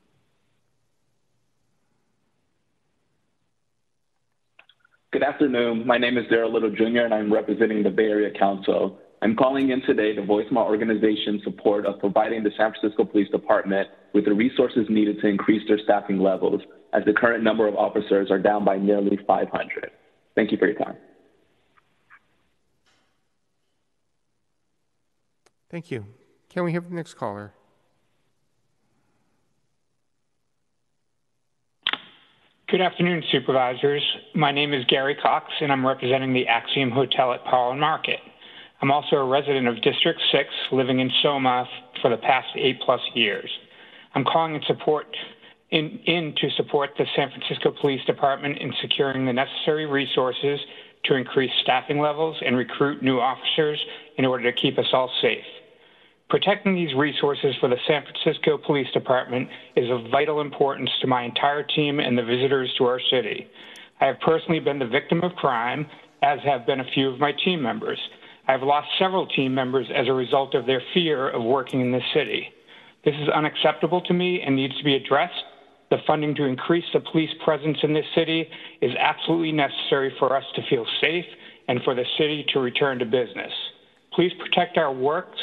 Afternoon. My name is Daryl Little Jr., and I'm representing the Bay Area Council. I'm calling in today to voice my organization's support of providing the San Francisco Police Department with the resources needed to increase their staffing levels, as the current number of officers are down by nearly 500. Thank you for your time. Thank you. Can we have the next caller? Good afternoon, supervisors. My name is Gary Cox, and I'm representing the Axiom Hotel at Parlin Market. I'm also a resident of District 6, living in Soma for the past eight plus years. I'm calling in support in, in to support the San Francisco Police Department in securing the necessary resources to increase staffing levels and recruit new officers in order to keep us all safe. Protecting these resources for the San Francisco Police Department is of vital importance to my entire team and the visitors to our city. I have personally been the victim of crime, as have been a few of my team members. I've lost several team members as a result of their fear of working in this city. This is unacceptable to me and needs to be addressed. The funding to increase the police presence in this city is absolutely necessary for us to feel safe and for the city to return to business. Please protect our works,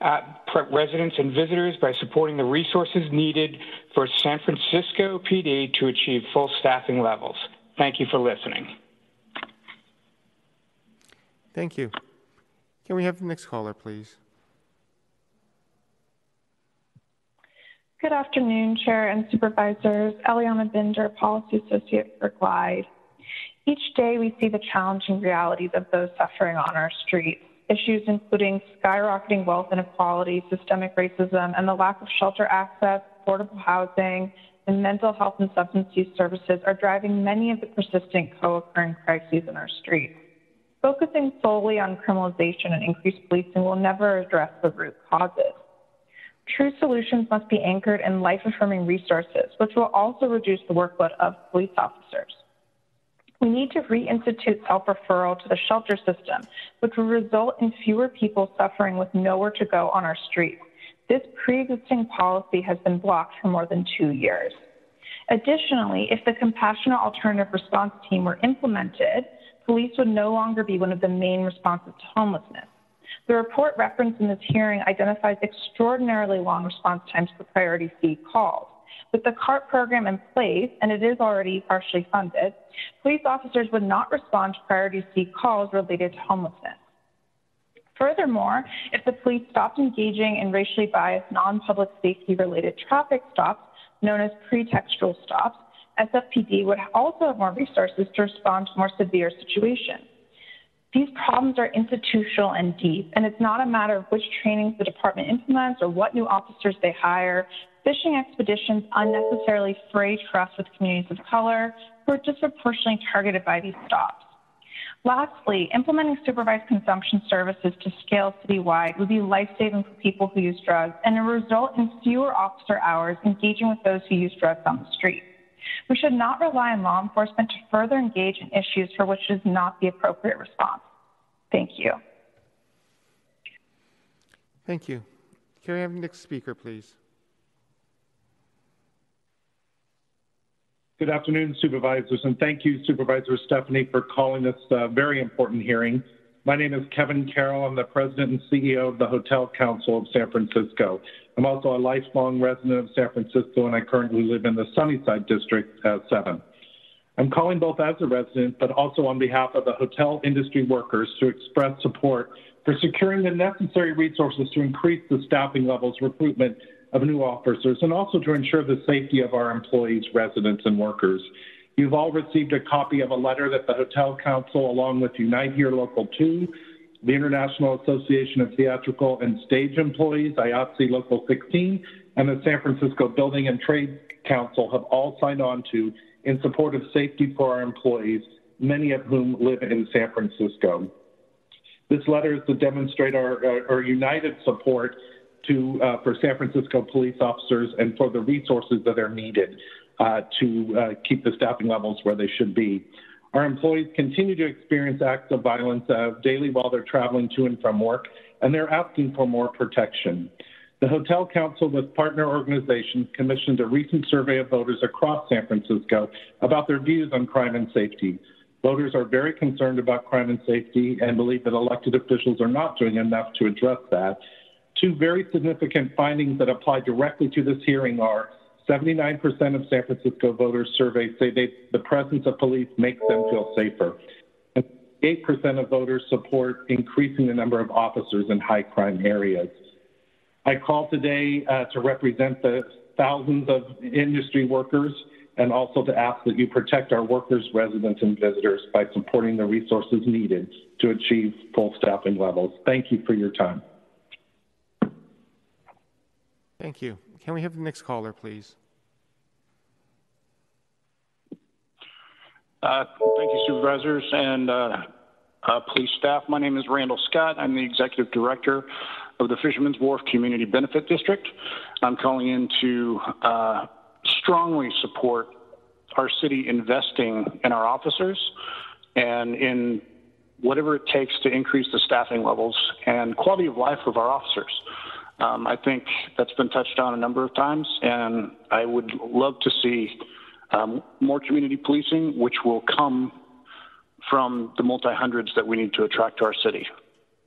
uh, residents and visitors by supporting the resources needed for San Francisco PD to achieve full staffing levels. Thank you for listening. Thank you. Can we have the next caller, please? Good afternoon, Chair and Supervisors. Eliana Binder, Policy Associate for Glide. Each day we see the challenging realities of those suffering on our streets. Issues including skyrocketing wealth inequality, systemic racism, and the lack of shelter access, affordable housing, and mental health and substance use services are driving many of the persistent co-occurring crises in our streets. Focusing solely on criminalization and increased policing will never address the root causes. True solutions must be anchored in life affirming resources, which will also reduce the workload of police officers. We need to reinstitute self referral to the shelter system, which will result in fewer people suffering with nowhere to go on our streets. This pre existing policy has been blocked for more than two years. Additionally, if the Compassionate Alternative Response Team were implemented, police would no longer be one of the main responses to homelessness. The report referenced in this hearing identifies extraordinarily long response times for priority C calls. With the CART program in place, and it is already partially funded, police officers would not respond to priority C calls related to homelessness. Furthermore, if the police stopped engaging in racially biased non-public safety related traffic stops, known as pretextual stops, SFPD would also have more resources to respond to more severe situations. These problems are institutional and deep, and it's not a matter of which trainings the department implements or what new officers they hire. Fishing expeditions unnecessarily fray trust with communities of color who are disproportionately targeted by these stops. Lastly, implementing supervised consumption services to scale citywide would be life-saving for people who use drugs and it result in fewer officer hours engaging with those who use drugs on the street. We should not rely on law enforcement to further engage in issues for which is not the appropriate response. Thank you. Thank you. Can we have the next speaker, please? Good afternoon, supervisors, and thank you, Supervisor Stefani, for calling this uh, very important hearing. My name is Kevin Carroll. I'm the president and CEO of the Hotel Council of San Francisco. I'm also a lifelong resident of San Francisco, and I currently live in the Sunnyside District uh, 7. I'm calling both as a resident, but also on behalf of the hotel industry workers to express support for securing the necessary resources to increase the staffing levels, recruitment of new officers, and also to ensure the safety of our employees, residents, and workers. You've all received a copy of a letter that the Hotel Council, along with Unite Here Local 2, the International Association of Theatrical and Stage Employees, IATSE Local 16, and the San Francisco Building and Trade Council have all signed on to in support of safety for our employees, many of whom live in San Francisco. This letter is to demonstrate our, our united support to, uh, for San Francisco police officers and for the resources that are needed uh, to uh, keep the staffing levels where they should be. Our employees continue to experience acts of violence uh, daily while they're traveling to and from work, and they're asking for more protection. The Hotel Council, with partner organizations, commissioned a recent survey of voters across San Francisco about their views on crime and safety. Voters are very concerned about crime and safety and believe that elected officials are not doing enough to address that. Two very significant findings that apply directly to this hearing are 79% of San Francisco voters surveyed say they, the presence of police makes them feel safer. And 8% of voters support increasing the number of officers in high crime areas. I call today uh, to represent the thousands of industry workers and also to ask that you protect our workers, residents, and visitors by supporting the resources needed to achieve full staffing levels. Thank you for your time. Thank you. Can we have the next caller, please? Uh, thank you, supervisors and uh, uh, police staff. My name is Randall Scott. I'm the executive director of the Fisherman's Wharf Community Benefit District. I'm calling in to uh, strongly support our city investing in our officers and in whatever it takes to increase the staffing levels and quality of life of our officers. Um, I think that's been touched on a number of times, and I would love to see um, more community policing, which will come from the multi hundreds that we need to attract to our city.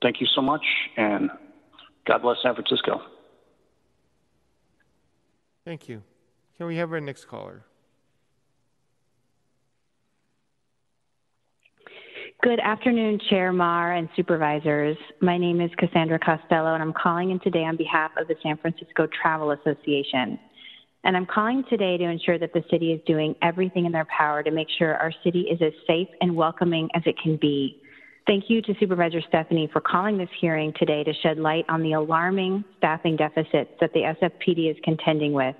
Thank you so much, and God bless San Francisco. Thank you. Can we have our next caller? Good afternoon, Chair Mar and supervisors. My name is Cassandra Costello, and I'm calling in today on behalf of the San Francisco Travel Association. And I'm calling today to ensure that the city is doing everything in their power to make sure our city is as safe and welcoming as it can be. Thank you to Supervisor Stefani for calling this hearing today to shed light on the alarming staffing deficits that the SFPD is contending with.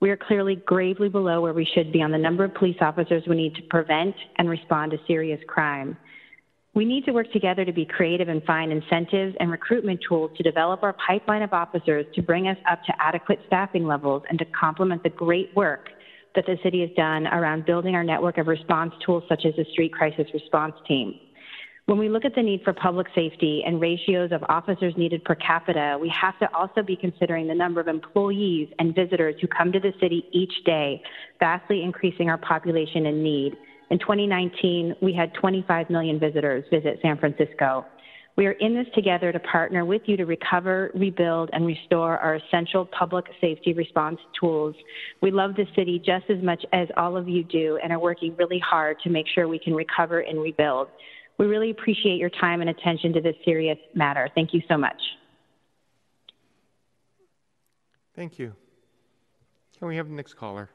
We are clearly gravely below where we should be on the number of police officers we need to prevent and respond to serious crime. We need to work together to be creative and find incentives and recruitment tools to develop our pipeline of officers to bring us up to adequate staffing levels and to complement the great work that the city has done around building our network of response tools such as the Street Crisis Response Team. When we look at the need for public safety and ratios of officers needed per capita, we have to also be considering the number of employees and visitors who come to the city each day, vastly increasing our population and need. In 2019, we had 25 million visitors visit San Francisco. We are in this together to partner with you to recover, rebuild, and restore our essential public safety response tools. We love the city just as much as all of you do and are working really hard to make sure we can recover and rebuild. We really appreciate your time and attention to this serious matter. Thank you so much. Thank you. Can we have the next caller?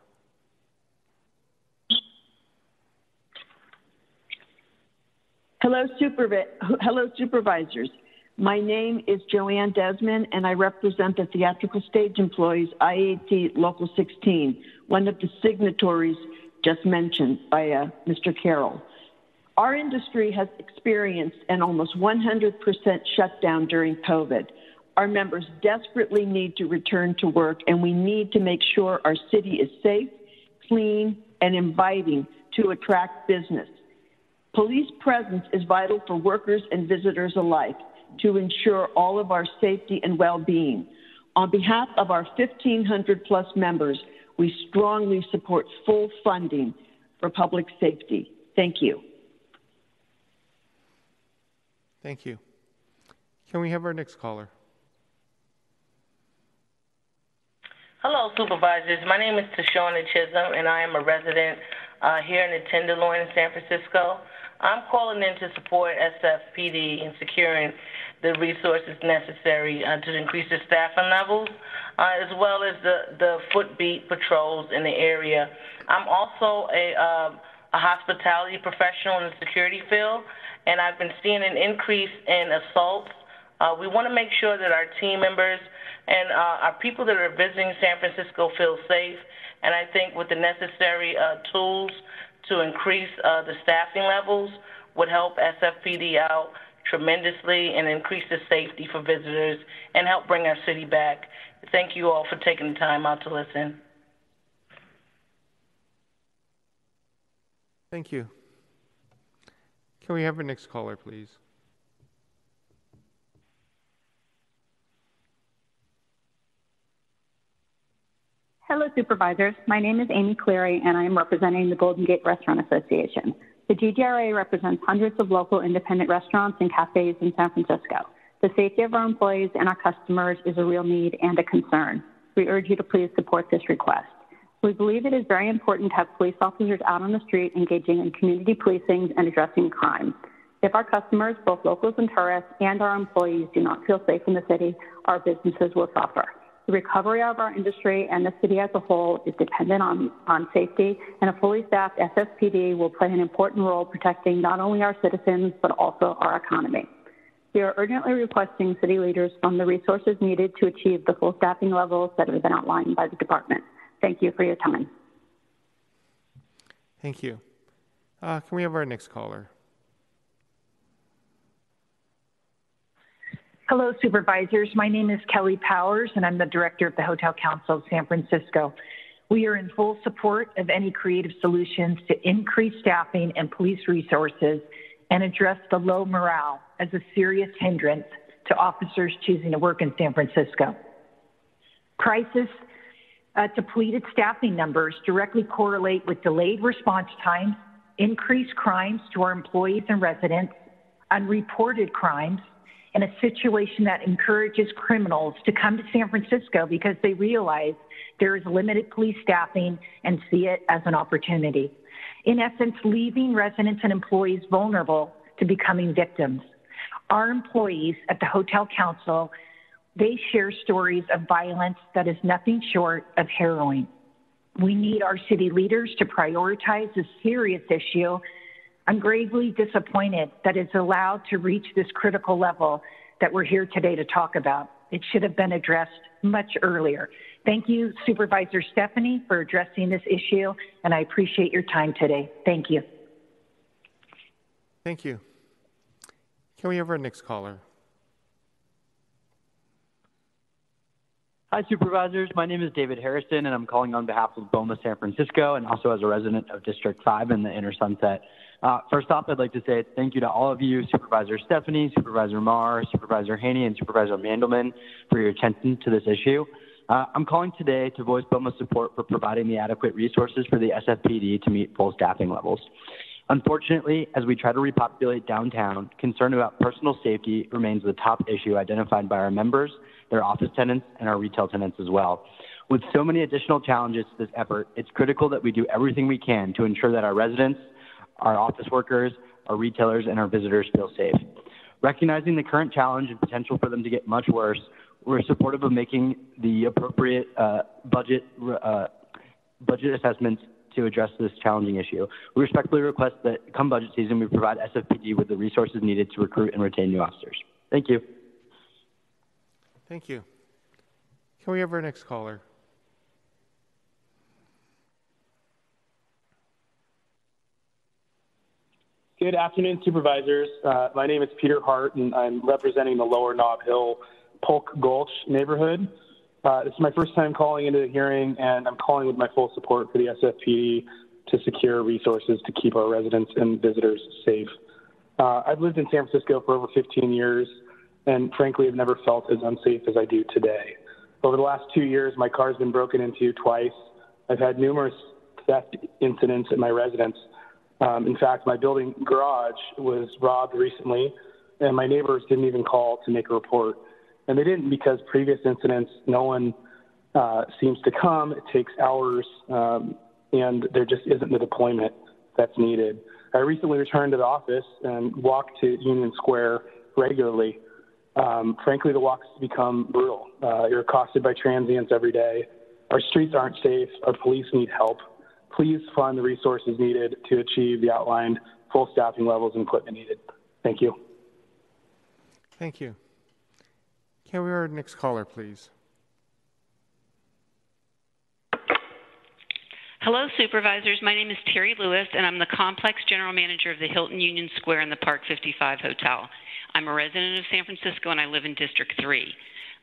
Hello, supervi- hello, supervisors. My name is Joanne Desmond, and I represent the Theatrical Stage Employees IAT Local 16, one of the signatories just mentioned by uh, Mr. Carroll. Our industry has experienced an almost 100% shutdown during COVID. Our members desperately need to return to work, and we need to make sure our city is safe, clean, and inviting to attract business. Police presence is vital for workers and visitors alike to ensure all of our safety and well-being. On behalf of our 1,500 plus members, we strongly support full funding for public safety. Thank you. Thank you. Can we have our next caller? Hello, supervisors. My name is Tashona Chisholm, and I am a resident uh, here in the Tenderloin in San Francisco. I'm calling in to support SFPD in securing the resources necessary uh, to increase the staffing levels, uh, as well as the, the footbeat patrols in the area. I'm also a, uh, a hospitality professional in the security field, and I've been seeing an increase in assaults. Uh, we want to make sure that our team members and uh, our people that are visiting San Francisco feel safe. And I think with the necessary uh, tools to increase uh, the staffing levels would help SFPD out tremendously and increase the safety for visitors and help bring our city back. Thank you all for taking the time out to listen. Thank you. Can we have our next caller, please? Hello, supervisors. My name is Amy Cleary, and I am representing the Golden Gate Restaurant Association. The GGRA represents hundreds of local independent restaurants and cafes in San Francisco. The safety of our employees and our customers is a real need and a concern. We urge you to please support this request. We believe it is very important to have police officers out on the street engaging in community policing and addressing crime. If our customers, both locals and tourists, and our employees do not feel safe in the city, our businesses will suffer. The recovery of our industry and the city as a whole is dependent on, on safety, and a fully staffed SFPD will play an important role protecting not only our citizens, but also our economy. We are urgently requesting city leaders fund the resources needed to achieve the full staffing levels that have been outlined by the department. Thank you for your time. Thank you. Uh, can we have our next caller? Hello, supervisors. My name is Kelly Powers, and I'm the director of the Hotel Council of San Francisco. We are in full support of any creative solutions to increase staffing and police resources and address the low morale as a serious hindrance to officers choosing to work in San Francisco. Crisis uh, depleted staffing numbers directly correlate with delayed response times, increased crimes to our employees and residents, unreported crimes, and a situation that encourages criminals to come to San Francisco because they realize there is limited police staffing and see it as an opportunity. In essence, leaving residents and employees vulnerable to becoming victims. Our employees at the Hotel Council, they share stories of violence that is nothing short of harrowing. We need our city leaders to prioritize this serious issue I'm gravely disappointed that it's allowed to reach this critical level that we're here today to talk about. It should have been addressed much earlier. Thank you, Supervisor Stefani, for addressing this issue, and I appreciate your time today. Thank you. Thank you. Can we have our next caller? Hi, supervisors. My name is David Harrison, and I'm calling on behalf of BOMA San Francisco and also as a resident of District 5 in the Inner Sunset. Uh, first off, I'd like to say thank you to all of you, Supervisor Stefani, Supervisor Mar, Supervisor Haney, and Supervisor Mandelman for your attention to this issue. Uh, I'm calling today to voice BOMA's support for providing the adequate resources for the SFPD to meet full staffing levels. Unfortunately, as we try to repopulate downtown, concern about personal safety remains the top issue identified by our members, their office tenants, and our retail tenants as well. With so many additional challenges to this effort, it's critical that we do everything we can to ensure that our residents, our office workers, our retailers, and our visitors feel safe. Recognizing the current challenge and potential for them to get much worse, we're supportive of making the appropriate uh, budget uh, budget assessments to address this challenging issue. We respectfully request that come budget season, we provide SFPD with the resources needed to recruit and retain new officers. Thank you. Thank you. Can we have our next caller? Good afternoon, supervisors. Uh, my name is Peter Hart, and I'm representing the Lower Nob Hill Polk Gulch neighborhood. Uh, this is my first time calling into the hearing, and I'm calling with my full support for the SFPD to secure resources to keep our residents and visitors safe. Uh, I've lived in San Francisco for over 15 years, and frankly, I've never felt as unsafe as I do today. Over the last two years, my car's been broken into twice. I've had numerous theft incidents at my residence um, in fact, my building garage was robbed recently, and my neighbors didn't even call to make a report. And they didn't because previous incidents, no one uh, seems to come. It takes hours, um, and there just isn't the deployment that's needed. I recently returned to the office and walked to Union Square regularly. Um, frankly, the walks become brutal. Uh, you're accosted by transients every day. Our streets aren't safe. Our police need help please fund the resources needed to achieve the outlined full staffing levels and equipment needed. Thank you. Thank you. Can we have our next caller, please? Hello, supervisors. My name is Terry Lewis, and I'm the complex general manager of the Hilton Union Square and the Park 55 Hotel. I'm a resident of San Francisco, and I live in District 3.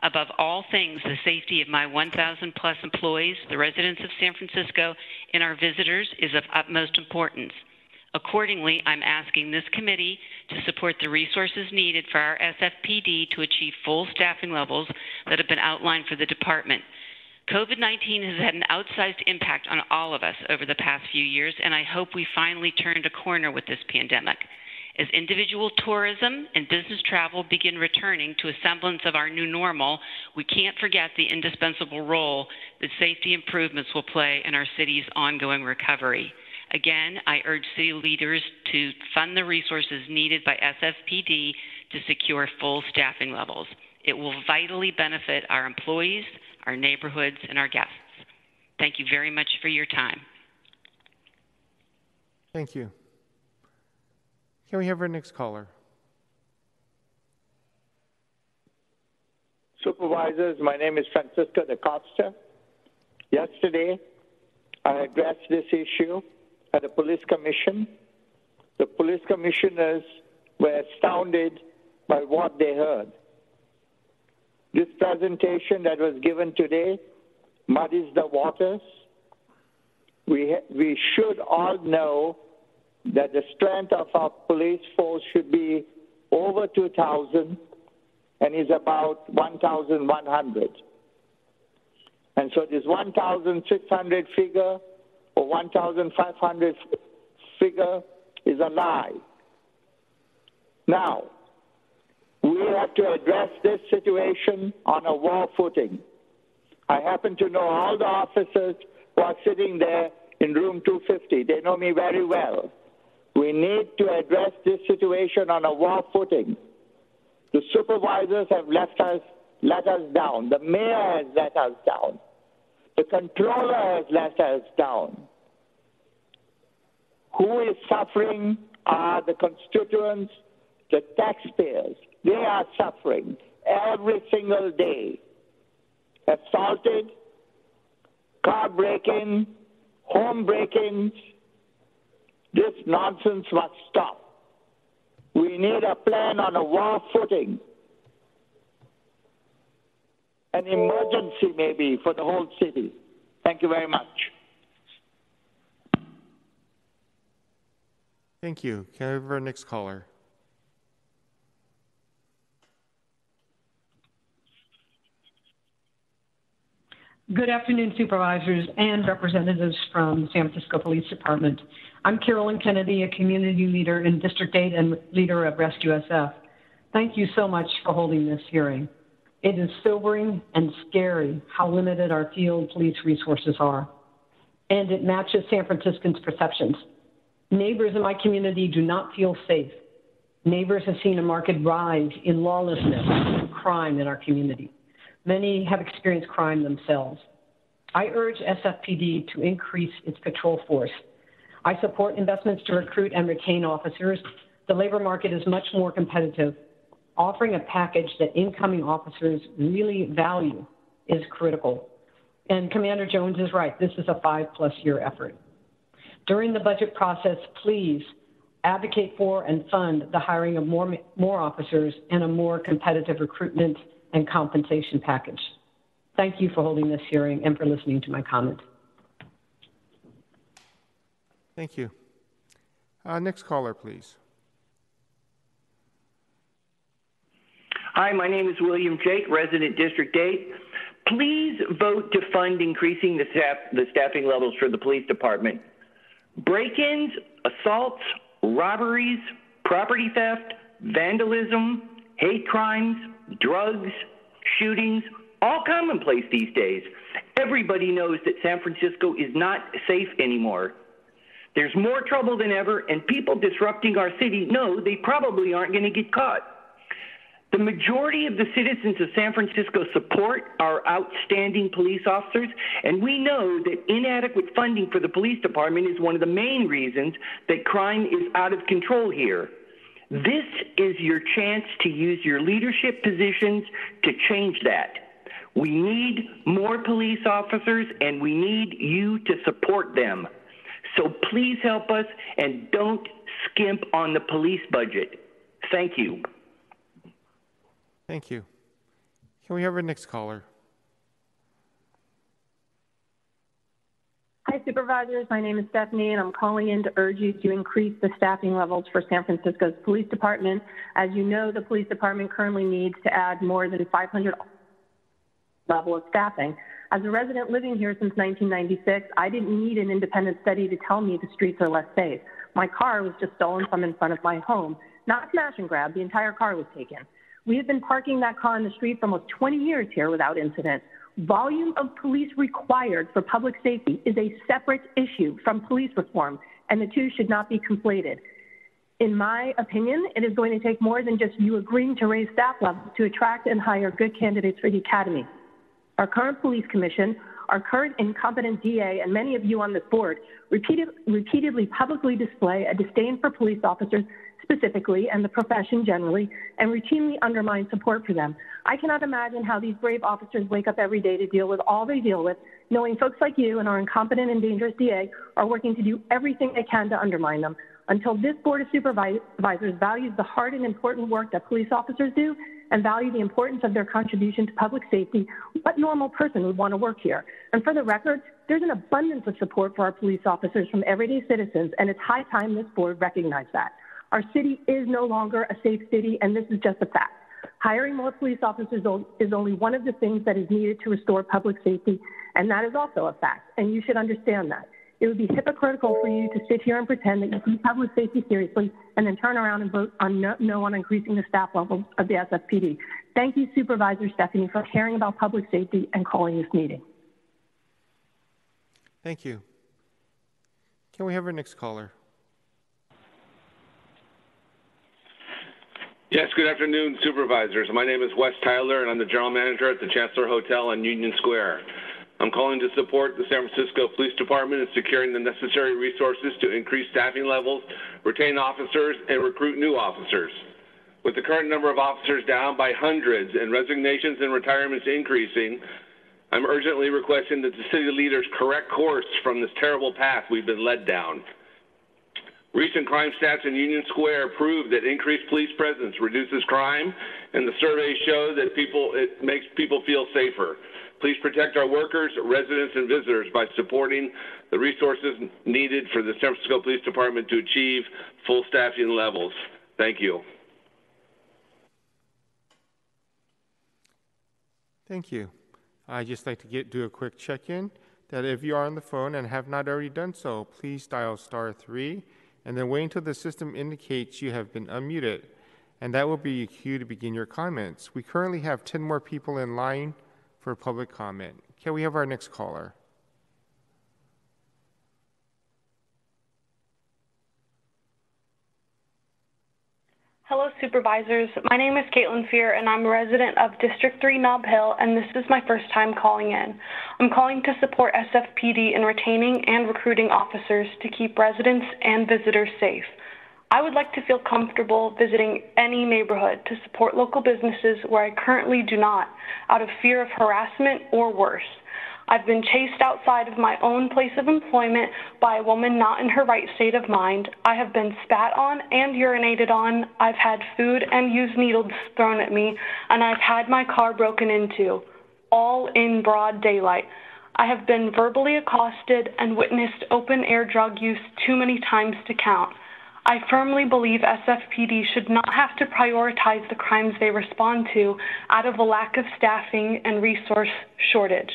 Above all things, the safety of my 1,000 plus employees, the residents of San Francisco, and our visitors is of utmost importance. Accordingly, I'm asking this committee to support the resources needed for our SFPD to achieve full staffing levels that have been outlined for the department. COVID 19 has had an outsized impact on all of us over the past few years, and I hope we finally turned a corner with this pandemic. As individual tourism and business travel begin returning to a semblance of our new normal, we can't forget the indispensable role that safety improvements will play in our city's ongoing recovery. Again, I urge city leaders to fund the resources needed by SFPD to secure full staffing levels. It will vitally benefit our employees, our neighborhoods, and our guests. Thank you very much for your time. Thank you. Can we have our next caller? Supervisors, my name is Francisco da Costa. Yesterday, I addressed this issue at the police commission. The police commissioners were astounded by what they heard. This presentation that was given today muddies the waters. We, we should all know that the strength of our police force should be over 2,000 and is about 1,100. And so this 1,600 figure or 1,500 figure is a lie. Now, we have to address this situation on a war footing. I happen to know all the officers who are sitting there in room 250. They know me very well. We need to address this situation on a war footing. The supervisors have left us, let us down. The mayor has let us down. The controller has let us down. Who is suffering are the constituents, the taxpayers. They are suffering every single day. Assaulted, car break-in, home break-ins. This nonsense must stop. We need a plan on a war footing. An emergency, maybe, for the whole city. Thank you very much. Thank you. Can I have our next caller? Good afternoon, supervisors and representatives from the San Francisco Police Department. I'm Carolyn Kennedy, a community leader in District 8 and leader of Rescue SF. Thank you so much for holding this hearing. It is sobering and scary how limited our field police resources are, and it matches San Franciscans' perceptions. Neighbors in my community do not feel safe. Neighbors have seen a marked rise in lawlessness and crime in our community. Many have experienced crime themselves. I urge SFPD to increase its patrol force. I support investments to recruit and retain officers. The labor market is much more competitive. Offering a package that incoming officers really value is critical. And Commander Jones is right. This is a five plus year effort. During the budget process, please advocate for and fund the hiring of more, more officers and a more competitive recruitment and compensation package. Thank you for holding this hearing and for listening to my comment. Thank you. Uh, next caller, please. Hi, my name is William Jake, resident District 8. Please vote to fund increasing the, staff, the staffing levels for the police department. Break ins, assaults, robberies, property theft, vandalism, hate crimes, drugs, shootings, all commonplace these days. Everybody knows that San Francisco is not safe anymore. There's more trouble than ever, and people disrupting our city know they probably aren't going to get caught. The majority of the citizens of San Francisco support our outstanding police officers, and we know that inadequate funding for the police department is one of the main reasons that crime is out of control here. This is your chance to use your leadership positions to change that. We need more police officers and we need you to support them. So please help us and don't skimp on the police budget. Thank you. Thank you. Can we have our next caller? Hi, supervisors. My name is Stephanie, and I'm calling in to urge you to increase the staffing levels for San Francisco's police department. As you know, the police department currently needs to add more than 500 level of staffing. As a resident living here since 1996, I didn't need an independent study to tell me the streets are less safe. My car was just stolen from in front of my home. Not smash and grab, the entire car was taken. We have been parking that car in the street for almost 20 years here without incident. Volume of police required for public safety is a separate issue from police reform, and the two should not be conflated. In my opinion, it is going to take more than just you agreeing to raise staff levels to attract and hire good candidates for the academy. Our current police commission, our current incompetent DA, and many of you on this board repeated, repeatedly publicly display a disdain for police officers specifically and the profession generally and routinely undermine support for them. I cannot imagine how these brave officers wake up every day to deal with all they deal with, knowing folks like you and our incompetent and dangerous DA are working to do everything they can to undermine them. Until this Board of Supervisors values the hard and important work that police officers do and value the importance of their contribution to public safety, what normal person would want to work here? And for the record, there's an abundance of support for our police officers from everyday citizens, and it's high time this board recognize that. Our city is no longer a safe city, and this is just a fact. Hiring more police officers is only one of the things that is needed to restore public safety, and that is also a fact, and you should understand that. It would be hypocritical for you to sit here and pretend that you take public safety seriously and then turn around and vote on no, no on increasing the staff levels of the SFPD. Thank you, Supervisor Stefani, for caring about public safety and calling this meeting. Thank you. Can we have our next caller? Yes, good afternoon, supervisors. My name is Wes Tyler, and I'm the general manager at the Chancellor Hotel on Union Square. I'm calling to support the San Francisco Police Department in securing the necessary resources to increase staffing levels, retain officers, and recruit new officers. With the current number of officers down by hundreds and resignations and retirements increasing, I'm urgently requesting that the city leaders correct course from this terrible path we've been led down. Recent crime stats in Union Square prove that increased police presence reduces crime, and the surveys show that people it makes people feel safer. Please protect our workers, residents, and visitors by supporting the resources needed for the San Francisco Police Department to achieve full staffing levels. Thank you. Thank you. I'd just like to get, do a quick check-in that if you are on the phone and have not already done so, please dial star three and then wait until the system indicates you have been unmuted. And that will be your cue to begin your comments. We currently have 10 more people in line for public comment. Can we have our next caller? Hello, supervisors. My name is Caitlin Fear, and I'm a resident of District 3 Nob Hill, and this is my first time calling in. I'm calling to support SFPD in retaining and recruiting officers to keep residents and visitors safe. I would like to feel comfortable visiting any neighborhood to support local businesses where I currently do not, out of fear of harassment or worse. I've been chased outside of my own place of employment by a woman not in her right state of mind. I have been spat on and urinated on. I've had food and used needles thrown at me, and I've had my car broken into, all in broad daylight. I have been verbally accosted and witnessed open air drug use too many times to count. I firmly believe SFPD should not have to prioritize the crimes they respond to out of a lack of staffing and resource shortage.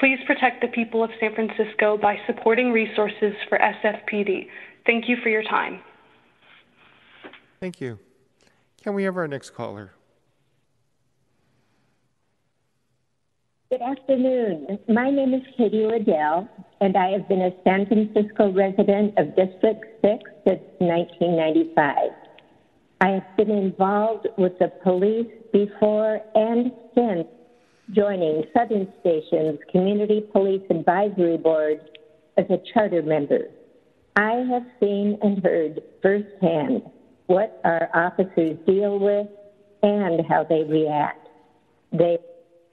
Please protect the people of San Francisco by supporting resources for SFPD. Thank you for your time. Thank you. Can we have our next caller? Good afternoon. My name is Katie Liddell, and I have been a San Francisco resident of District 6 since 1995. I have been involved with the police before and since joining Southern Station's Community Police Advisory Board as a charter member. I have seen and heard firsthand what our officers deal with and how they react. They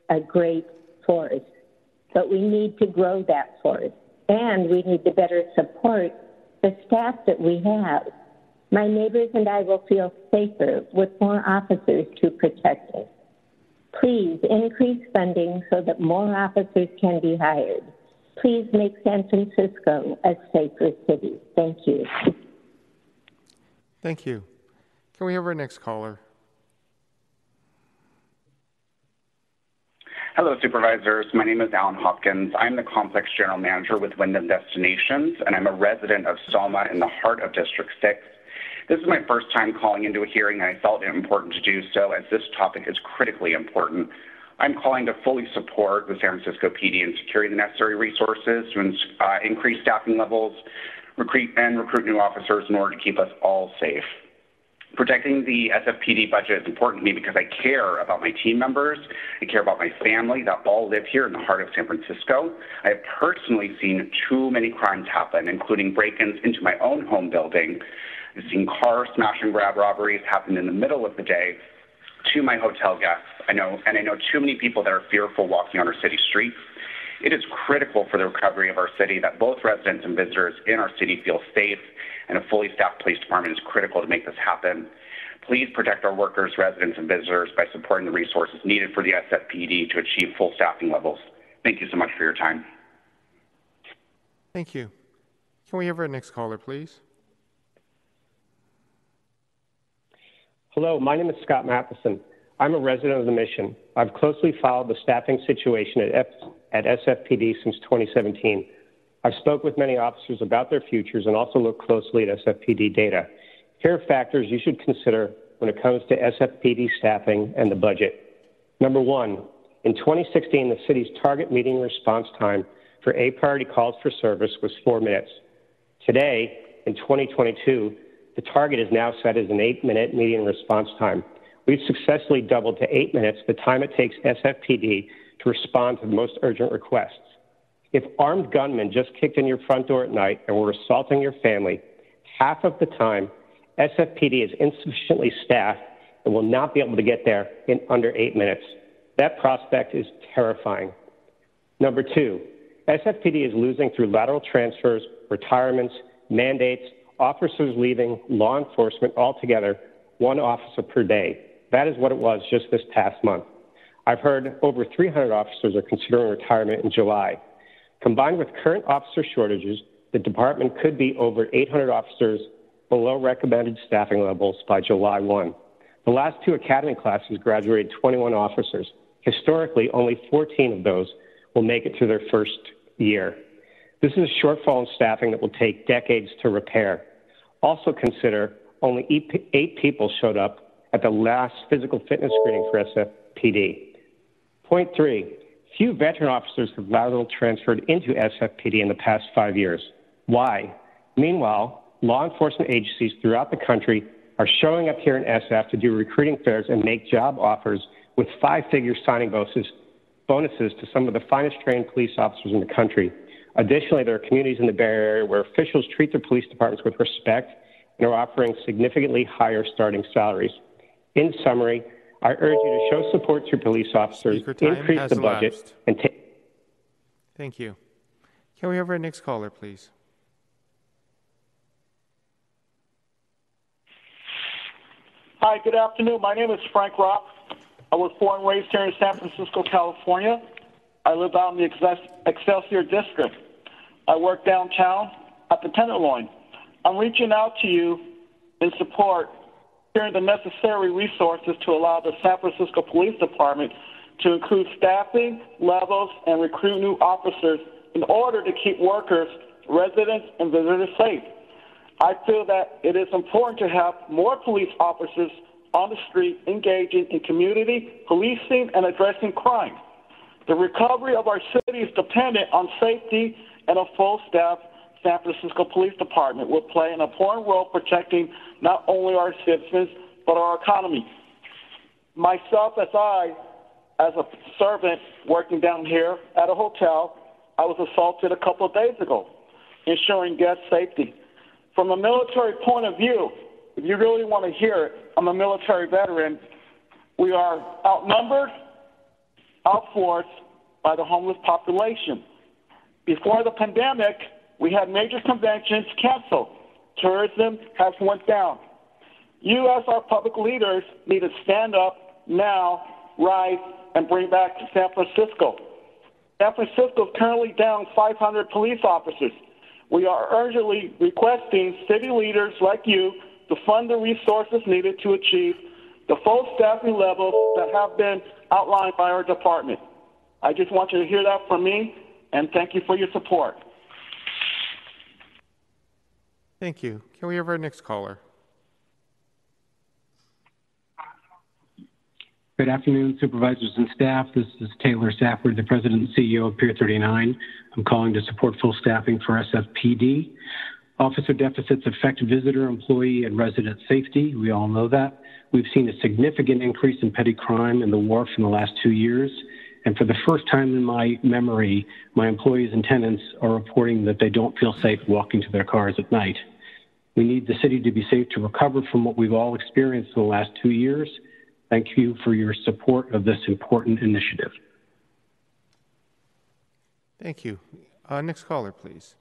are a great force, but we need to grow that force and we need to better support the staff that we have. My neighbors and I will feel safer with more officers to protect us. Please increase funding so that more officers can be hired. Please make San Francisco a safer city. Thank you. Thank you. Can we have our next caller? Hello, supervisors. My name is Alan Hopkins. I'm the complex general manager with Wyndham Destinations, and I'm a resident of Soma in the heart of District 6. This is my first time calling into a hearing, and I felt it important to do so as this topic is critically important. I'm calling to fully support the San Francisco PD in securing the necessary resources to uh, increase staffing levels, recruit and recruit new officers in order to keep us all safe. Protecting the SFPD budget is important to me because I care about my team members. I care about my family that all live here in the heart of San Francisco. I have personally seen too many crimes happen, including break-ins into my own home building. I've seen car smash and grab robberies happen in the middle of the day to my hotel guests. I know, and I know too many people that are fearful walking on our city streets. It is critical for the recovery of our city that both residents and visitors in our city feel safe, and a fully staffed police department is critical to make this happen. Please protect our workers, residents, and visitors by supporting the resources needed for the SFPD to achieve full staffing levels. Thank you so much for your time. Thank you. Can we have our next caller, please? Hello, my name is Scott Matheson. I'm a resident of the Mission. I've closely followed the staffing situation at, F, at SFPD since 2017. I've spoke with many officers about their futures and also looked closely at SFPD data. Here are factors you should consider when it comes to SFPD staffing and the budget. Number one, in 2016, the city's target meeting response time for A priority calls for service was four minutes. Today, in 2022, the target is now set as an eight minute median response time. We've successfully doubled to eight minutes the time it takes SFPD to respond to the most urgent requests. If armed gunmen just kicked in your front door at night and were assaulting your family, half of the time, SFPD is insufficiently staffed and will not be able to get there in under eight minutes. That prospect is terrifying. Number two, SFPD is losing through lateral transfers, retirements, mandates, officers leaving, law enforcement altogether, one officer per day. That is what it was just this past month. I've heard over 300 officers are considering retirement in July. Combined with current officer shortages, the department could be over 800 officers below recommended staffing levels by July 1. The last two academy classes graduated 21 officers. Historically, only 14 of those will make it through their first year. This is a shortfall in staffing that will take decades to repair. Also consider only eight people showed up at the last physical fitness screening for SFPD. Point three, few veteran officers have lateral transferred into SFPD in the past five years. Why? Meanwhile, law enforcement agencies throughout the country are showing up here in SF to do recruiting fairs and make job offers with five-figure signing bonuses, bonuses to some of the finest trained police officers in the country. Additionally, there are communities in the Bay Area where officials treat their police departments with respect and are offering significantly higher starting salaries. In summary, I urge you to show support to police officers, increase the budget, elapsed. and take. Thank you. Can we have our next caller, please? Hi, good afternoon. My name is Frank Rock. I was born and raised here in San Francisco, California. I live out in the Excelsior District. I work downtown at the Tenderloin. I'm reaching out to you in support, sharing the necessary resources to allow the San Francisco Police Department to increase staffing levels and recruit new officers in order to keep workers, residents, and visitors safe. I feel that it is important to have more police officers on the street engaging in community policing and addressing crime. The recovery of our city is dependent on safety and a full staff San Francisco Police Department will play an important role protecting not only our citizens, but our economy. Myself, as I, as a servant working down here at a hotel, I was assaulted a couple of days ago, ensuring guest safety. From a military point of view, if you really want to hear it, I'm a military veteran. We are outnumbered, outforced by the homeless population. Before the pandemic, we had major conventions canceled. Tourism has went down. You, as our public leaders, need to stand up now, rise, and bring back San Francisco. San Francisco is currently down 500 police officers. We are urgently requesting city leaders like you to fund the resources needed to achieve the full staffing levels that have been outlined by our department. I just want you to hear that from me, and thank you for your support. Thank you. Can we have our next caller? Good afternoon, supervisors and staff. This is Taylor Safford, the president and CEO of Pier 39. I'm calling to support full staffing for SFPD. Officer deficits affect visitor, employee, and resident safety. We all know that. We've seen a significant increase in petty crime in the wharf in the last two years. And for the first time in my memory, my employees and tenants are reporting that they don't feel safe walking to their cars at night. We need the city to be safe to recover from what we've all experienced in the last two years. Thank you for your support of this important initiative. Thank you. Uh, next caller, please.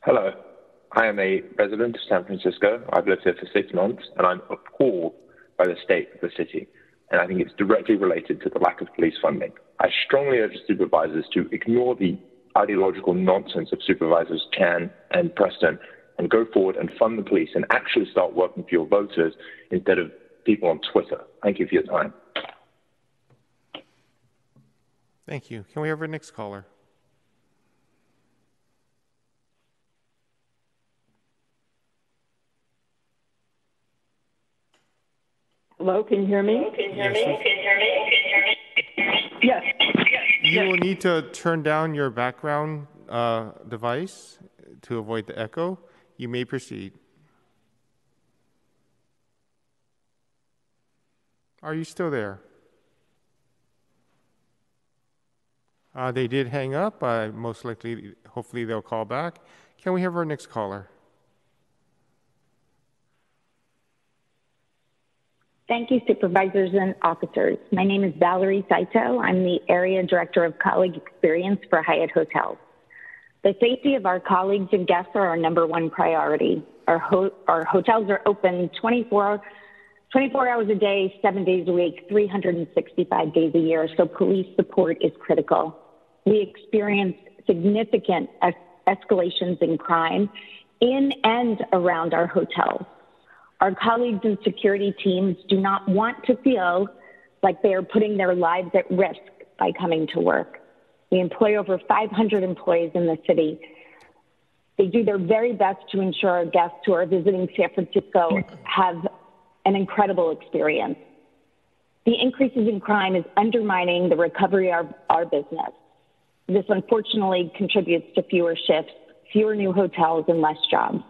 Hello. I am a resident of San Francisco. I've lived here for six months, and I'm appalled by the state of the city. And I think it's directly related to the lack of police funding. I strongly urge supervisors to ignore the ideological nonsense of supervisors Chan and Preston and go forward and fund the police and actually start working for your voters instead of people on Twitter. Thank you for your time. Thank you. Can we have our next caller? Hello, can you hear me? Can you hear me? Can you hear me? Can you hear me? Yes. You will need to turn down your background uh, device to avoid the echo. You may proceed. Are you still there? Uh, they did hang up. Uh, most likely, hopefully, they'll call back. Can we have our next caller? Thank you, supervisors and officers. My name is Valerie Saito. I'm the Area Director of Colleague Experience for Hyatt Hotels. The safety of our colleagues and guests are our number one priority. Our, ho- our hotels are open 24, 24 hours a day, seven days a week, 365 days a year, so police support is critical. We experience significant es- escalations in crime in and around our hotels. Our colleagues and security teams do not want to feel like they are putting their lives at risk by coming to work. We employ over 500 employees in the city. They do their very best to ensure our guests who are visiting San Francisco have an incredible experience. The increases in crime is undermining the recovery of our business. This unfortunately contributes to fewer shifts, fewer new hotels, and less jobs.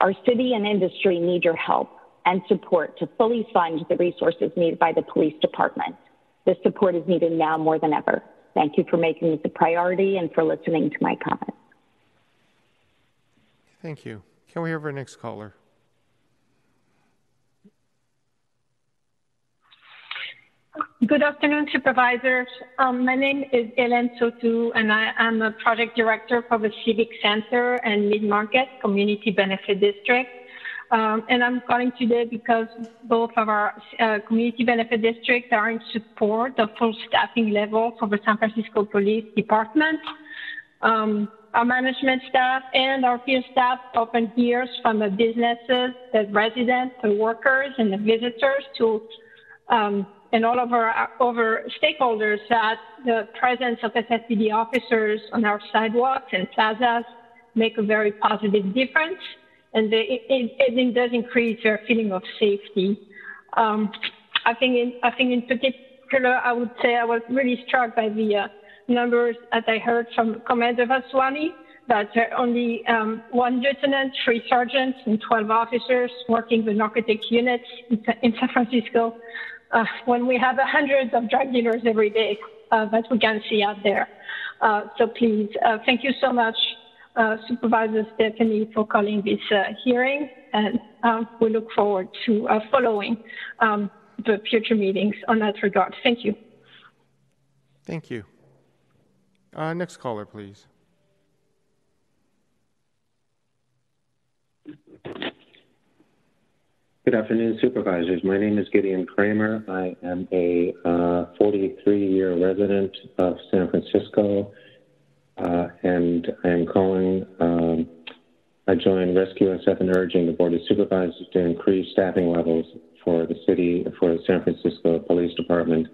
Our city and industry need your help and support to fully fund the resources needed by the police department. This support is needed now more than ever. Thank you for making this a priority and for listening to my comments. Thank you. Can we have our next caller? Good afternoon, supervisors. Um, my name is Hélène Sotou, and I am a project director for the Civic Center and Mid Market Community Benefit District. Um, and I'm calling today because both of our uh, community benefit districts are in support of full staffing level for the San Francisco Police Department. Um, our management staff and our field staff open ears from the businesses, the residents, the workers, and the visitors to um, and all of our over stakeholders that the presence of SFPD officers on our sidewalks and plazas make a very positive difference, and the, it, it, it, does increase their feeling of safety. Um, I think in I think in particular, I would say I was really struck by the uh, numbers that I heard from Commander Vaswani that there are only um, one lieutenant, three sergeants, and 12 officers working the narcotic units in, in San Francisco uh, when we have hundreds of drug dealers every day uh, that we can see out there. Uh, so please, uh, thank you so much, uh, Supervisor Stefani, for calling this uh, hearing, and we look forward to following um, the future meetings on that regard. Thank you. Thank you. next caller, please. Good afternoon, supervisors. My name is Gideon Kramer. I am a 43-year uh, resident of San Francisco, uh, and I am calling. Um, I joined Rescue SF in urging the Board of Supervisors to increase staffing levels for the city, for the San Francisco Police Department.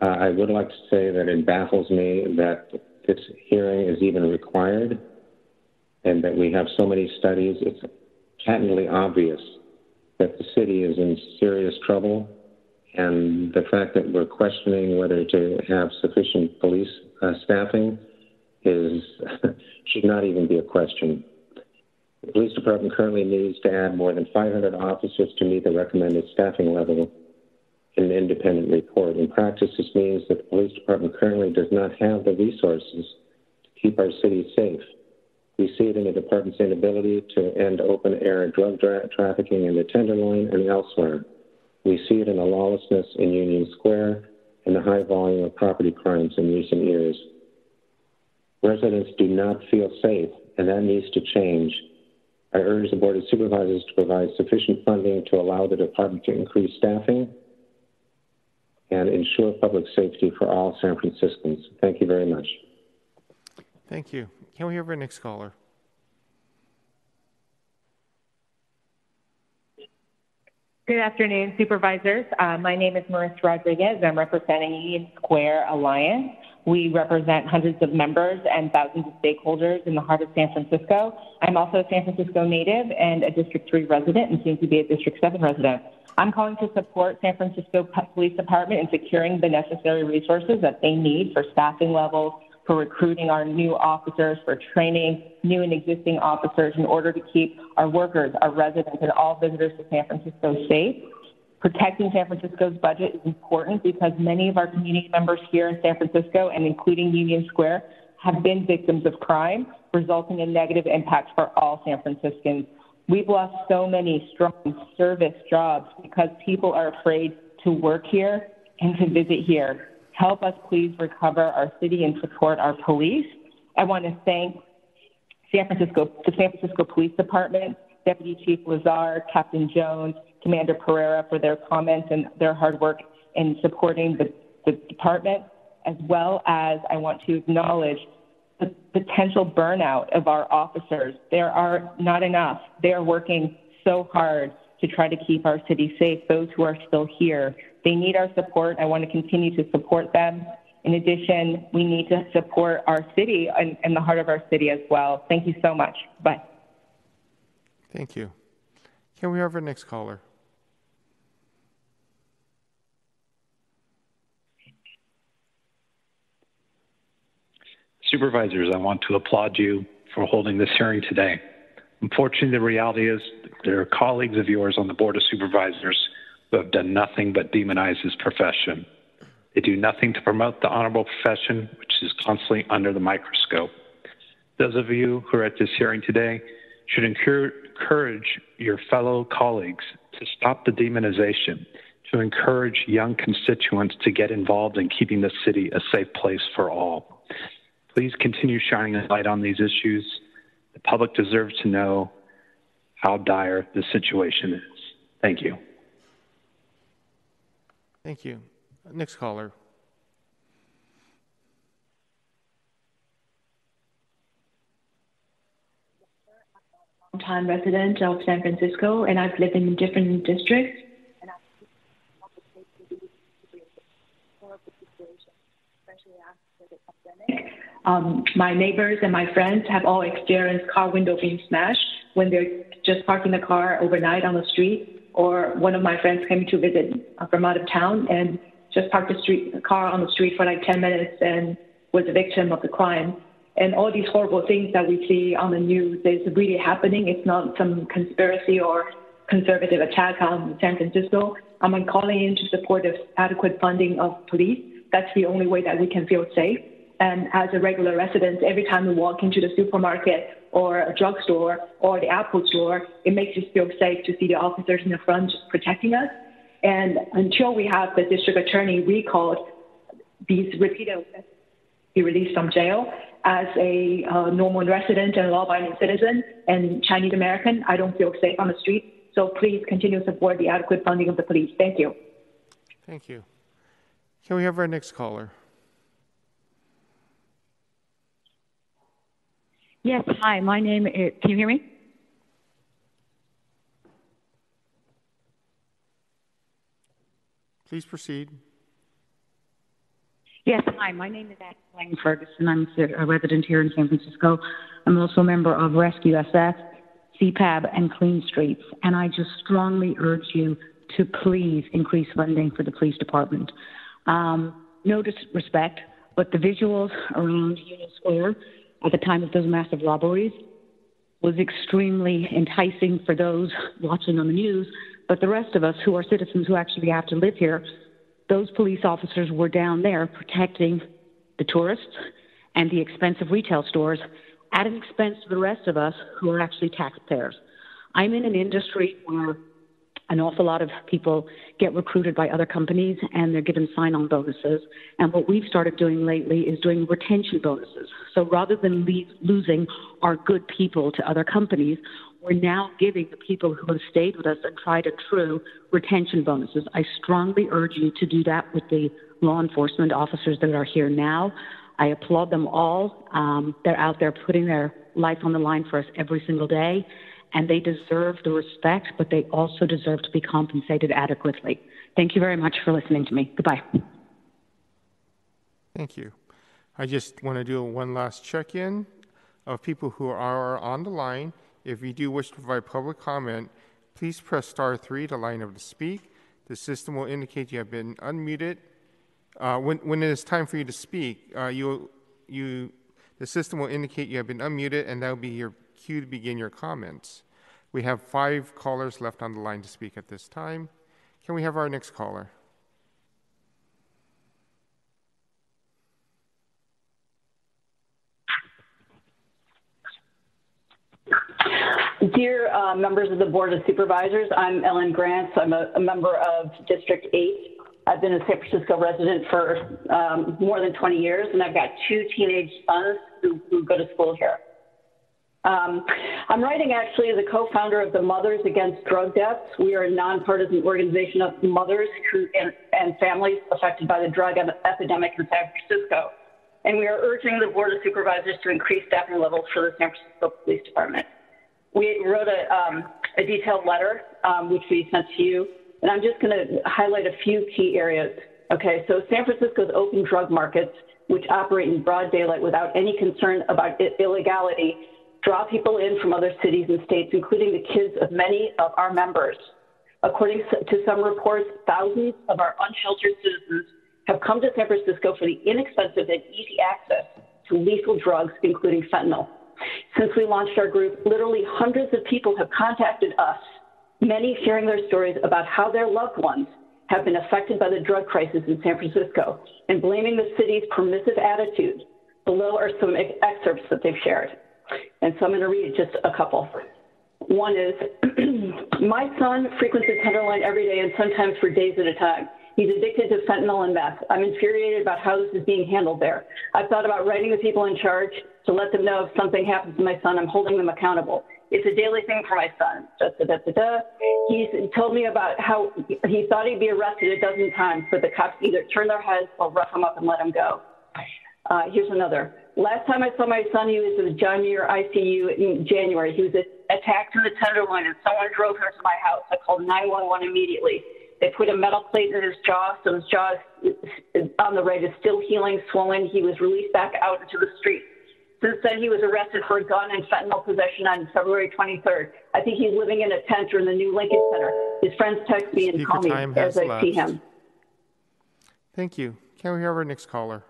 Uh, I would like to say that it baffles me that this hearing is even required and that we have so many studies. It's patently obvious that the city is in serious trouble, and the fact that we're questioning whether to have sufficient police uh, staffing is [LAUGHS] should not even be a question. The police department currently needs to add more than 500 officers to meet the recommended staffing level in an independent report. In practice, this means that the police department currently does not have the resources to keep our city safe. We see it in the department's inability to end open air drug tra- trafficking in the Tenderloin and elsewhere. We see it in the lawlessness in Union Square and the high volume of property crimes in recent years. Residents do not feel safe, and that needs to change. I urge the Board of Supervisors to provide sufficient funding to allow the department to increase staffing and ensure public safety for all San Franciscans. Thank you very much. Thank you. Can we have our next caller? Good afternoon, supervisors. Uh, my name is Marissa Rodriguez. I'm representing Union Square Alliance. We represent hundreds of members and thousands of stakeholders in the heart of San Francisco. I'm also a San Francisco native and a District 3 resident and soon to be a District 7 resident. I'm calling to support San Francisco Police Department in securing the necessary resources that they need for staffing levels, for recruiting our new officers, for training new and existing officers in order to keep our workers, our residents, and all visitors to San Francisco safe. Protecting San Francisco's budget is important because many of our community members here in San Francisco and including Union Square have been victims of crime, resulting in negative impacts for all San Franciscans. We've lost so many strong service jobs because people are afraid to work here and to visit here. Help us please recover our city and support our police. I want to thank San Francisco, the San Francisco Police Department, Deputy Chief Lazar, Captain Jones, Commander Perea for their comments and their hard work in supporting the, the department, as well as I want to acknowledge the potential burnout of our officers. There are not enough. They are working so hard to try to keep our city safe, those who are still here. They need our support. I want to continue to support them. In addition, we need to support our city and, and the heart of our city as well. Thank you so much. Bye. Thank you. Can we have our next caller? Supervisors, I want to applaud you for holding this hearing today. Unfortunately, the reality is there are colleagues of yours on the Board of Supervisors who have done nothing but demonize this profession. They do nothing to promote the honorable profession, which is constantly under the microscope. Those of you who are at this hearing today should encourage your fellow colleagues to stop the demonization, to encourage young constituents to get involved in keeping the city a safe place for all. Please continue shining a light on these issues. The public deserves to know how dire the situation is. Thank you. Thank you. Next caller. I'm a long time resident of San Francisco, and I've lived in different districts. Um, my neighbors and my friends have all experienced car window being smashed when they're just parking the car overnight on the street. Or one of my friends came to visit from out of town and just parked the street car on the street for like 10 minutes and was a victim of the crime. And all these horrible things that we see on the news is really happening. It's not some conspiracy or conservative attack on San Francisco. I'm calling in to support the adequate funding of police. That's the only way that we can feel safe. And as a regular resident, every time we walk into the supermarket or a drugstore or the Apple store, it makes us feel safe to see the officers in the front protecting us. And until we have the district attorney recalled these repeated be released from jail as a uh, normal resident and law-abiding citizen and Chinese American, I don't feel safe on the street. So please continue to support the adequate funding of the police. Thank you. Thank you. Can we have our next caller? Yes, hi, my name is, can you hear me? Please proceed. Yes, hi. My name is Lang Ferguson. I'm a resident here in San Francisco. I'm also a member of Rescue SF, CPAB, and Clean Streets. And I just strongly urge you to please increase funding for the police department. Um, no disrespect, but the visuals around Union Square at the time of those massive robberies was extremely enticing for those watching on the news. But the rest of us who are citizens who actually have to live here those police officers were down there protecting the tourists and the expensive retail stores at an expense to the rest of us who are actually taxpayers. I'm in an industry where an awful lot of people get recruited by other companies and they're given sign on bonuses. And what we've started doing lately is doing retention bonuses. So rather than leave, losing our good people to other companies, we're now giving the people who have stayed with us and tried and true retention bonuses. I strongly urge you to do that with the law enforcement officers that are here now. I applaud them all. Um, they're out there putting their life on the line for us every single day, and they deserve the respect, but they also deserve to be compensated adequately. Thank you very much for listening to me. Goodbye. Thank you. I just want to do one last check in of people who are on the line. If you do wish to provide public comment, please press star three to line up to speak. The system will indicate you have been unmuted. Uh, when, when it is time for you to speak, uh, you, you, the system will indicate you have been unmuted, and that will be your cue to begin your comments. We have five callers left on the line to speak at this time. Can we have our next caller? Dear uh, members of the Board of Supervisors, I'm Ellen Grants. I'm a, a, member of District 8. I've been a San Francisco resident for um, more than 20 years, and I've got two teenage sons who, who go to school here. Um, I'm writing actually as a co-founder of the Mothers Against Drug Deaths. We are a nonpartisan organization of mothers who, and, and families affected by the drug epidemic in San Francisco. And we are urging the Board of Supervisors to increase staffing levels for the San Francisco Police Department we wrote a, um, a detailed letter, um, which we sent to you, and I'm just going to highlight a few key areas. Okay, so San Francisco's open drug markets, which operate in broad daylight without any concern about illegality, draw people in from other cities and states, including the kids of many of our members. According to some reports, thousands of our unsheltered citizens have come to San Francisco for the inexpensive and easy access to lethal drugs, including fentanyl. Since we launched our group, literally hundreds of people have contacted us, many sharing their stories about how their loved ones have been affected by the drug crisis in San Francisco and blaming the city's permissive attitude. Below are some excerpts that they've shared. And so I'm going to read just a couple. One is [CLEARS THROAT] My son frequents the Tenderloin every day and sometimes for days at a time. He's addicted to fentanyl and meth. I'm infuriated about how this is being handled there. I've thought about writing the people in charge to let them know if something happens to my son, I'm holding them accountable. It's a daily thing for my son. Da, da, da, da, He's told me about how he thought he'd be arrested a dozen times, but the cops either turn their heads or rough him up and let him go. Uh, here's another. Last time I saw my son, he was in the John Muir ICU in January. He was attacked in the Tenderloin, and someone drove him to my house. I called 911 immediately. They put a metal plate in his jaw, so his jaw is on the right is still healing, swollen. He was released back out into the street. Since then, he was arrested for a gun and fentanyl possession on February 23rd. I think he's living in a tent or in the new Linkage Center. His friends text me and Speaker call me as I see him. Thank you. Can we have our next caller?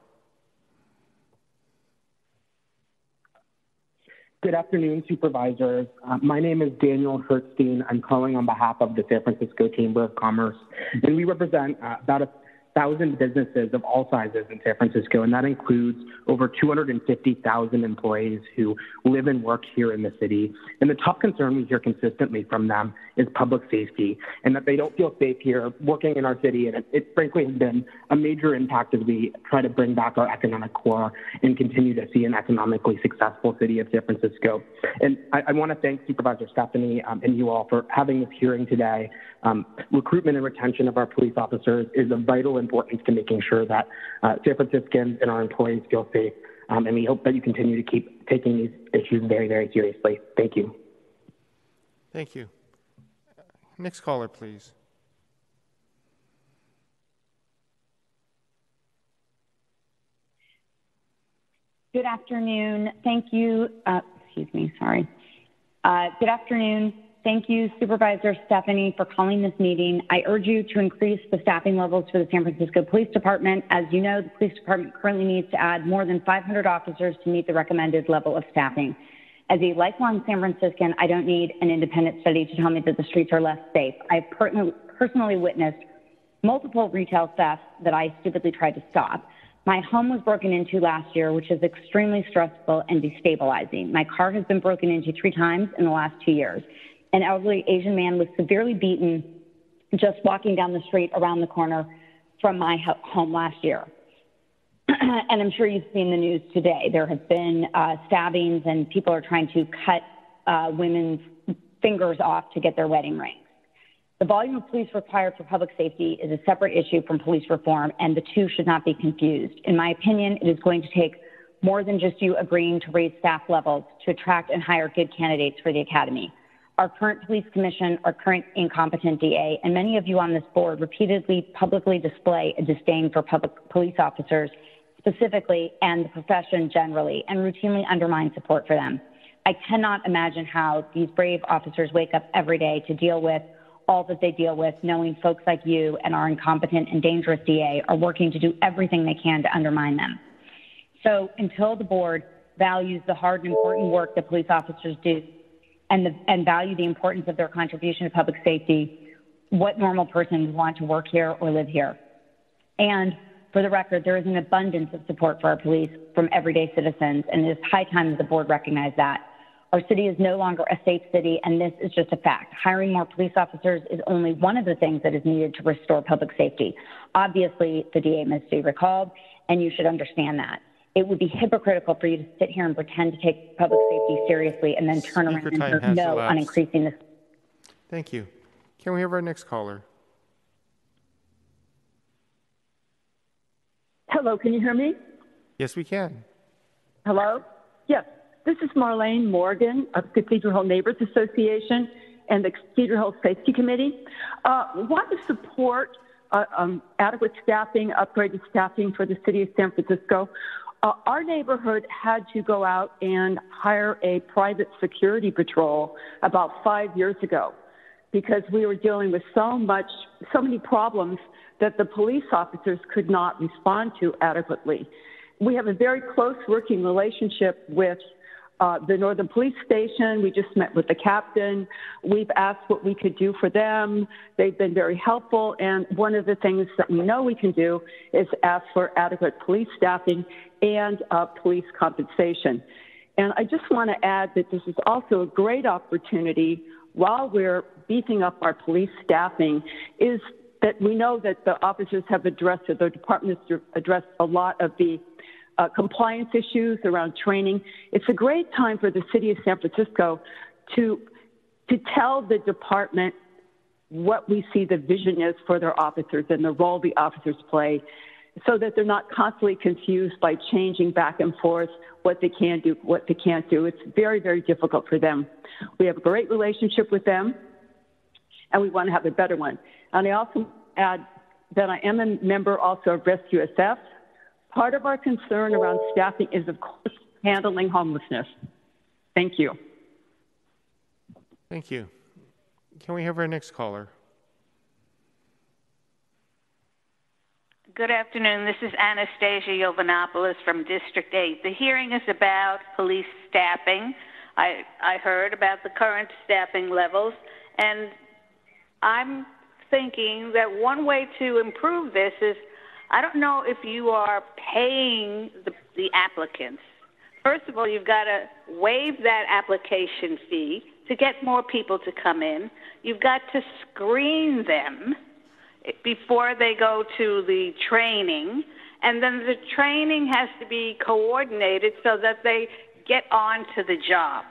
Good afternoon, supervisors. Uh, my name is Daniel Hertzstein. I'm calling on behalf of the San Francisco Chamber of Commerce, and we represent uh, about a thousand businesses of all sizes in San Francisco, and that includes over 250,000 employees who live and work here in the city. And the top concern we hear consistently from them is public safety, and that they don't feel safe here working in our city. And it, it frankly has been a major impact as we try to bring back our economic core and continue to see an economically successful city of San Francisco. And I, I want to thank Supervisor Stefani um, and you all for having this hearing today. Um, recruitment and retention of our police officers is of vital importance to making sure that uh, San Franciscans and our employees feel safe. Um, and we hope that you continue to keep taking these issues very, very seriously. Thank you. Thank you. Next caller, please. Good afternoon. Thank you. Uh, excuse me, sorry. Uh, good afternoon. Thank you, Supervisor Stefani, for calling this meeting. I urge you to increase the staffing levels for the San Francisco Police Department. As you know, the police department currently needs to add more than 500 officers to meet the recommended level of staffing. As a lifelong San Franciscan, I don't need an independent study to tell me that the streets are less safe. I've per- personally witnessed multiple retail thefts that I stupidly tried to stop. My home was broken into last year, which is extremely stressful and destabilizing. My car has been broken into three times in the last two years. An elderly Asian man was severely beaten just walking down the street around the corner from my home last year. [CLEARS THROAT] and I'm sure you've seen the news today. There have been uh, stabbings, and people are trying to cut uh, women's fingers off to get their wedding rings. The volume of police required for public safety is a separate issue from police reform, and the two should not be confused. In my opinion, it is going to take more than just you agreeing to raise staff levels to attract and hire good candidates for the academy our current police commission, our current incompetent DA, and many of you on this board repeatedly publicly display a disdain for public police officers specifically and the profession generally, and routinely undermine support for them. I cannot imagine how these brave officers wake up every day to deal with all that they deal with, knowing folks like you and our incompetent and dangerous DA are working to do everything they can to undermine them. So until the board values the hard and important work that police officers do and, the, and value the importance of their contribution to public safety, what normal person would want to work here or live here? And for the record, there is an abundance of support for our police from everyday citizens, and it is high time that the board recognize that. Our city is no longer a safe city, and this is just a fact. Hiring more police officers is only one of the things that is needed to restore public safety. Obviously, the DA must be recalled, and you should understand that it would be hypocritical for you to sit here and pretend to take public safety seriously and then turn Speaker around and has no on increasing the Thank you. Can we have our next caller? Hello, can you hear me? Yes, we can. Hello? Yes, this is Marlene Morgan of Cathedral Hill Neighbors Association and the Cathedral Hill Safety Committee. Uh, want to support uh, um, adequate staffing, upgraded staffing for the city of San Francisco. Uh, our neighborhood had to go out and hire a private security patrol about five years ago because we were dealing with so much, so many problems that the police officers could not respond to adequately. We have a very close working relationship with uh, the Northern Police Station. We just met with the captain. We've asked what we could do for them. They've been very helpful. And one of the things that we know we can do is ask for adequate police staffing and uh, police compensation. And I just want to add that this is also a great opportunity while we're beefing up our police staffing is that we know that the officers have addressed, or the department has addressed a lot of the uh, compliance issues around training. It's a great time for the city of San Francisco to to tell the department what we see the vision is for their officers and the role the officers play so that they're not constantly confused by changing back and forth what they can do, what they can't do. It's very, very difficult for them. We have a great relationship with them, and we want to have a better one. And I also add that I am a member also of Rescue SF. Part of our concern around staffing is, of course, handling homelessness. Thank you. Thank you. Can we have our next caller? Good afternoon. This is Anastasia Yovanopoulos from District 8. The hearing is about police staffing. I, I heard about the current staffing levels, and I'm thinking that one way to improve this is I don't know if you are paying the, the applicants. First of all, you've got to waive that application fee to get more people to come in. You've got to screen them before they go to the training. And then the training has to be coordinated so that they get on to the job.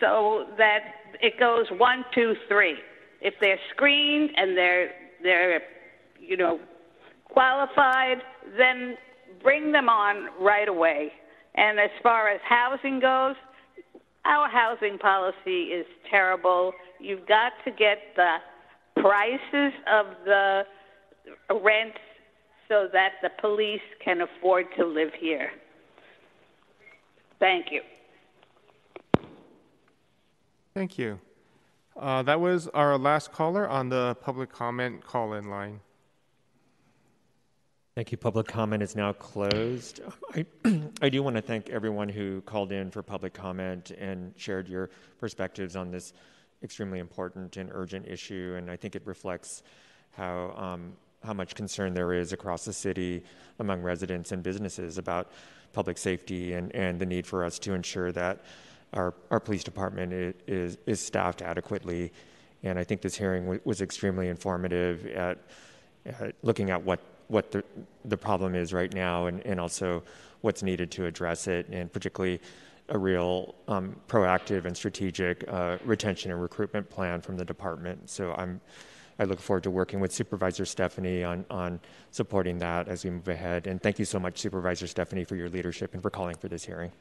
So that it goes one, two, three. If they're screened and they're they're you know qualified, then bring them on right away. And as far as housing goes, our housing policy is terrible. You've got to get the prices of the rents so that the police can afford to live here. Thank you. Thank you. Uh, That was our last caller on the public comment call-in line. Thank you. Public comment is now closed. I, [CLEARS THROAT] I do want to thank everyone who called in for public comment and shared your perspectives on this extremely important and urgent issue. And I think it reflects how, um, how much concern there is across the city among residents and businesses about public safety and, and the need for us to ensure that our, our police department is, is, staffed adequately. And I think this hearing w- was extremely informative at, at looking at what what the, the problem is right now and, and also what's needed to address it, and particularly a real um, proactive and strategic uh, retention and recruitment plan from the department. So I'm, I look forward to working with Supervisor Stefani on, on supporting that as we move ahead. And thank you so much, Supervisor Stefani, for your leadership and for calling for this hearing.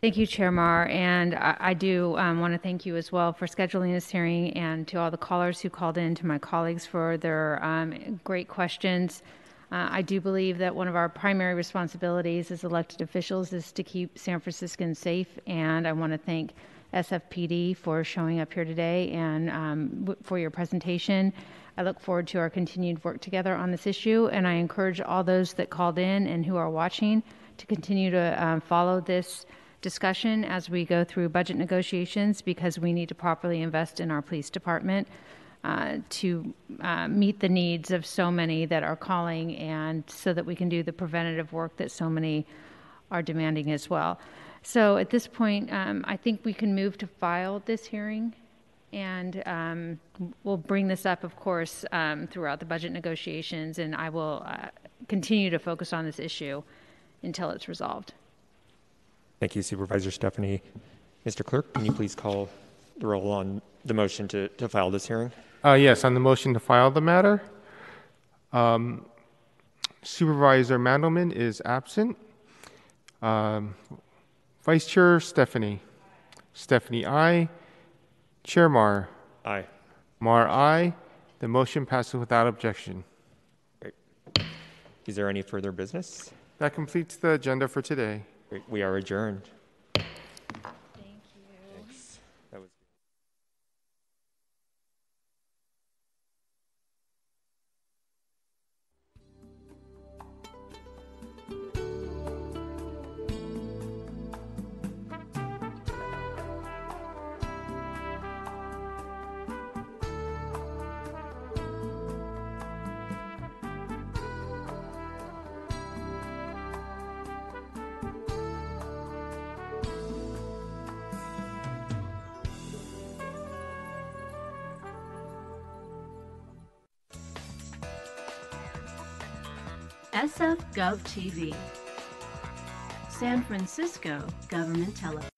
Thank you, Chair Mar, and I, I do um, want to thank you as well for scheduling this hearing and to all the callers who called in, to my colleagues for their um, great questions. Uh, I do believe that one of our primary responsibilities as elected officials is to keep San Franciscans safe, and I want to thank SFPD for showing up here today and um, w- for your presentation. I look forward to our continued work together on this issue, and I encourage all those that called in and who are watching to continue to um, follow this discussion as we go through budget negotiations because we need to properly invest in our police department uh, to uh, meet the needs of so many that are calling and so that we can do the preventative work that so many are demanding as well. So at this point, um, I think we can move to file this hearing. And um, we'll bring this up, of course, um, throughout the budget negotiations, and I will uh, continue to focus on this issue until it's resolved. Thank you, Supervisor Stefani. Mr. Clerk, can you please call the roll on the motion to, to file this hearing? Uh, Yes, on the motion to file the matter, um, Supervisor Mandelman is absent. Um, Vice Chair Stefani. Stefani, aye. Chair Mar. Aye. Mar, aye. The motion passes without objection. Great. Is there any further business? That completes the agenda for today. Great. We are adjourned. Gov TV. San Francisco Government Television.